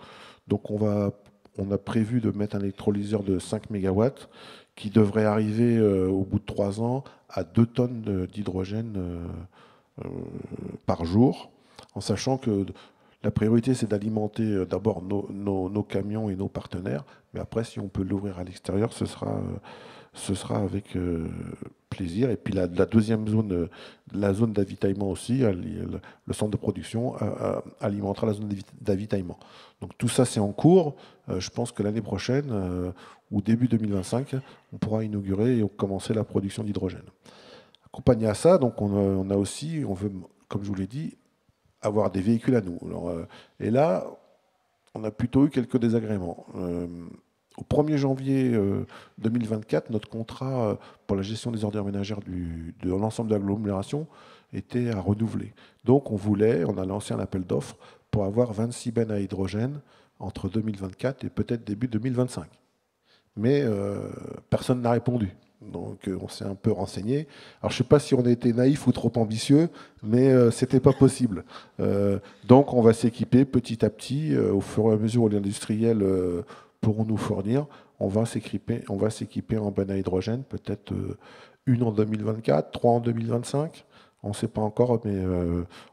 Donc on on a prévu de mettre un électrolyseur de 5 MW qui devrait arriver euh, au bout de 3 ans à 2 tonnes d'hydrogène euh, par jour en sachant que La priorité, c'est d'alimenter d'abord nos, camions et nos partenaires, mais après, si on peut l'ouvrir à l'extérieur, ce sera, ce sera avec plaisir. Et puis la, deuxième zone, la zone d'avitaillement aussi, le centre de production alimentera la zone d'avitaillement. Donc tout ça, c'est en cours. je pense que l'année prochaine, ou début 2025, on pourra inaugurer et commencer la production d'hydrogène. Accompagné à ça, donc on a, aussi, on veut, comme je vous l'ai dit, avoir des véhicules à nous. Euh, et là, on a plutôt eu quelques désagréments. Euh, au 1er janvier 2024, euh, notre contrat pour la gestion des ordures ménagères de l'ensemble de l'agglomération était à renouveler. Donc on voulait, on a lancé un appel d'offres pour avoir 26 bennes à hydrogène entre 2024 et peut-être début 2025 mais euh, personne n'a répondu. Donc euh, on s'est un peu renseigné. Alors je ne sais pas si on a été naïf ou trop ambitieux, mais euh, ce n'était pas possible. donc on va s'équiper petit à petit, au fur et à mesure où les industriels pourront nous fournir. On va s'équiper, en banne à hydrogène, peut-être une en 2024, trois en 2025. On ne sait pas encore, mais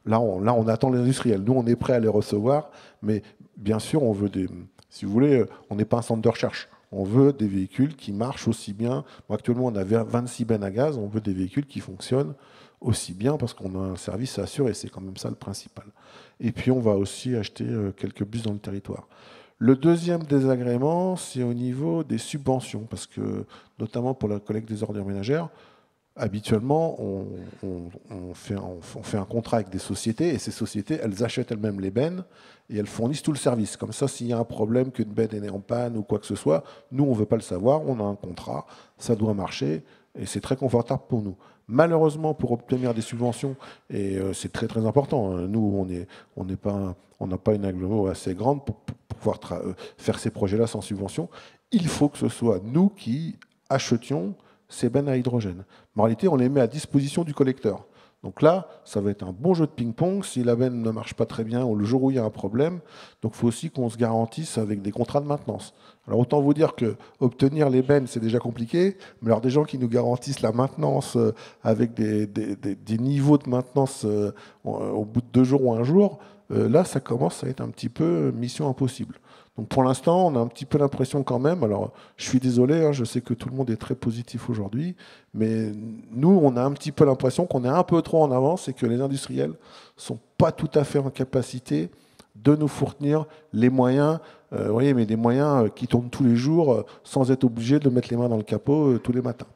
là, on, là, on attend les industriels. Nous, on est prêt à les recevoir, mais bien sûr, on veut des. Si vous voulez, on n'est pas un centre de recherche. On veut des véhicules qui marchent aussi bien. actuellement, on a 26 bennes à gaz. On veut des véhicules qui fonctionnent aussi bien parce qu'on a un service à assurer. C'est quand même ça le principal. Et puis, on va aussi acheter euh, quelques bus dans le territoire. Le deuxième désagrément, c'est au niveau des subventions, parce que notamment pour la collecte des ordures ménagères, habituellement, on, fait, un contrat avec des sociétés et ces sociétés, elles achètent elles-mêmes les bennes et elles fournissent tout le service. Comme ça, s'il y a un problème, qu'une benne est en panne ou quoi que ce soit, nous, on ne veut pas le savoir, on a un contrat, ça doit marcher et c'est très confortable pour nous. Malheureusement, pour obtenir des subventions, et euh, c'est très très important, hein, nous, on n'a pas, on pas une agglomération assez grande pour, pouvoir euh, faire ces projets-là sans subvention, il faut que ce soit nous qui achetions ces bennes à hydrogène. En réalité, on les met à disposition du collecteur. Donc là, ça va être un bon jeu de ping-pong si la benne ne marche pas très bien ou le jour où il y a un problème. Donc il faut aussi qu'on se garantisse avec des contrats de maintenance. Alors autant vous dire que obtenir les bennes, c'est déjà compliqué, mais alors des gens qui nous garantissent la maintenance euh, avec des, niveaux de maintenance euh, au bout de deux jours ou un jour, là, ça commence à être un petit peu mission impossible. Donc pour l'instant, on a un petit peu l'impression quand même, alors je suis désolé, hein, je sais que tout le monde est très positif aujourd'hui, mais nous, on a un petit peu l'impression qu'on est un peu trop en avance et que les industriels ne sont pas tout à fait en capacité de nous fournir les moyens, euh, vous voyez, mais des moyens euh, qui tournent tous les jours euh, sans être obligés de mettre les mains dans le capot tous les matins.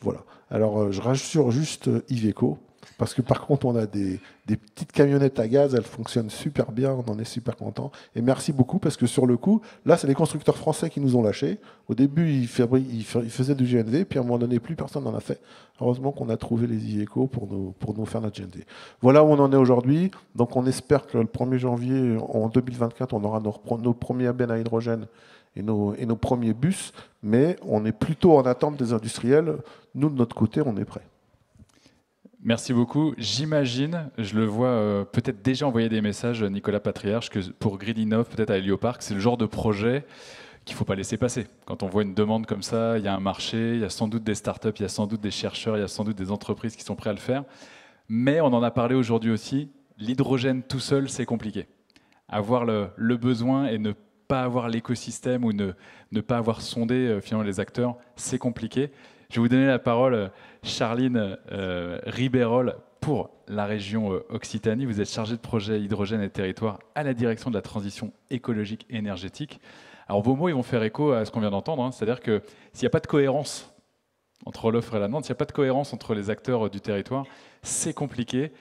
Voilà. Alors je rassure juste Iveco, parce que par contre, on a des, petites camionnettes à gaz, elles fonctionnent super bien, on en est super content. Et merci beaucoup parce que sur le coup, là, c'est les constructeurs français qui nous ont lâchés. Au début, ils, faisaient du GNV, puis à un moment donné, plus personne n'en a fait. Heureusement qu'on a trouvé les IECO pour nous, faire notre GNV. Voilà où on en est aujourd'hui. Donc on espère que le 1er janvier, en 2024, on aura nos, nos premiers bennes à hydrogène et nos, et nos premiers bus. Mais on est plutôt en attente des industriels. Nous, de notre côté, on est prêts. Merci beaucoup. J'imagine, je le vois euh, peut-être déjà envoyer des messages, Nicolas Patriarche, que pour Gridinov, peut-être à Heliopark, c'est le genre de projet qu'il ne faut pas laisser passer. Quand on voit une demande comme ça, il y a un marché, il y a sans doute des startups, il y a sans doute des chercheurs, il y a sans doute des entreprises qui sont prêtes à le faire. Mais on en a parlé aujourd'hui aussi, l'hydrogène tout seul, c'est compliqué. Avoir le, besoin et ne pas avoir l'écosystème ou ne, pas avoir sondé euh, finalement les acteurs, c'est compliqué. Je vais vous donner la parole, Charline euh, Ribérol, pour la région euh, Occitanie. Vous êtes chargée de projet hydrogène et territoire à la direction de la transition écologique et énergétique. Alors vos mots, ils vont faire écho à ce qu'on vient d'entendre, hein. c'est-à-dire que s'il n'y a pas de cohérence entre l'offre et la demande, s'il n'y a pas de cohérence entre les acteurs euh, du territoire, c'est compliqué.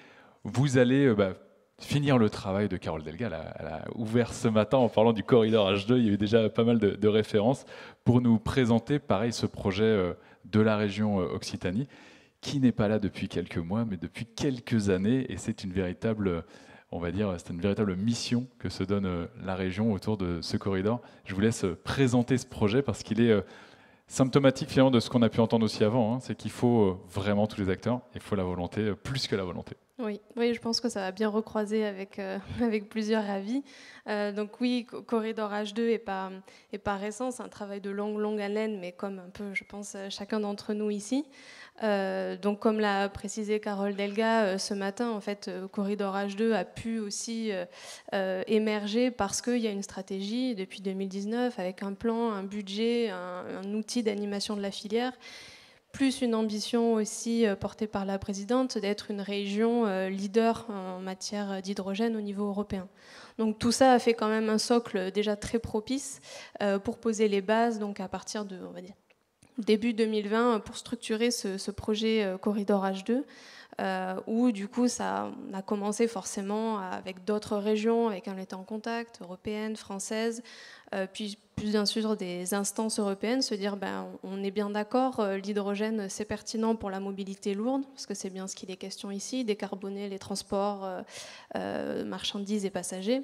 Vous allez bah, finir le travail de Carole Delga. Elle a, ouvert ce matin en parlant du corridor H2. Il y a eu déjà pas mal de, références pour nous présenter, pareil, ce projet de la région euh, Occitanie, qui n'est pas là depuis quelques mois, mais depuis quelques années, et c'est une véritable, on va dire, c'est une véritable mission que se donne euh, la région autour de ce corridor. Je vous laisse présenter ce projet parce qu'il est, euh, symptomatique finalement de ce qu'on a pu entendre aussi avant, hein, c'est qu'il faut vraiment tous les acteurs, il faut la volonté plus que la volonté. Oui, oui, je pense que ça va bien recroiser avec, avec plusieurs avis. donc oui, Corridor H2 est pas, est récent, c'est un travail de longue, longue haleine, mais comme un peu, je pense, chacun d'entre nous ici. Euh, donc, comme l'a précisé Carole Delga euh, ce matin, en fait, euh, Corridor H2 a pu aussi émerger parce qu'il y a une stratégie depuis 2019 avec un plan, un budget, un, outil d'animation de la filière plus une ambition aussi portée par la présidente d'être une région leader en matière d'hydrogène au niveau européen. Donc tout ça a fait quand même un socle déjà très propice pour poser les bases, donc à partir de, début 2020 pour structurer ce, projet euh, Corridor H2. Euh, où du coup ça a commencé forcément avec d'autres régions avec qui on était en contact, européennes, françaises, euh, puis plus bien sûr des instances européennes, se dire ben, on est bien d'accord, l'hydrogène c'est pertinent pour la mobilité lourde, parce que c'est bien ce qu'il est question ici, décarboner les transports marchandises et passagers.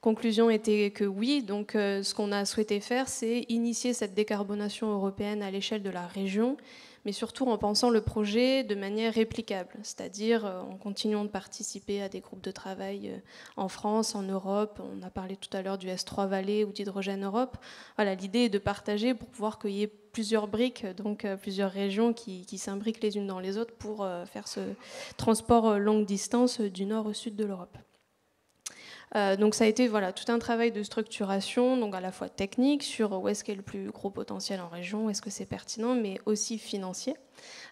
Conclusion était que oui, donc euh, ce qu'on a souhaité faire, c'est initier cette décarbonation européenne à l'échelle de la région, mais surtout en pensant le projet de manière réplicable, c'est-à-dire euh, en continuant de participer à des groupes de travail euh, en France, en Europe. On a parlé tout à l'heure du S3 Vallée ou d'Hydrogène Europe. Voilà, l'idée est de partager pour pouvoir qu'il plusieurs briques, donc plusieurs régions qui s'imbriquent les unes dans les autres pour faire ce transport longue distance du nord au sud de l'Europe. Euh, donc ça a été voilà, tout un travail de structuration, donc à la fois technique sur où est-ce a le plus gros potentiel en région, où est-ce que c'est pertinent, mais aussi financier.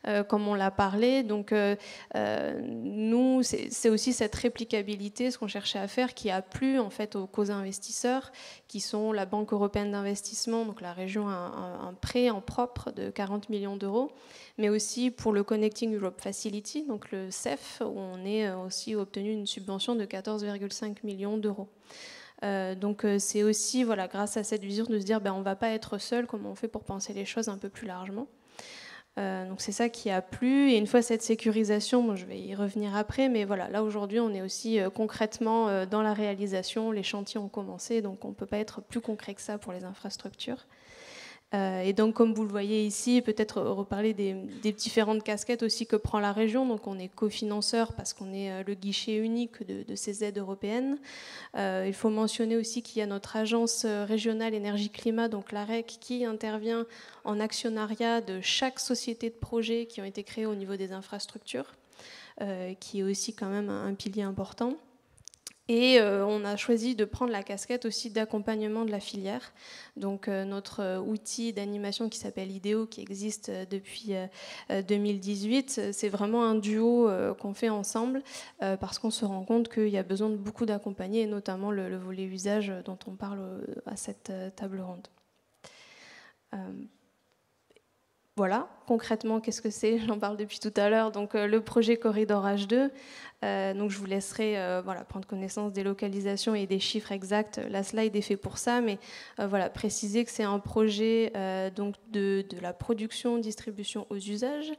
Euh, comme on l'a parlé. Donc, euh, euh, nous, c'est aussi cette réplicabilité, ce qu'on cherchait à faire, qui a plu en fait aux, investisseurs, qui sont la Banque européenne d'investissement. Donc, la région a un, prêt en propre de 40 millions d'euros, mais aussi pour le Connecting Europe Facility, donc le CEF, où on a aussi obtenu une subvention de 14,5 millions d'euros. donc c'est aussi voilà, grâce à cette vision de se dire ben, on ne va pas être seul, comment on fait pour penser les choses un peu plus largement. Euh, donc c'est ça qui a plu. Et une fois cette sécurisation, je vais y revenir après, mais voilà, là aujourd'hui on est aussi euh, concrètement euh, dans la réalisation, les chantiers ont commencé, donc on ne peut pas être plus concret que ça pour les infrastructures. Euh, et donc, comme vous le voyez ici, peut-être reparler des, différentes casquettes aussi que prend la région. Donc, on est cofinanceur parce qu'on est euh, le guichet unique de, ces aides européennes. Euh, il faut mentionner aussi qu'il y a notre agence régionale énergie-climat, donc l'AREC, qui intervient en actionnariat de chaque société de projet qui ont été créées au niveau des infrastructures, qui est aussi quand même un pilier important. Et euh, on a choisi de prendre la casquette aussi d'accompagnement de la filière. Donc euh, notre euh, outil d'animation qui s'appelle IDEO, qui existe depuis 2018, c'est vraiment un duo qu'on fait ensemble parce qu'on se rend compte qu'il y a besoin de beaucoup d'accompagner, et notamment le, volet usage dont on parle à cette table ronde. Voilà, concrètement, qu'est-ce que c'est? J'en parle depuis tout à l'heure. Donc, le projet Corridor H2, euh, donc je vous laisserai euh, prendre connaissance des localisations et des chiffres exacts. La slide est faite pour ça, mais euh, voilà, préciser que c'est un projet donc de, la production, distribution aux usages,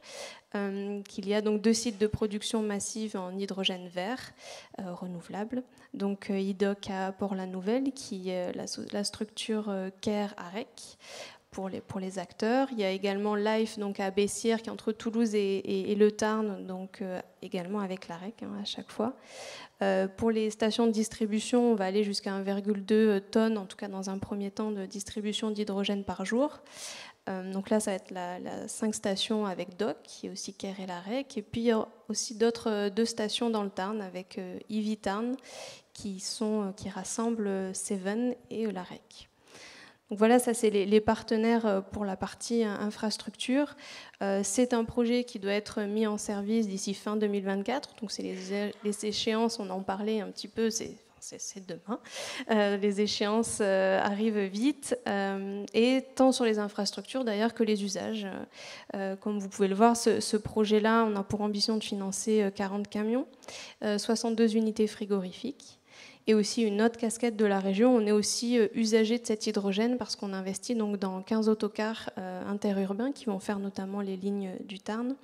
qu'il y a donc deux sites de production massive en hydrogène vert renouvelable. Donc IDOC à Port-la-Nouvelle, qui est la, la structure CARE AREC pour les, acteurs. Il y a également Life donc à Bessières, qui est entre Toulouse et, Le Tarn, donc euh, également avec la REC hein, à chaque fois. Euh, pour les stations de distribution, on va aller jusqu'à 1,2 tonnes, en tout cas dans un premier temps, de distribution d'hydrogène par jour. Euh, donc là, ça va être la, 5 stations avec DOC, qui est aussi Caire et la REC. Et puis il y a aussi d'autres deux stations dans le Tarn, avec Ivy Tarn, qui, sont, qui rassemblent Seven et la REC voilà, ça c'est les, partenaires euh, pour la partie euh, infrastructure. Euh, c'est un projet qui doit être mis en service d'ici fin 2024. Donc c'est les, échéances, on en parlait un petit peu, c'est demain. les échéances arrivent vite, et tant sur les infrastructures d'ailleurs que les usages. comme vous pouvez le voir, ce, ce projet-là, on a pour ambition de financer 40 camions, 62 unités frigorifiques et aussi une autre casquette de la région. On est aussi euh, usager de cet hydrogène parce qu'on investit donc dans 15 autocars euh, interurbains qui vont faire notamment les lignes du Tarn.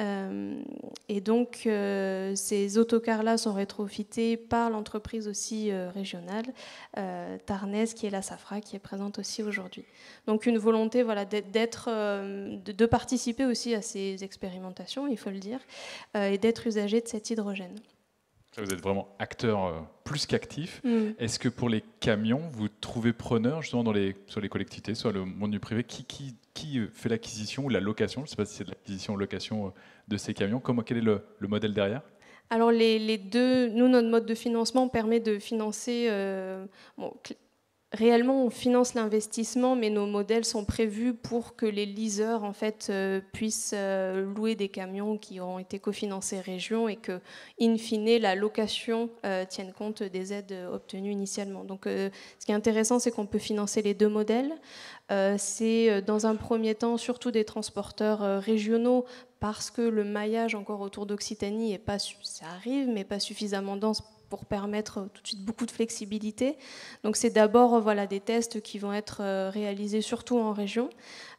Euh, et donc, euh, ces autocars-là sont rétrofités par l'entreprise aussi euh, régionale, Tarnes, qui est la Safra, qui est présente aussi aujourd'hui. Donc, une volonté voilà, d'être, de, participer aussi à ces expérimentations, il faut le dire, et d'être usager de cet hydrogène. Vous êtes vraiment acteur euh, plus qu'actif. Mm. Est-ce que pour les camions, vous trouvez preneur justement dans les, sur les collectivités, soit le monde du privé, qui, qui, qui euh, fait l'acquisition ou la location? Je ne sais pas si c'est de l'acquisition ou location euh, de ces camions. Comment, quel est le, le modèle derrière? Alors les, les, deux, nous notre mode de financement permet de financer bon, Réellement, on finance l'investissement, mais nos modèles sont prévus pour que les leasers en fait, euh, puissent euh, louer des camions qui ont été cofinancés région et que, in fine, la location euh, tienne compte des aides obtenues initialement. Donc, ce qui est intéressant, c'est qu'on peut financer les deux modèles. c'est dans un premier temps surtout des transporteurs régionaux parce que le maillage encore autour d'Occitanie est pas, ça arrive, mais pas suffisamment dense pour permettre tout de suite beaucoup de flexibilité. Donc c'est d'abord voilà, des tests qui vont être euh, réalisés surtout en région,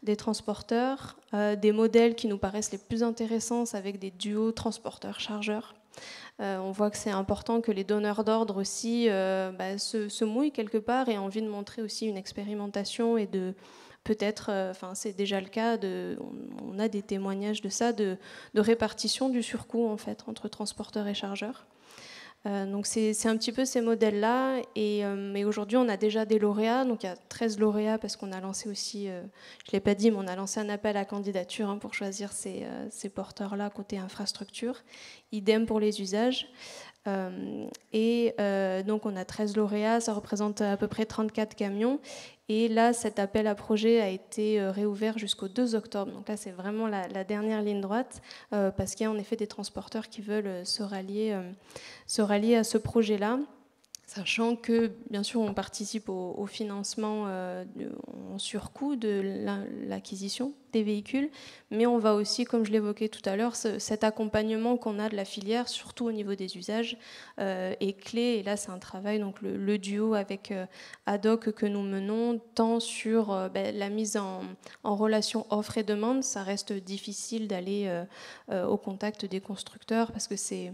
des transporteurs, euh, des modèles qui nous paraissent les plus intéressants avec des duos transporteurs-chargeurs. Euh, on voit que c'est important que les donneurs d'ordre aussi bah, se, mouillent quelque part et aient envie de montrer aussi une expérimentation et de peut-être, enfin c'est déjà le cas, on, a des témoignages de ça, de, de répartition du surcoût en fait entre transporteurs et chargeurs. Euh, donc c'est un petit peu ces modèles-là. Et euh, mais aujourd'hui, on a déjà des lauréats. Donc il y a 13 lauréats parce qu'on a lancé aussi, euh, je ne l'ai pas dit, mais on a lancé un appel à candidature hein, pour choisir ces, ces porteurs-là côté infrastructure. Idem pour les usages. et donc on a 13 lauréats, ça représente à peu près 34 camions. Et là, cet appel à projet a été euh, réouvert jusqu'au 2 octobre. Donc là, c'est vraiment la, dernière ligne droite, euh, parce qu'il y a en effet des transporteurs qui veulent euh, se rallier, se rallier à ce projet-là. Sachant que, bien sûr, on participe au, financement euh, en surcoût de l'acquisition des véhicules, mais on va aussi, comme je l'évoquais tout à l'heure, cet accompagnement qu'on a de la filière, surtout au niveau des usages, euh, est clé. Et là, c'est un travail, donc le, duo avec euh, ADOC que nous menons, tant sur ben, la mise en, relation offre et demande, ça reste difficile d'aller au contact des constructeurs parce que c'est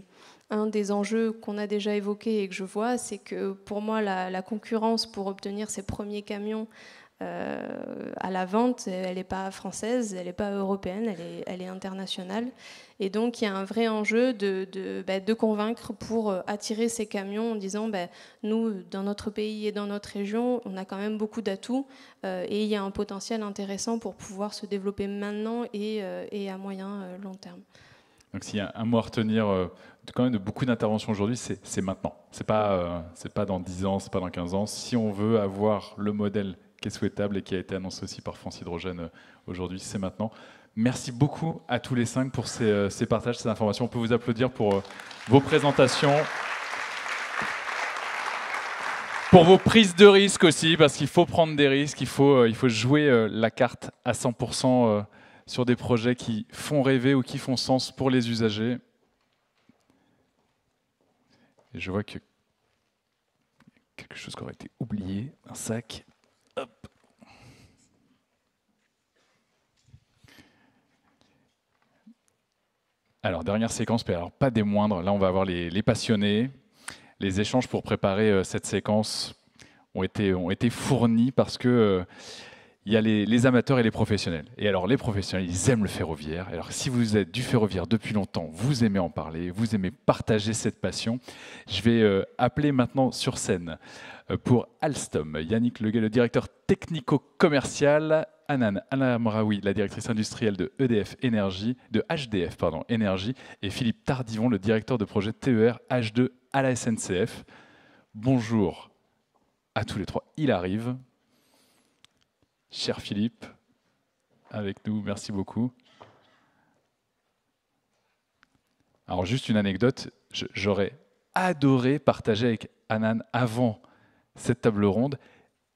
un des enjeux qu'on a déjà évoqué et que je vois, c'est que pour moi, la, concurrence pour obtenir ces premiers camions euh, à la vente, elle n'est pas française, elle n'est pas européenne, elle est, internationale. Et donc, il y a un vrai enjeu de, de, bah, convaincre pour euh, attirer ces camions en disant, bah, nous, dans notre pays et dans notre région, on a quand même beaucoup d'atouts euh, et il y a un potentiel intéressant pour pouvoir se développer maintenant et, et à moyen long terme. Donc s'il y a un mot à retenir euh, de beaucoup d'interventions aujourd'hui, c'est maintenant. C'est pas euh, pas dans 10 ans, c'est pas dans 15 ans. Si on veut avoir le modèle qui est souhaitable et qui a été annoncé aussi par France Hydrogène euh, aujourd'hui, c'est maintenant. Merci beaucoup à tous les cinq pour ces, ces, partages, ces informations. On peut vous applaudir pour vos présentations. Pour vos prises de risques aussi, parce qu'il faut prendre des risques, il faut, il faut jouer la carte à 100% sur des projets qui font rêver ou qui font sens pour les usagers. Et je vois que quelque chose qui aurait été oublié, un sac. Alors, dernière séquence, mais alors pas des moindres. Là, on va avoir les, les passionnés. Les échanges pour préparer euh, cette séquence ont été, ont été fournis parce que euh, il y a les, amateurs et les professionnels. Et alors, les professionnels, ils aiment le ferroviaire. Alors, si vous êtes du ferroviaire depuis longtemps, vous aimez en parler, vous aimez partager cette passion, je vais euh, appeler maintenant sur scène euh, pour Alstom Yannick Leguet, le directeur technico-commercial, Anan Alamraoui, la directrice industrielle de EDF Énergie, de HDF pardon, Énergie, et Philippe Tardivon, le directeur de projet TER H2 à la SNCF. Bonjour à tous les trois. Il arrive cher Philippe, avec nous. Merci beaucoup. Alors juste une anecdote, j'aurais adoré partager avec Anan avant cette table ronde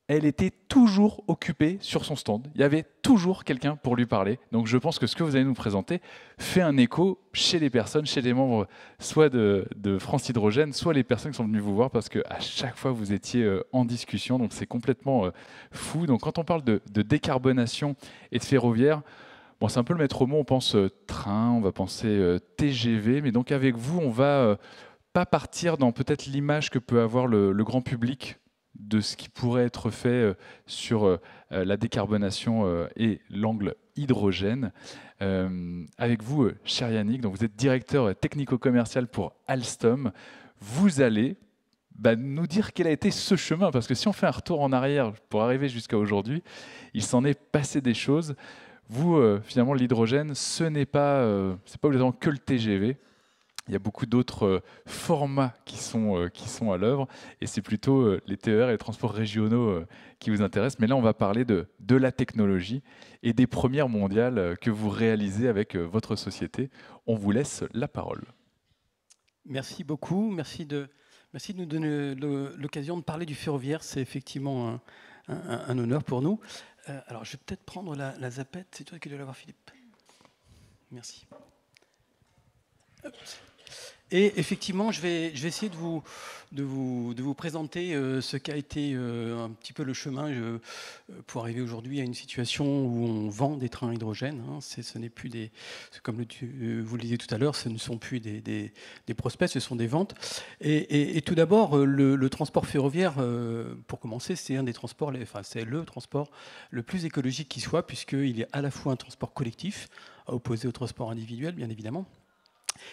elle était toujours occupée sur son stand. Il y avait toujours quelqu'un pour lui parler. Donc je pense que ce que vous allez nous présenter fait un écho chez les personnes, chez les membres soit de, France Hydrogène, soit les personnes qui sont venues vous voir parce qu'à chaque fois vous étiez euh, en discussion. Donc c'est complètement euh, fou. Donc quand on parle de, décarbonation et de ferroviaire, Bon, c'est un peu le maître mot, on pense train, on va penser TGV, mais donc avec vous, on va pas partir dans peut-être l'image que peut avoir le, grand public de ce qui pourrait être fait sur la décarbonation et l'angle hydrogène. avec vous, cher Yannick, donc vous êtes directeur technico-commercial pour Alstom. Vous allez bah, nous dire quel a été ce chemin, parce que si on fait un retour en arrière pour arriver jusqu'à aujourd'hui, il s'en est passé des choses. Vous, euh, finalement, l'hydrogène, ce n'est pas, euh, pas que le TGV. Il y a beaucoup d'autres euh, formats qui sont, qui sont à l'œuvre, et c'est plutôt les TER et les transports régionaux qui vous intéressent. Mais là, on va parler de, la technologie et des premières mondiales que vous réalisez avec votre société. On vous laisse la parole. Merci beaucoup. Merci de, nous donner l'occasion de parler du ferroviaire. C'est effectivement un, honneur pour nous. Euh, alors, je vais peut-être prendre la, zapette. C'est toi qui dois l'avoir, Philippe. Merci. Et effectivement, je vais, essayer de vous, présenter euh, ce qu'a été euh, un petit peu le chemin euh, pour arriver aujourd'hui à une situation où on vend des trains hydrogène. Hein. ce n'est plus des, comme vous le disiez tout à l'heure, ce ne sont plus des, des, prospects, ce sont des ventes. Et, tout d'abord, le, le, transport ferroviaire, pour commencer, c'est un des transports, enfin, c'est le transport le plus écologique qui soit, puisqu'il est à la fois un transport collectif, à opposer au transport individuel, bien évidemment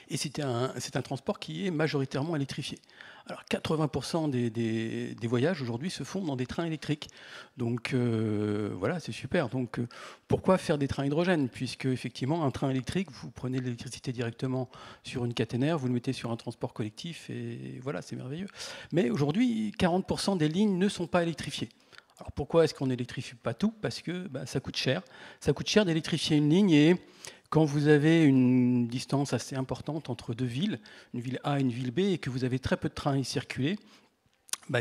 et c'est un, transport qui est majoritairement électrifié. Alors 80% des, des, voyages aujourd'hui se font dans des trains électriques. Donc euh, voilà, c'est super. Donc euh, pourquoi faire des trains hydrogène? Puisque effectivement, un train électrique, vous prenez l'électricité directement sur une caténaire, vous le mettez sur un transport collectif et voilà, c'est merveilleux. Mais aujourd'hui, 40% des lignes ne sont pas électrifiées. Alors pourquoi est-ce qu'on n'électrifie pas tout? Parce que bah, ça coûte cher. Ça coûte cher d'électrifier une ligne et quand vous avez une distance assez importante entre deux villes, une ville A et une ville B, et que vous avez très peu de trains à y circuler, bah,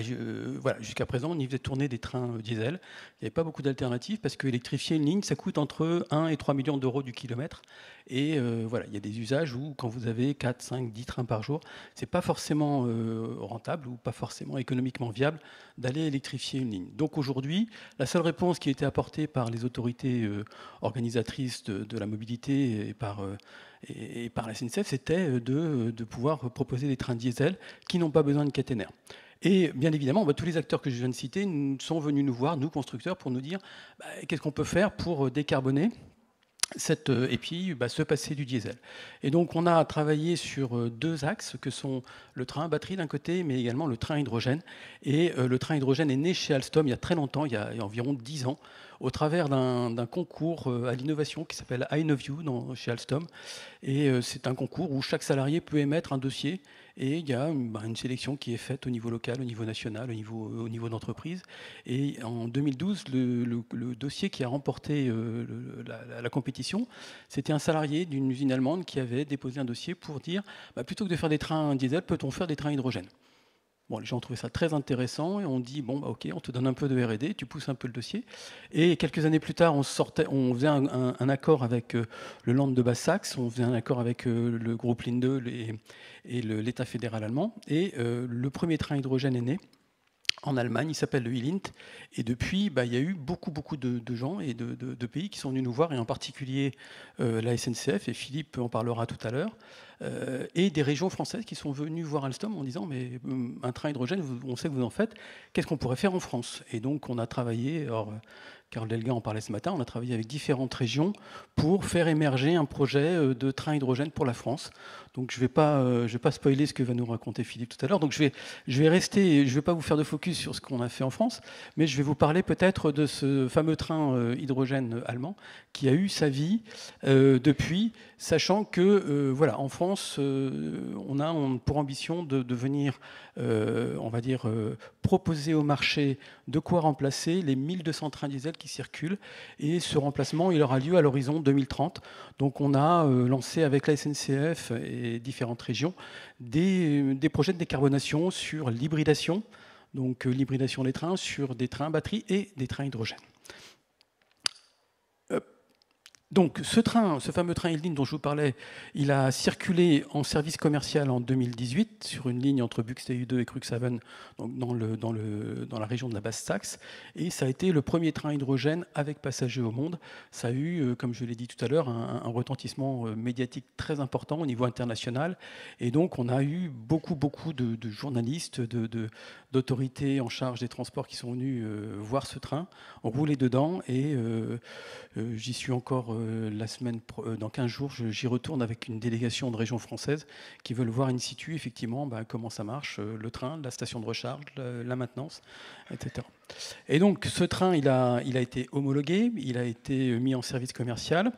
voilà, jusqu'à présent, on y faisait tourner des trains euh, diesel. Il n'y avait pas beaucoup d'alternatives parce que électrifier une ligne, ça coûte entre 1 et 3 millions d'euros du kilomètre. Et euh, voilà, il y a des usages où, quand vous avez 4, 5, 10 trains par jour, ce n'est pas forcément euh, rentable ou pas forcément économiquement viable d'aller électrifier une ligne. Donc aujourd'hui, la seule réponse qui a été apportée par les autorités organisatrices de, la mobilité et par la SNCF, c'était de, de, pouvoir proposer des trains diesel qui n'ont pas besoin de caténaire. Et bien évidemment, bah, tous les acteurs que je viens de citer sont venus nous voir, nous constructeurs, pour nous dire bah, qu'est-ce qu'on peut faire pour euh, décarboner cette, euh, et puis bah, se passer du diesel. Et donc on a travaillé sur euh, deux axes que sont le train batterie d'un côté, mais également le train hydrogène. Et le train hydrogène est né chez Alstom il y a très longtemps, il y a, environ dix ans, au travers d'un concours à l'innovation qui s'appelle I chez Alstom. Et c'est un concours où chaque salarié peut émettre un dossier et il y a bah, une sélection qui est faite au niveau local, au niveau national, au niveau, au niveau d'entreprise. Et en 2012, le, dossier qui a remporté euh, la, compétition, c'était un salarié d'une usine allemande qui avait déposé un dossier pour dire bah, plutôt que de faire des trains diesel, peut-on faire des trains hydrogène? Les gens ont trouvé ça très intéressant et on dit bon, bah, ok, on te donne un peu de R&D, tu pousses un peu le dossier. Et quelques années plus tard, on, sortait, on faisait un, accord avec euh, le Land de Basse-Saxe, on faisait un accord avec euh, le groupe Linde et, et l'État fédéral allemand. Et euh, le premier train hydrogène est né en Allemagne, il s'appelle le Hilint. Et depuis, bah, il y a eu beaucoup, beaucoup de, gens et de, pays qui sont venus nous voir, et en particulier la SNCF, et Philippe en parlera tout à l'heure, euh, et des régions françaises qui sont venues voir Alstom en disant mais euh, un train hydrogène, on sait que vous en faites, qu'est-ce qu'on pourrait faire en France? Et donc on a travaillé, alors, Carl Delga en parlait ce matin, on a travaillé avec différentes régions pour faire émerger un projet euh, de train hydrogène pour la France. Donc je ne vais, pas, vais pas spoiler ce que va nous raconter Philippe tout à l'heure. Donc je vais, rester, je ne vais pas vous faire de focus sur ce qu'on a fait en France, mais je vais vous parler peut-être de ce fameux train hydrogène allemand qui a eu sa vie depuis, sachant que voilà, en France, euh, on a pour ambition de, devenir, euh, on va dire, euh, proposer au marché de quoi remplacer les 1200 trains diesel qui circulent. Et ce remplacement, il aura lieu à l'horizon 2030. Donc on a lancé avec la SNCF et différentes régions des, des projets de décarbonation sur l'hybridation, donc l'hybridation des trains sur des trains batterie et des trains hydrogène. Donc ce train, ce fameux train Ildine dont je vous parlais, il a circulé en service commercial en 2018 sur une ligne entre Buxtehude 2 et Cruxhaven, donc dans, la région de la Basse-Saxe. Et ça a été le premier train hydrogène avec passagers au monde. Ça a eu, euh, comme je l'ai dit tout à l'heure, un, retentissement euh, médiatique très important au niveau international. Et donc on a eu beaucoup, beaucoup de, journalistes, d'autorités de, en charge des transports qui sont venus euh, voir ce train, rouler dedans. Et j'y suis encore euh, la semaine, euh, dans 15 jours, j'y retourne avec une délégation de régions françaises qui veulent voir in situ effectivement bah, comment ça marche, euh, le train, la station de recharge, la, maintenance, etc. Et donc ce train, il a, été homologué, il a été mis en service commercial.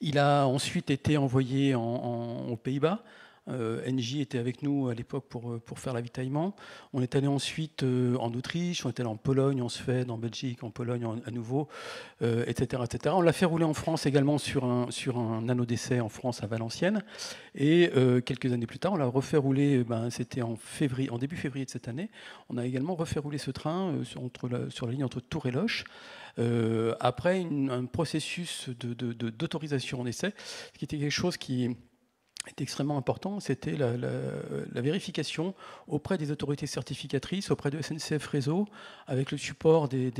Il a ensuite été envoyé aux Pays-Bas NJ était avec nous à l'époque pour, euh, pour faire l'avitaillement. On est allé ensuite euh, en Autriche, on est allé en Pologne, en Suède, en Belgique, en Pologne à nouveau, etc., etc. On l'a fait rouler en France également sur un, sur un anneau d'essai en France à Valenciennes. Et quelques années plus tard, on l'a refait rouler, ben, c'était en, février, en début février de cette année. On a également refait rouler ce train sur, entre la, sur la ligne entre Tours et Loche. après un processus d'autorisation de, de, en essai, ce qui était quelque chose qui, est extrêmement important, c'était la, vérification auprès des autorités certificatrices, auprès de SNCF Réseau, avec le support des,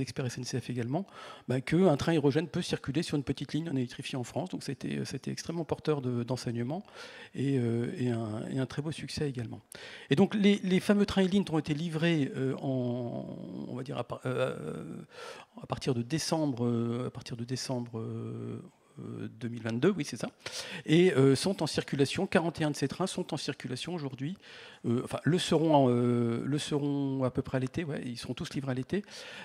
experts SNCF également, bah, qu'un train hydrogène peut circuler sur une petite ligne en électrifié en France. Donc c'était extrêmement porteur d'enseignement euh, et, un, très beau succès également. Et donc les, fameux trains e ont été livrés euh, euh, à partir de décembre 2022, oui c'est ça, et euh, sont en circulation, 41 de ces trains sont en circulation aujourd'hui, euh, enfin le seront, euh, le seront à peu près à l'été, ils seront tous livrés à l'été,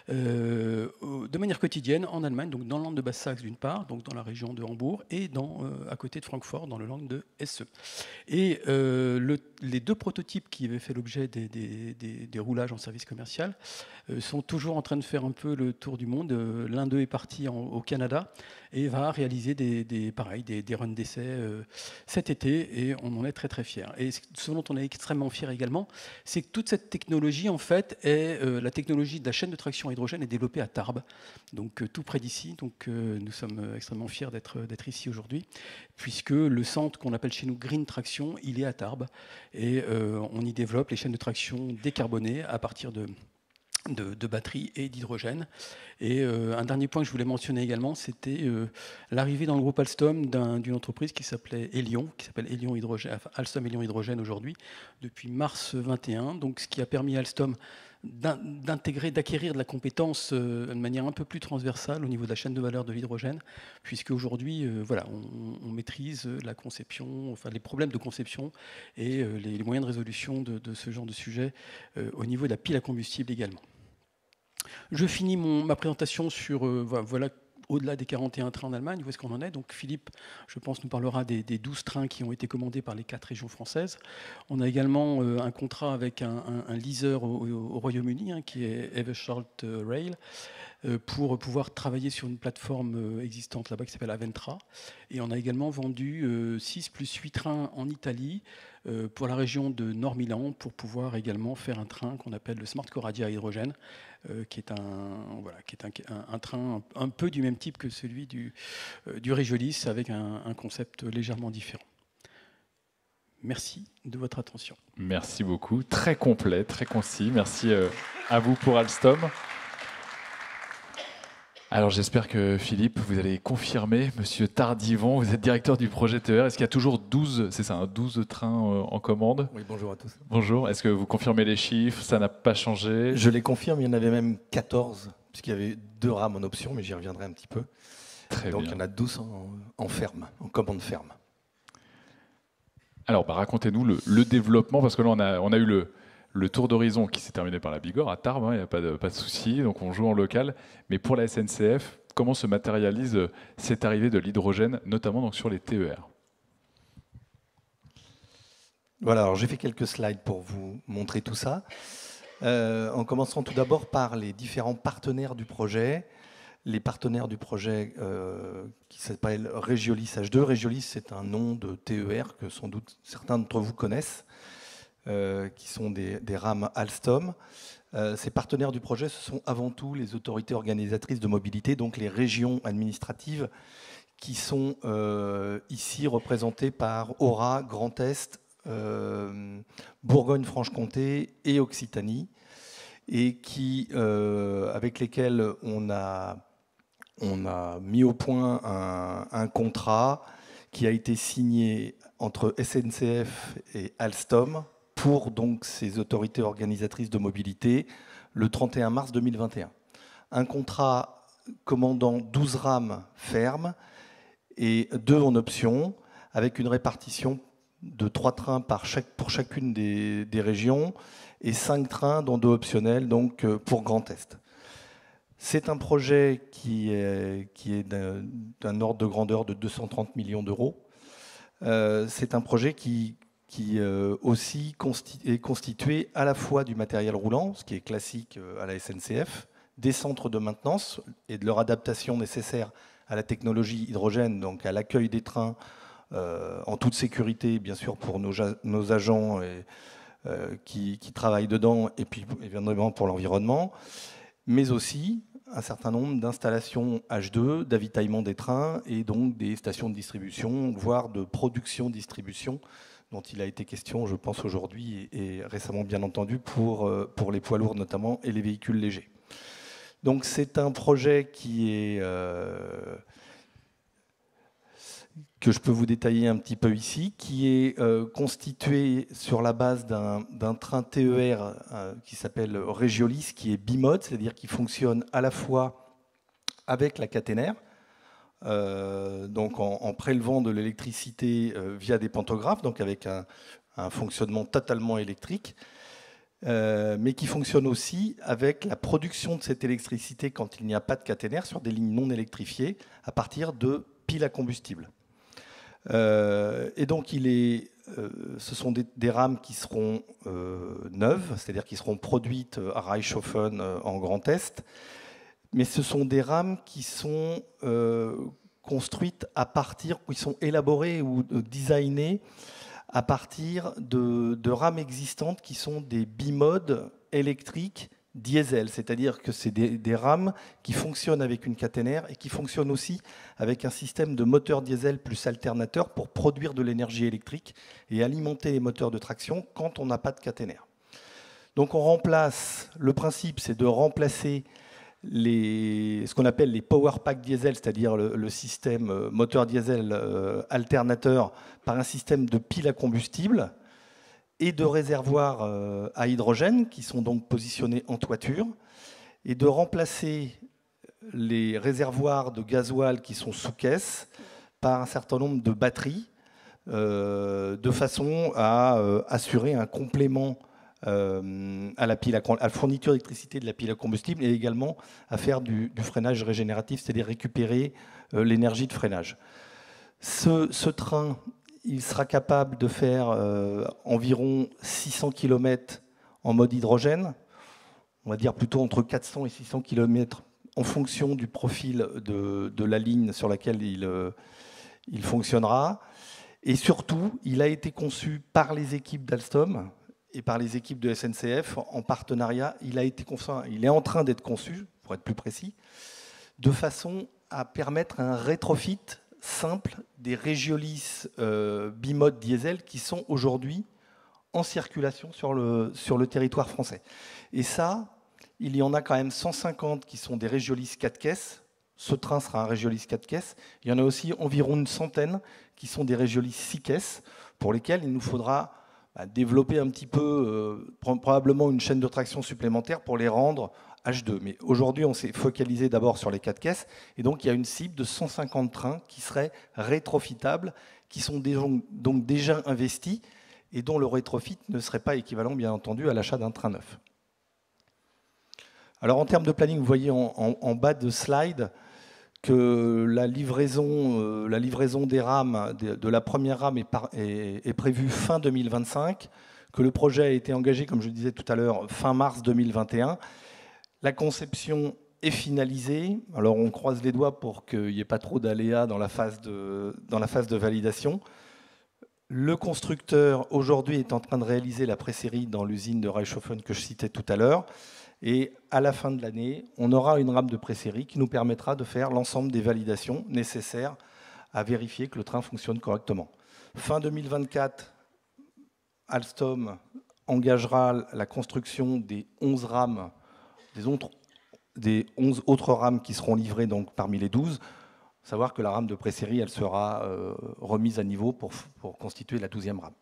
de manière quotidienne en Allemagne, donc dans le land de Basse-Saxe d'une part, donc dans la région de Hambourg, et dans, à côté de Francfort, dans le land de SE. Et le, les deux prototypes qui avaient fait l'objet des, des, roulages en service commercial sont toujours en train de faire un peu le tour du monde. L'un d'eux est parti au Canada et va réaliser des, des, pareil, des, des runs d'essai euh, cet été et on en est très très fiers. Et ce dont on est extrêmement fiers également, c'est que toute cette technologie en fait est euh, la technologie de la chaîne de traction hydrogène est développée à Tarbes, donc euh, tout près d'ici. Donc nous sommes extrêmement fiers d'être d'être ici aujourd'hui, puisque le centre qu'on appelle chez nous Green Traction, il est à Tarbes et on y développe les chaînes de traction décarbonées à partir de de, batteries et d'hydrogène. Et euh, un dernier point que je voulais mentionner également, c'était euh, l'arrivée dans le groupe Alstom d'une entreprise qui s'appelait Elion, qui s'appelle Alstom Elion Hydrogène aujourd'hui, depuis mars 21. Donc, ce qui a permis à Alstom d'intégrer, d'acquérir de la compétence euh, de manière un peu plus transversale au niveau de la chaîne de valeur de l'hydrogène, puisque aujourd'hui, voilà, on, maîtrise la conception, enfin les problèmes de conception et les, moyens de résolution de, de, ce genre de sujet au niveau de la pile à combustible également. Je finis ma présentation sur euh, voilà au-delà des 41 trains en Allemagne, où est-ce qu'on en est Donc Philippe, je pense, nous parlera des, 12 trains qui ont été commandés par les quatre régions françaises. On a également euh, un contrat avec un, un, leaser au, Royaume-Uni, hein, qui est Evershalt Rail, euh, pour pouvoir travailler sur une plateforme existante là-bas qui s'appelle Aventra. Et on a également vendu 6 plus 8 trains en Italie, pour la région de Nord-Milan, pour pouvoir également faire un train qu'on appelle le Smart Coradia hydrogène, euh, qui est, un, voilà, qui est train un, peu du même type que celui du, euh, du Régiolis, avec un, concept légèrement différent. Merci de votre attention. Merci beaucoup. Très complet, très concis. Merci euh, à vous pour Alstom. Alors j'espère que Philippe, vous allez confirmer, Monsieur Tardivon, vous êtes directeur du projet TER. Est-ce qu'il y a toujours 12, c'est ça, 12 hein, trains euh, en commande? Oui, bonjour à tous. Bonjour, est-ce que vous confirmez les chiffres? Ça n'a pas changé? Je les confirme, il y en avait même 14, puisqu'il y avait deux rames en option, mais j'y reviendrai un petit peu. Très Donc il y en a 12 en, ferme, en commande ferme. Alors bah, racontez-nous le, développement, parce que là on a, on a eu le, le tour d'horizon qui s'est terminé par la Bigorre à Tarbes, hein, il n'y a pas de, pas souci, donc on joue en local. Mais pour la SNCF, comment se matérialise euh, cette arrivée de l'hydrogène, notamment donc sur les TER Voilà, alors j'ai fait quelques slides pour vous montrer tout ça. Euh, en commençant tout d'abord par les différents partenaires du projet. Les partenaires du projet euh, qui s'appelle Regiolis H2. Regiolis, c'est un nom de TER que sans doute certains d'entre vous connaissent. Qui sont des, rames Alstom. ces partenaires du projet, ce sont avant tout les autorités organisatrices de mobilité, donc les régions administratives, qui sont ici représentées par Aura, Grand Est, Bourgogne-Franche-Comté et Occitanie et qui, euh, avec lesquels on a mis au point un, contrat qui a été signé entre SNCF et Alstom pour donc ces autorités organisatrices de mobilité le 31 mars 2021. Un contrat commandant 12 rames fermes et deux en option, avec une répartition de trois trains pour chacune des, régions et 5 trains, dont deux optionnels, donc euh, pour Grand Est. C'est un projet qui est, qui est d'un ordre de grandeur de 230 millions d'euros. Euh, c'est un projet qui, qui euh, aussi est constitué à la fois du matériel roulant, ce qui est classique à la SNCF, des centres de maintenance et de leur adaptation nécessaire à la technologie hydrogène, donc à l'accueil des trains en toute sécurité, bien sûr, pour nos, agents euh, qui, travaillent dedans, et puis évidemment pour l'environnement, mais aussi un certain nombre d'installations H2, d'avitaillement des trains et donc des stations de distribution, voire de production-distribution, dont il a été question, je pense, aujourd'hui et, récemment bien entendu pour, euh, pour les poids lourds notamment et les véhicules légers. Donc c'est un projet qui est euh, que je peux vous détailler un petit peu ici, qui est euh, constitué sur la base d'un train TER qui s'appelle Regiolis, qui est bimode, c'est-à-dire qui fonctionne à la fois avec la caténaire, euh, donc en, prélevant de l'électricité via des pantographes, donc avec un, fonctionnement totalement électrique, mais qui fonctionne aussi avec la production de cette électricité quand il n'y a pas de caténaire sur des lignes non électrifiées à partir de piles à combustible. Euh, et donc, euh, ce sont des, rames qui seront euh, neuves, c'est-à-dire qui seront produites à Reichshofen en Grand Est, mais ce sont des rames qui sont construites à partir, qui sont élaborées ou designées à partir de, rames existantes qui sont des bimodes électriques diesel, c'est-à-dire que c'est des, rames qui fonctionnent avec une caténaire et qui fonctionnent aussi avec un système de moteur diesel plus alternateur pour produire de l'énergie électrique et alimenter les moteurs de traction quand on n'a pas de caténaire. Donc on remplace, le principe c'est de remplacer ce qu'on appelle les power pack diesel, c'est-à-dire le, système euh, moteur diesel euh, alternateur par un système de pile à combustible et de réservoirs euh, à hydrogène qui sont donc positionnés en toiture et de remplacer les réservoirs de gasoil qui sont sous caisse par un certain nombre de batteries de façon à assurer un complément à la pile à, fourniture d'électricité de la pile à combustible et également à faire du, freinage régénératif, c'est-à-dire récupérer l'énergie de freinage. Ce, train il sera capable de faire euh, environ 600 km en mode hydrogène, on va dire plutôt entre 400 et 600 km en fonction du profil de, la ligne sur laquelle euh, il, fonctionnera. Et surtout, il a été conçu par les équipes d'Alstom et par les équipes de SNCF en partenariat. Il, a été conçu, il est en train d'être conçu, pour être plus précis, de façon à permettre un rétrofit simple des Regiolis euh, diesel qui sont aujourd'hui en circulation sur le, sur le territoire français. Et ça, il y en a quand même 150 qui sont des Regiolis 4 caisses. Ce train sera un Regiolis 4 caisses. Il y en a aussi environ une centaine qui sont des Regiolis 6 caisses, pour lesquels il nous faudra développer un petit peu, euh, probablement une chaîne de traction supplémentaire pour les rendre H2. Mais aujourd'hui, on s'est focalisé d'abord sur les 4 caisses. Et donc, il y a une cible de 150 trains qui seraient rétrofitables, qui sont donc déjà investis et dont le rétrofit ne serait pas équivalent, bien entendu, à l'achat d'un train neuf. Alors, en termes de planning, vous voyez en, bas de slide que la livraison, euh, la livraison des rames, de, la première rame est, prévue fin 2025, que le projet a été engagé, comme je le disais tout à l'heure, fin mars 2021, la conception est finalisée. Alors on croise les doigts pour qu'il n'y ait pas trop d'aléas dans, la phase de, dans la phase de validation. Le constructeur aujourd'hui est en train de réaliser la pré-série dans l'usine de Reichshofen que je citais tout à l'heure. Et à la fin de l'année, on aura une rame de pré-série qui nous permettra de faire l'ensemble des validations nécessaires à vérifier que le train fonctionne correctement. Fin 2024, Alstom engagera la construction des 11 rames, des, autres, des 11 autres rames qui seront livrées donc parmi les 12. Savoir que la rame de pré-série, elle sera euh, remise à niveau pour, pour constituer la 12e rame.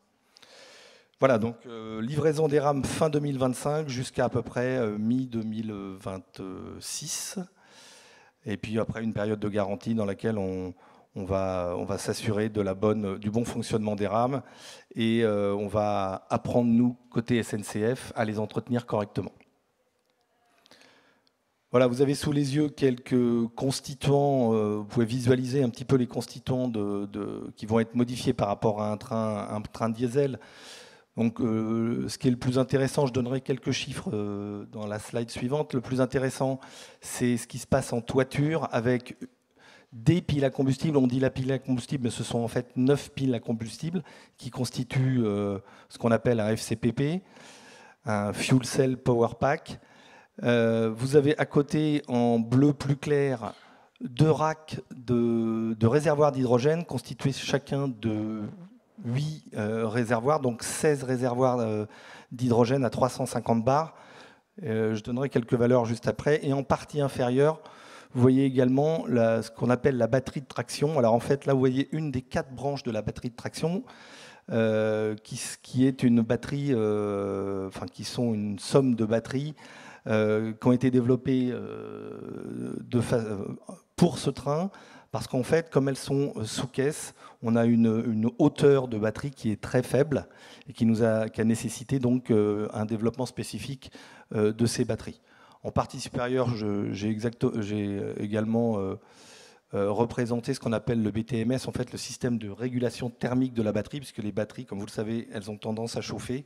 Voilà, donc euh, livraison des rames fin 2025 jusqu'à à peu près euh, mi-2026. Et puis après une période de garantie dans laquelle on, va, s'assurer du bon fonctionnement des rames et euh, on va apprendre, nous, côté SNCF, à les entretenir correctement. Voilà, vous avez sous les yeux quelques constituants. vous pouvez visualiser un petit peu les constituants qui vont être modifiés par rapport à un train, un train diesel. Donc, euh, ce qui est le plus intéressant, je donnerai quelques chiffres euh, dans la slide suivante. Le plus intéressant, c'est ce qui se passe en toiture avec des piles à combustible. On dit la pile à combustible, mais ce sont en fait neuf piles à combustible qui constituent euh, ce qu'on appelle un FCPP, un Fuel Cell Power Pack. vous avez à côté, en bleu plus clair, deux racks de, de réservoirs d'hydrogène constitués chacun de 8 euh, réservoirs, donc 16 réservoirs euh, d'hydrogène à 350 bars. Euh, je donnerai quelques valeurs juste après. Et en partie inférieure, vous voyez également ce qu'on appelle la batterie de traction. Alors en fait, là, vous voyez une des quatre branches de la batterie de traction, qui, est une batterie, qui sont une somme de batteries qui ont été développées pour ce train parce qu'en fait, comme elles sont euh, sous caisse, on a une, hauteur de batterie qui est très faible et qui, nous a, nécessité donc euh, un développement spécifique euh, de ces batteries. En partie supérieure, j'ai également représenté ce qu'on appelle le BTMS, en fait le système de régulation thermique de la batterie, puisque les batteries, comme vous le savez, elles ont tendance à chauffer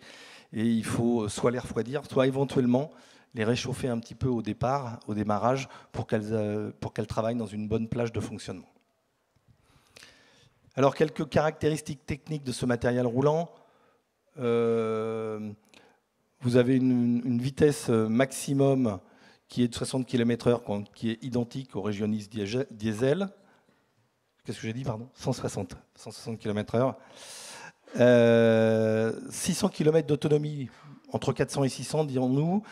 et il faut soit les refroidir, soit éventuellement les réchauffer un petit peu au départ, au démarrage, pour qu'elles euh, travaillent dans une bonne plage de fonctionnement. Alors, quelques caractéristiques techniques de ce matériel roulant. Euh, vous avez une, vitesse maximum qui est de 60 km/h, qui est identique au régioniste diesel. Qu'est-ce que j'ai dit, pardon? 160, 160 km/h. 600 km d'autonomie, entre 400 et 600, dirons-nous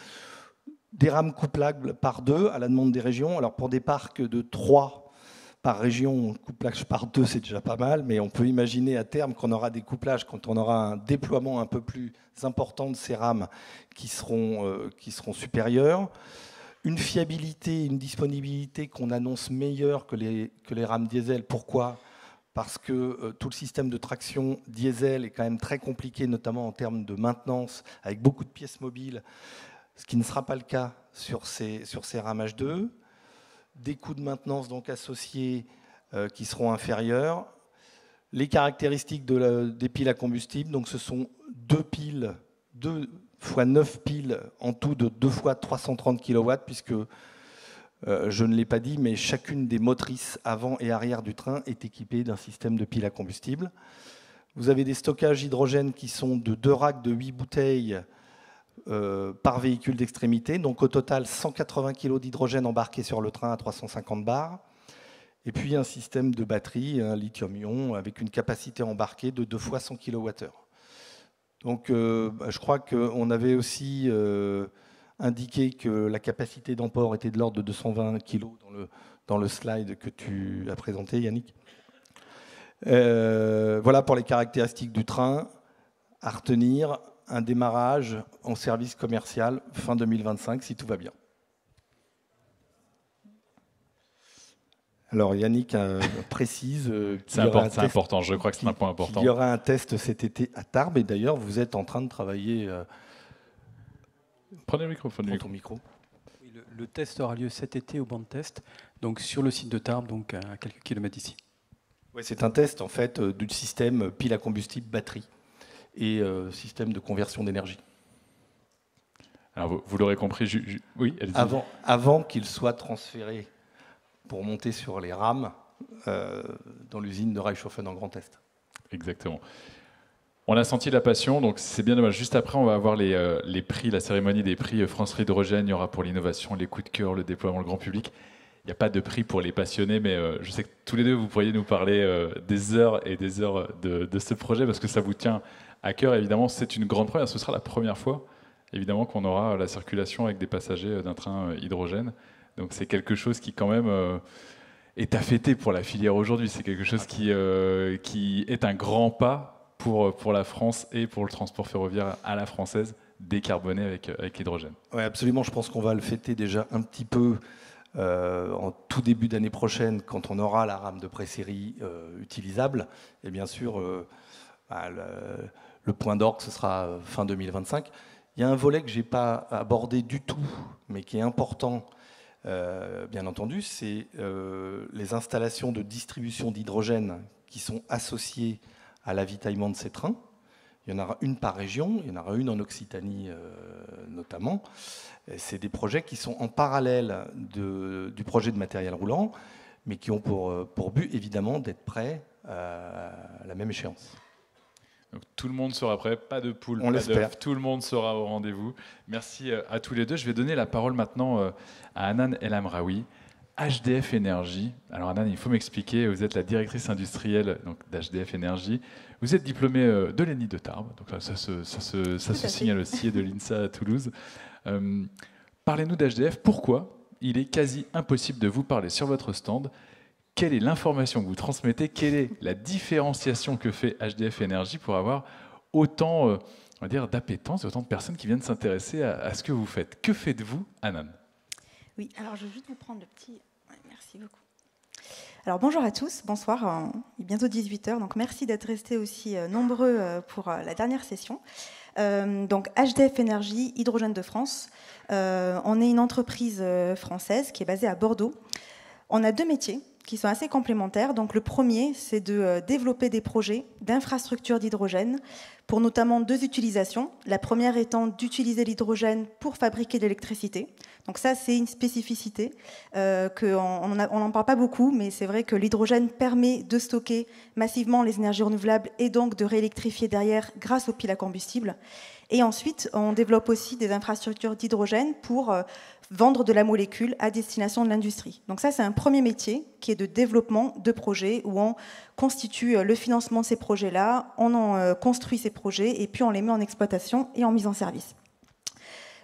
des rames couplables par deux à la demande des régions. Alors pour des parcs de trois par région, couplage par deux, c'est déjà pas mal, mais on peut imaginer à terme qu'on aura des couplages quand on aura un déploiement un peu plus important de ces rames qui seront, euh, qui seront supérieures. Une fiabilité, une disponibilité qu'on annonce meilleure que les, que les rames diesel. Pourquoi? Parce que euh, tout le système de traction diesel est quand même très compliqué, notamment en termes de maintenance, avec beaucoup de pièces mobiles ce qui ne sera pas le cas sur ces, sur ces ramages 2. Des coûts de maintenance donc associés euh, qui seront inférieurs. Les caractéristiques de des piles à combustible, donc ce sont deux piles, 2 fois 9 piles en tout de 2 fois 330 kW, puisque euh, je ne l'ai pas dit, mais chacune des motrices avant et arrière du train est équipée d'un système de piles à combustible. Vous avez des stockages hydrogène qui sont de deux racks de 8 bouteilles euh, par véhicule d'extrémité. Donc au total, 180 kg d'hydrogène embarqué sur le train à 350 bars. Et puis un système de batterie, un lithium-ion, avec une capacité embarquée de 2 fois 100 kWh. Donc euh, bah, je crois qu'on avait aussi euh, indiqué que la capacité d'emport était de l'ordre de 220 kg dans le, dans le slide que tu as présenté, Yannick. voilà pour les caractéristiques du train à retenir un démarrage en service commercial fin 2025 si tout va bien. Alors Yannick euh, précise. Euh, c'est important, je crois que c'est un point important. Il y aura un test cet été à Tarbes et d'ailleurs vous êtes en train de travailler. Euh, Prenez le micro, ton micro. le, test aura lieu cet été au banc de test, donc sur le site de Tarbes, donc à quelques kilomètres d'ici. Ouais, c'est un test en fait du système pile à combustible batterie et euh, système de conversion d'énergie. Alors vous, l'aurez compris, oui. Avant, avant qu'il soit transféré pour monter sur les rames euh, dans l'usine de Reichshofen en Grand Est. Exactement. On a senti la passion, donc c'est bien dommage. Juste après, on va avoir les, euh, les prix, la cérémonie des prix France Hydrogène. Il y aura pour l'innovation, les coups de cœur, le déploiement, le grand public. Il n'y a pas de prix pour les passionnés, mais euh, je sais que tous les deux, vous pourriez nous parler euh, des heures et des heures de, ce projet parce que ça vous tient à cœur. Évidemment, c'est une grande première. Ce sera la première fois, évidemment, qu'on aura la circulation avec des passagers d'un train hydrogène. Donc c'est quelque chose qui, quand même, est à fêter pour la filière aujourd'hui. C'est quelque chose qui, qui est un grand pas pour, pour la France et pour le transport ferroviaire à la française décarboné avec, avec l'hydrogène. Oui, absolument. Je pense qu'on va le fêter déjà un petit peu euh, en tout début d'année prochaine, quand on aura la rame de pré-série euh, utilisable. Et bien sûr, euh, bah, le, point d'orgue, ce sera fin 2025. Il y a un volet que je n'ai pas abordé du tout, mais qui est important, bien entendu, c'est les installations de distribution d'hydrogène qui sont associées à l'avitaillement de ces trains. Il y en aura une par région, il y en aura une en Occitanie euh, notamment. C'est des projets qui sont en parallèle du projet de matériel roulant, mais qui ont pour, euh, pour but évidemment d'être prêts à la même échéance. Donc, tout le monde sera prêt, pas de poule, On l'espère. tout le monde sera au rendez-vous. Merci euh, à tous les deux. Je vais donner la parole maintenant à Anan El Amraoui. HDF Énergie. Alors Anan, il faut m'expliquer, vous êtes la directrice industrielle d'HDF Énergie. Vous êtes diplômée euh, de l'ENI de Tarbes, donc ça, se, ça signale aussi, et de l'INSA à Toulouse. Euh, parlez-nous d'HDF. Pourquoi il est quasi impossible de vous parler sur votre stand? Quelle est l'information que vous transmettez? Quelle est la différenciation que fait HDF Énergie pour avoir autant euh, on va dire, d'appétence autant de personnes qui viennent s'intéresser à, à ce que vous faites? Que faites-vous, Anan oui, alors je vais juste vous prendre le petit. merci beaucoup. Alors bonjour à tous, bonsoir, euh, il est bientôt 18h, donc merci d'être restés aussi euh, nombreux euh, pour la dernière session. donc HDF Énergie, Hydrogène de France, on est une entreprise française qui est basée à Bordeaux. On a deux métiers qui sont assez complémentaires. Donc le premier, c'est de développer des projets d'infrastructures d'hydrogène pour notamment deux utilisations. La première étant d'utiliser l'hydrogène pour fabriquer de l'électricité. Donc ça, c'est une spécificité euh, qu'on n'en parle pas beaucoup, mais c'est vrai que l'hydrogène permet de stocker massivement les énergies renouvelables et donc de réélectrifier derrière grâce aux piles à combustible. Et ensuite, on développe aussi des infrastructures d'hydrogène pour euh, vendre de la molécule à destination de l'industrie. Donc ça, c'est un premier métier qui est de développement de projets où on constitue euh, le financement de ces projets-là, on en euh, construit ces projets et puis on les met en exploitation et en mise en service.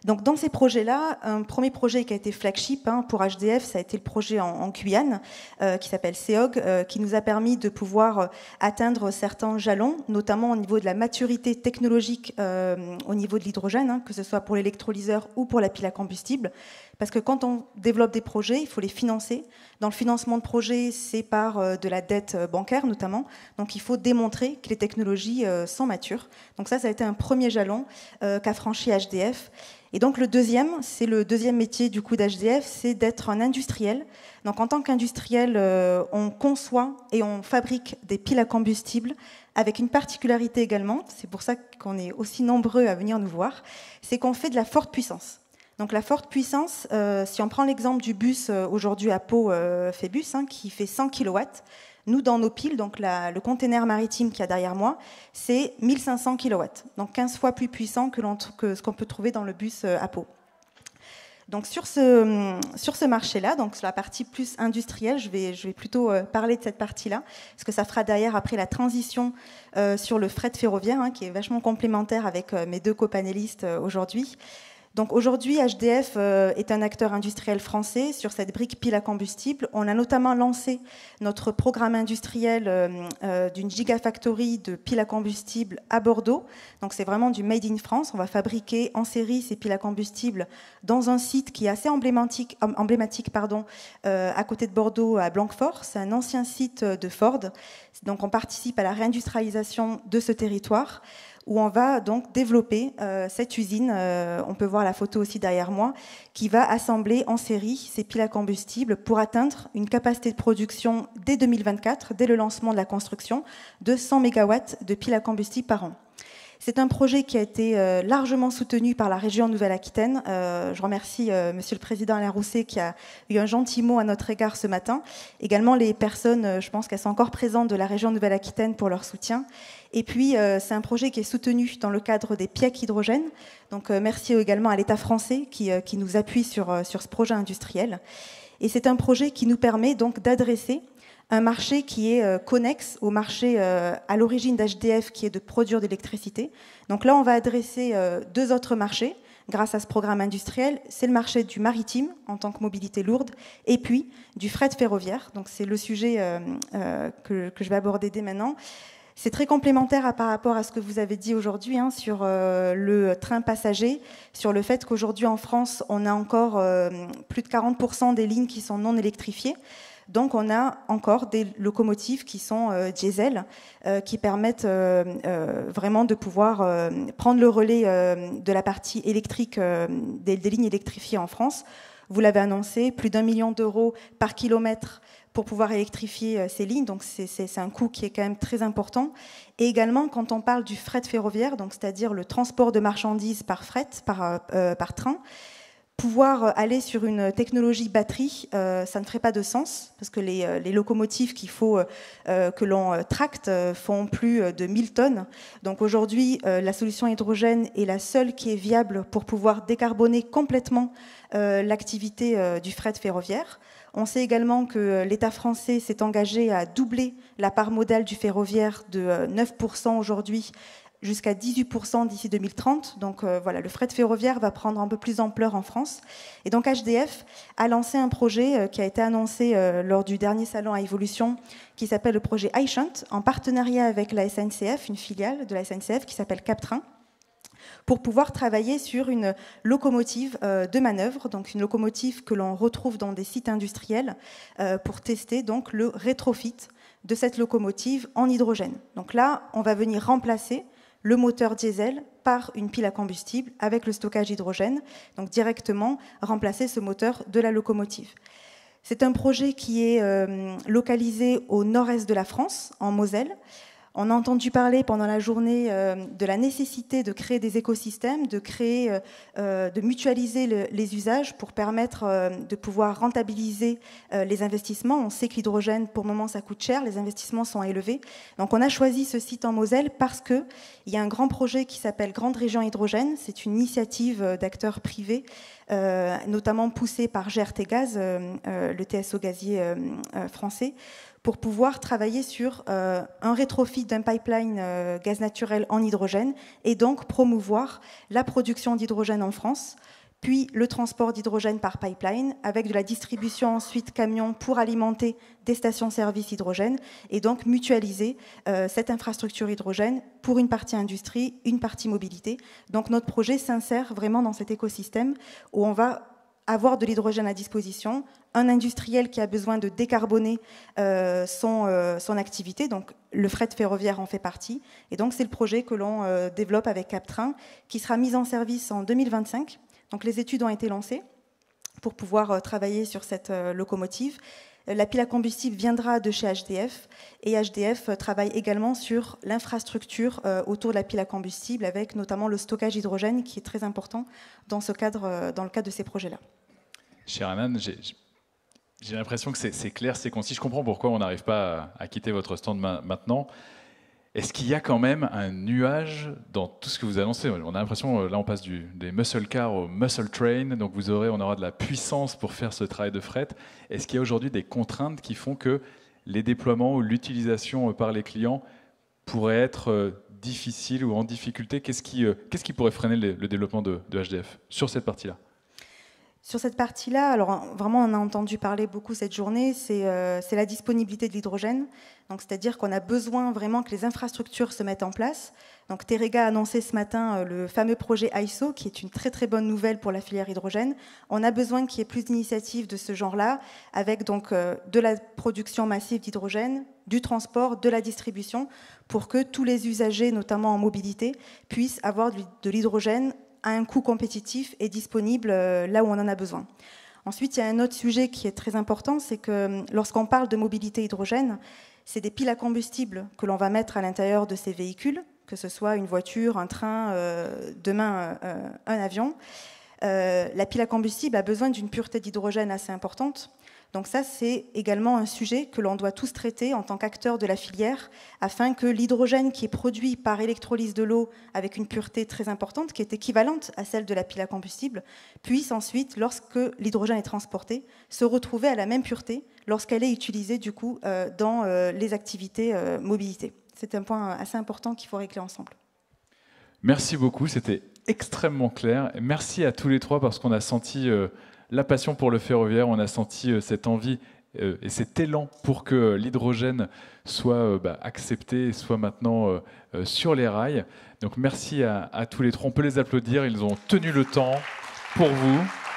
Donc dans ces projets-là, un premier projet qui a été flagship hein, pour HDF, ça a été le projet en, Guyane, euh, qui s'appelle SEOG, euh, qui nous a permis de pouvoir euh, atteindre certains jalons, notamment au niveau de la maturité technologique au niveau de l'hydrogène, hein, que ce soit pour l'électrolyseur ou pour la pile à combustible. Parce que quand on développe des projets, il faut les financer. Dans le financement de projets, c'est par de la dette bancaire notamment. Donc il faut démontrer que les technologies sont matures. Donc ça, ça a été un premier jalon qu'a franchi HDF. Et donc le deuxième, c'est le deuxième métier du coup d'HDF, c'est d'être un industriel. Donc en tant qu'industriel, euh, on conçoit et on fabrique des piles à combustible avec une particularité également, c'est pour ça qu'on est aussi nombreux à venir nous voir, c'est qu'on fait de la forte puissance. Donc la forte puissance, euh, si on prend l'exemple du bus euh, aujourd'hui à Pau, Phébus, hein, qui fait 100 kW, nous, dans nos piles, donc le container maritime qu'il y a derrière moi, c'est 1500 kW, donc 15 fois plus puissant que, ce qu'on peut trouver dans le bus euh, à peau. Donc sur ce, sur ce marché-là, donc sur la partie plus industrielle, je vais, je vais plutôt euh, parler de cette partie-là, parce que ça fera derrière après la transition euh, sur le fret ferroviaire, hein, qui est vachement complémentaire avec mes deux copanélistes aujourd'hui. Donc aujourd'hui, HDF euh, est un acteur industriel français sur cette brique pile à combustible. On a notamment lancé notre programme industriel euh, euh, d'une gigafactory de piles à combustible à Bordeaux. Donc c'est vraiment du made in France. On va fabriquer en série ces piles à combustible dans un site qui est assez emblématique, emblématique pardon, à côté de Bordeaux, à Blanquefort. C'est un ancien site de Ford. Donc on participe à la réindustrialisation de ce territoire où on va donc développer euh, cette usine, euh, on peut voir la photo aussi derrière moi, qui va assembler en série ces piles à combustible pour atteindre une capacité de production dès 2024, dès le lancement de la construction, de 100 MW de piles à combustible par an. C'est un projet qui a été euh, largement soutenu par la région Nouvelle-Aquitaine. Je remercie Monsieur le Président Alain Rousset qui a eu un gentil mot à notre égard ce matin. Également les personnes, je pense qu'elles sont encore présentes de la région Nouvelle-Aquitaine pour leur soutien. Et puis c'est un projet qui est soutenu dans le cadre des PIEC hydrogène. Donc merci également à l'État français qui, qui, nous appuie sur, sur ce projet industriel. Et c'est un projet qui nous permet donc d'adresser un marché qui est euh, connexe au marché euh, à l'origine d'HDF qui est de produire de l'électricité. Donc là, on va adresser euh, deux autres marchés grâce à ce programme industriel. C'est le marché du maritime en tant que mobilité lourde et puis du fret ferroviaire. Donc c'est le sujet que, je vais aborder dès maintenant. C'est très complémentaire par rapport à ce que vous avez dit aujourd'hui hein, sur le train passager, sur le fait qu'aujourd'hui en France, on a encore plus de 40% des lignes qui sont non électrifiées. Donc on a encore des locomotives qui sont euh, diesel, euh, qui permettent euh, vraiment de pouvoir prendre le relais de la partie électrique des, lignes électrifiées en France. Vous l'avez annoncé, plus d'un million d'euros par kilomètre pour pouvoir électrifier ces lignes. Donc c'est un coût qui est quand même très important. Et également, quand on parle du fret ferroviaire, c'est-à-dire le transport de marchandises par fret, par, par train, pouvoir euh, aller sur une technologie batterie, euh, ça ne ferait pas de sens, parce que les, euh, locomotives qu'il faut que l'on tracte font plus de 1000 tonnes. Donc aujourd'hui, la solution hydrogène est la seule qui est viable pour pouvoir décarboner complètement l'activité du fret ferroviaire. On sait également que l'État français s'est engagé à doubler la part modale du ferroviaire de 9% aujourd'hui jusqu'à 18% d'ici 2030. Donc euh, voilà, le fret ferroviaire va prendre un peu plus d'ampleur en France. Et donc HDF a lancé un projet euh, qui a été annoncé euh, lors du dernier salon à évolution, qui s'appelle le projet iShunt, en partenariat avec la SNCF, une filiale de la SNCF qui s'appelle Captrain pour pouvoir travailler sur une locomotive de manœuvre, donc une locomotive que l'on retrouve dans des sites industriels pour tester donc le rétrofit de cette locomotive en hydrogène. Donc là, on va venir remplacer le moteur diesel par une pile à combustible avec le stockage hydrogène, donc directement remplacer ce moteur de la locomotive. C'est un projet qui est euh, localisé au nord-est de la France, en Moselle. On a entendu parler pendant la journée euh, de la nécessité de créer des écosystèmes, de créer, euh, euh, de mutualiser les usages pour permettre de pouvoir rentabiliser les investissements. On sait que l'hydrogène, pour le moment, ça coûte cher, les investissements sont élevés. Donc, on a choisi ce site en Moselle parce que il y a un grand projet qui s'appelle Grande Région Hydrogène. C'est une initiative d'acteurs privés, notamment poussée par GRT Gaz, le TSO gazier français pour pouvoir travailler sur euh, un rétrofit d'un pipeline euh, gaz naturel en hydrogène et donc promouvoir la production d'hydrogène en France, puis le transport d'hydrogène par pipeline avec de la distribution ensuite camion pour alimenter des stations-service hydrogène et donc mutualiser euh, cette infrastructure hydrogène pour une partie industrie, une partie mobilité. Donc notre projet s'insère vraiment dans cet écosystème où on va avoir de l'hydrogène à disposition, un industriel qui a besoin de décarboner euh, son, euh, son, activité, donc le fret ferroviaire en fait partie. Et donc c'est le projet que l'on euh, développe avec Captrain, qui sera mis en service en 2025. Donc les études ont été lancées pour pouvoir travailler sur cette locomotive. La pile à combustible viendra de chez HDF et HDF travaille également sur l'infrastructure autour de la pile à combustible avec notamment le stockage hydrogène qui est très important dans, ce cadre, dans le cadre de ces projets-là. Cher Anan, j'ai l'impression que c'est clair, c'est concis. Je comprends pourquoi on n'arrive pas à, quitter votre stand maintenant. Est-ce qu'il y a quand même un nuage dans tout ce que vous annoncez? On a l'impression, euh, là, on passe des muscle cars au muscle train, donc vous aurez, on aura de la puissance pour faire ce travail de fret. Est-ce qu'il y a aujourd'hui des contraintes qui font que les déploiements ou l'utilisation euh, par les clients pourraient être euh, difficiles ou en difficulté? Qu'est-ce qui, pourrait freiner le, développement de HDF sur cette partie-là? Sur cette partie-là, alors vraiment on a entendu parler beaucoup cette journée, c'est euh, la disponibilité de l'hydrogène. Donc c'est-à-dire qu'on a besoin vraiment que les infrastructures se mettent en place. Donc Terega a annoncé ce matin euh, le fameux projet ISO, qui est une très très bonne nouvelle pour la filière hydrogène. On a besoin qu'il y ait plus d'initiatives de ce genre-là, avec donc euh, de la production massive d'hydrogène, du transport, de la distribution, pour que tous les usagers, notamment en mobilité, puissent avoir de l'hydrogène à un coût compétitif et disponible euh, là où on en a besoin. Ensuite, il y a un autre sujet qui est très important, c'est que euh, lorsqu'on parle de mobilité hydrogène, c'est des piles à combustible que l'on va mettre à l'intérieur de ces véhicules, que ce soit une voiture, un train, demain un avion. la pile à combustible a besoin d'une pureté d'hydrogène assez importante. Donc ça, c'est également un sujet que l'on doit tous traiter en tant qu'acteurs de la filière, afin que l'hydrogène qui est produit par électrolyse de l'eau avec une pureté très importante, qui est équivalente à celle de la pile à combustible, puisse ensuite, lorsque l'hydrogène est transporté, se retrouver à la même pureté lorsqu'elle est utilisée du coup euh, dans euh, les activités euh, mobilité. C'est un point assez important qu'il faut régler ensemble. Merci beaucoup, c'était extrêmement clair. Merci à tous les trois parce qu'on a senti la passion pour le ferroviaire, on a senti euh, cette envie euh, et cet élan pour que l'hydrogène soit euh, bah, accepté et soit maintenant sur les rails. Donc merci à, à tous les trois. On peut les applaudir, ils ont tenu le temps pour vous.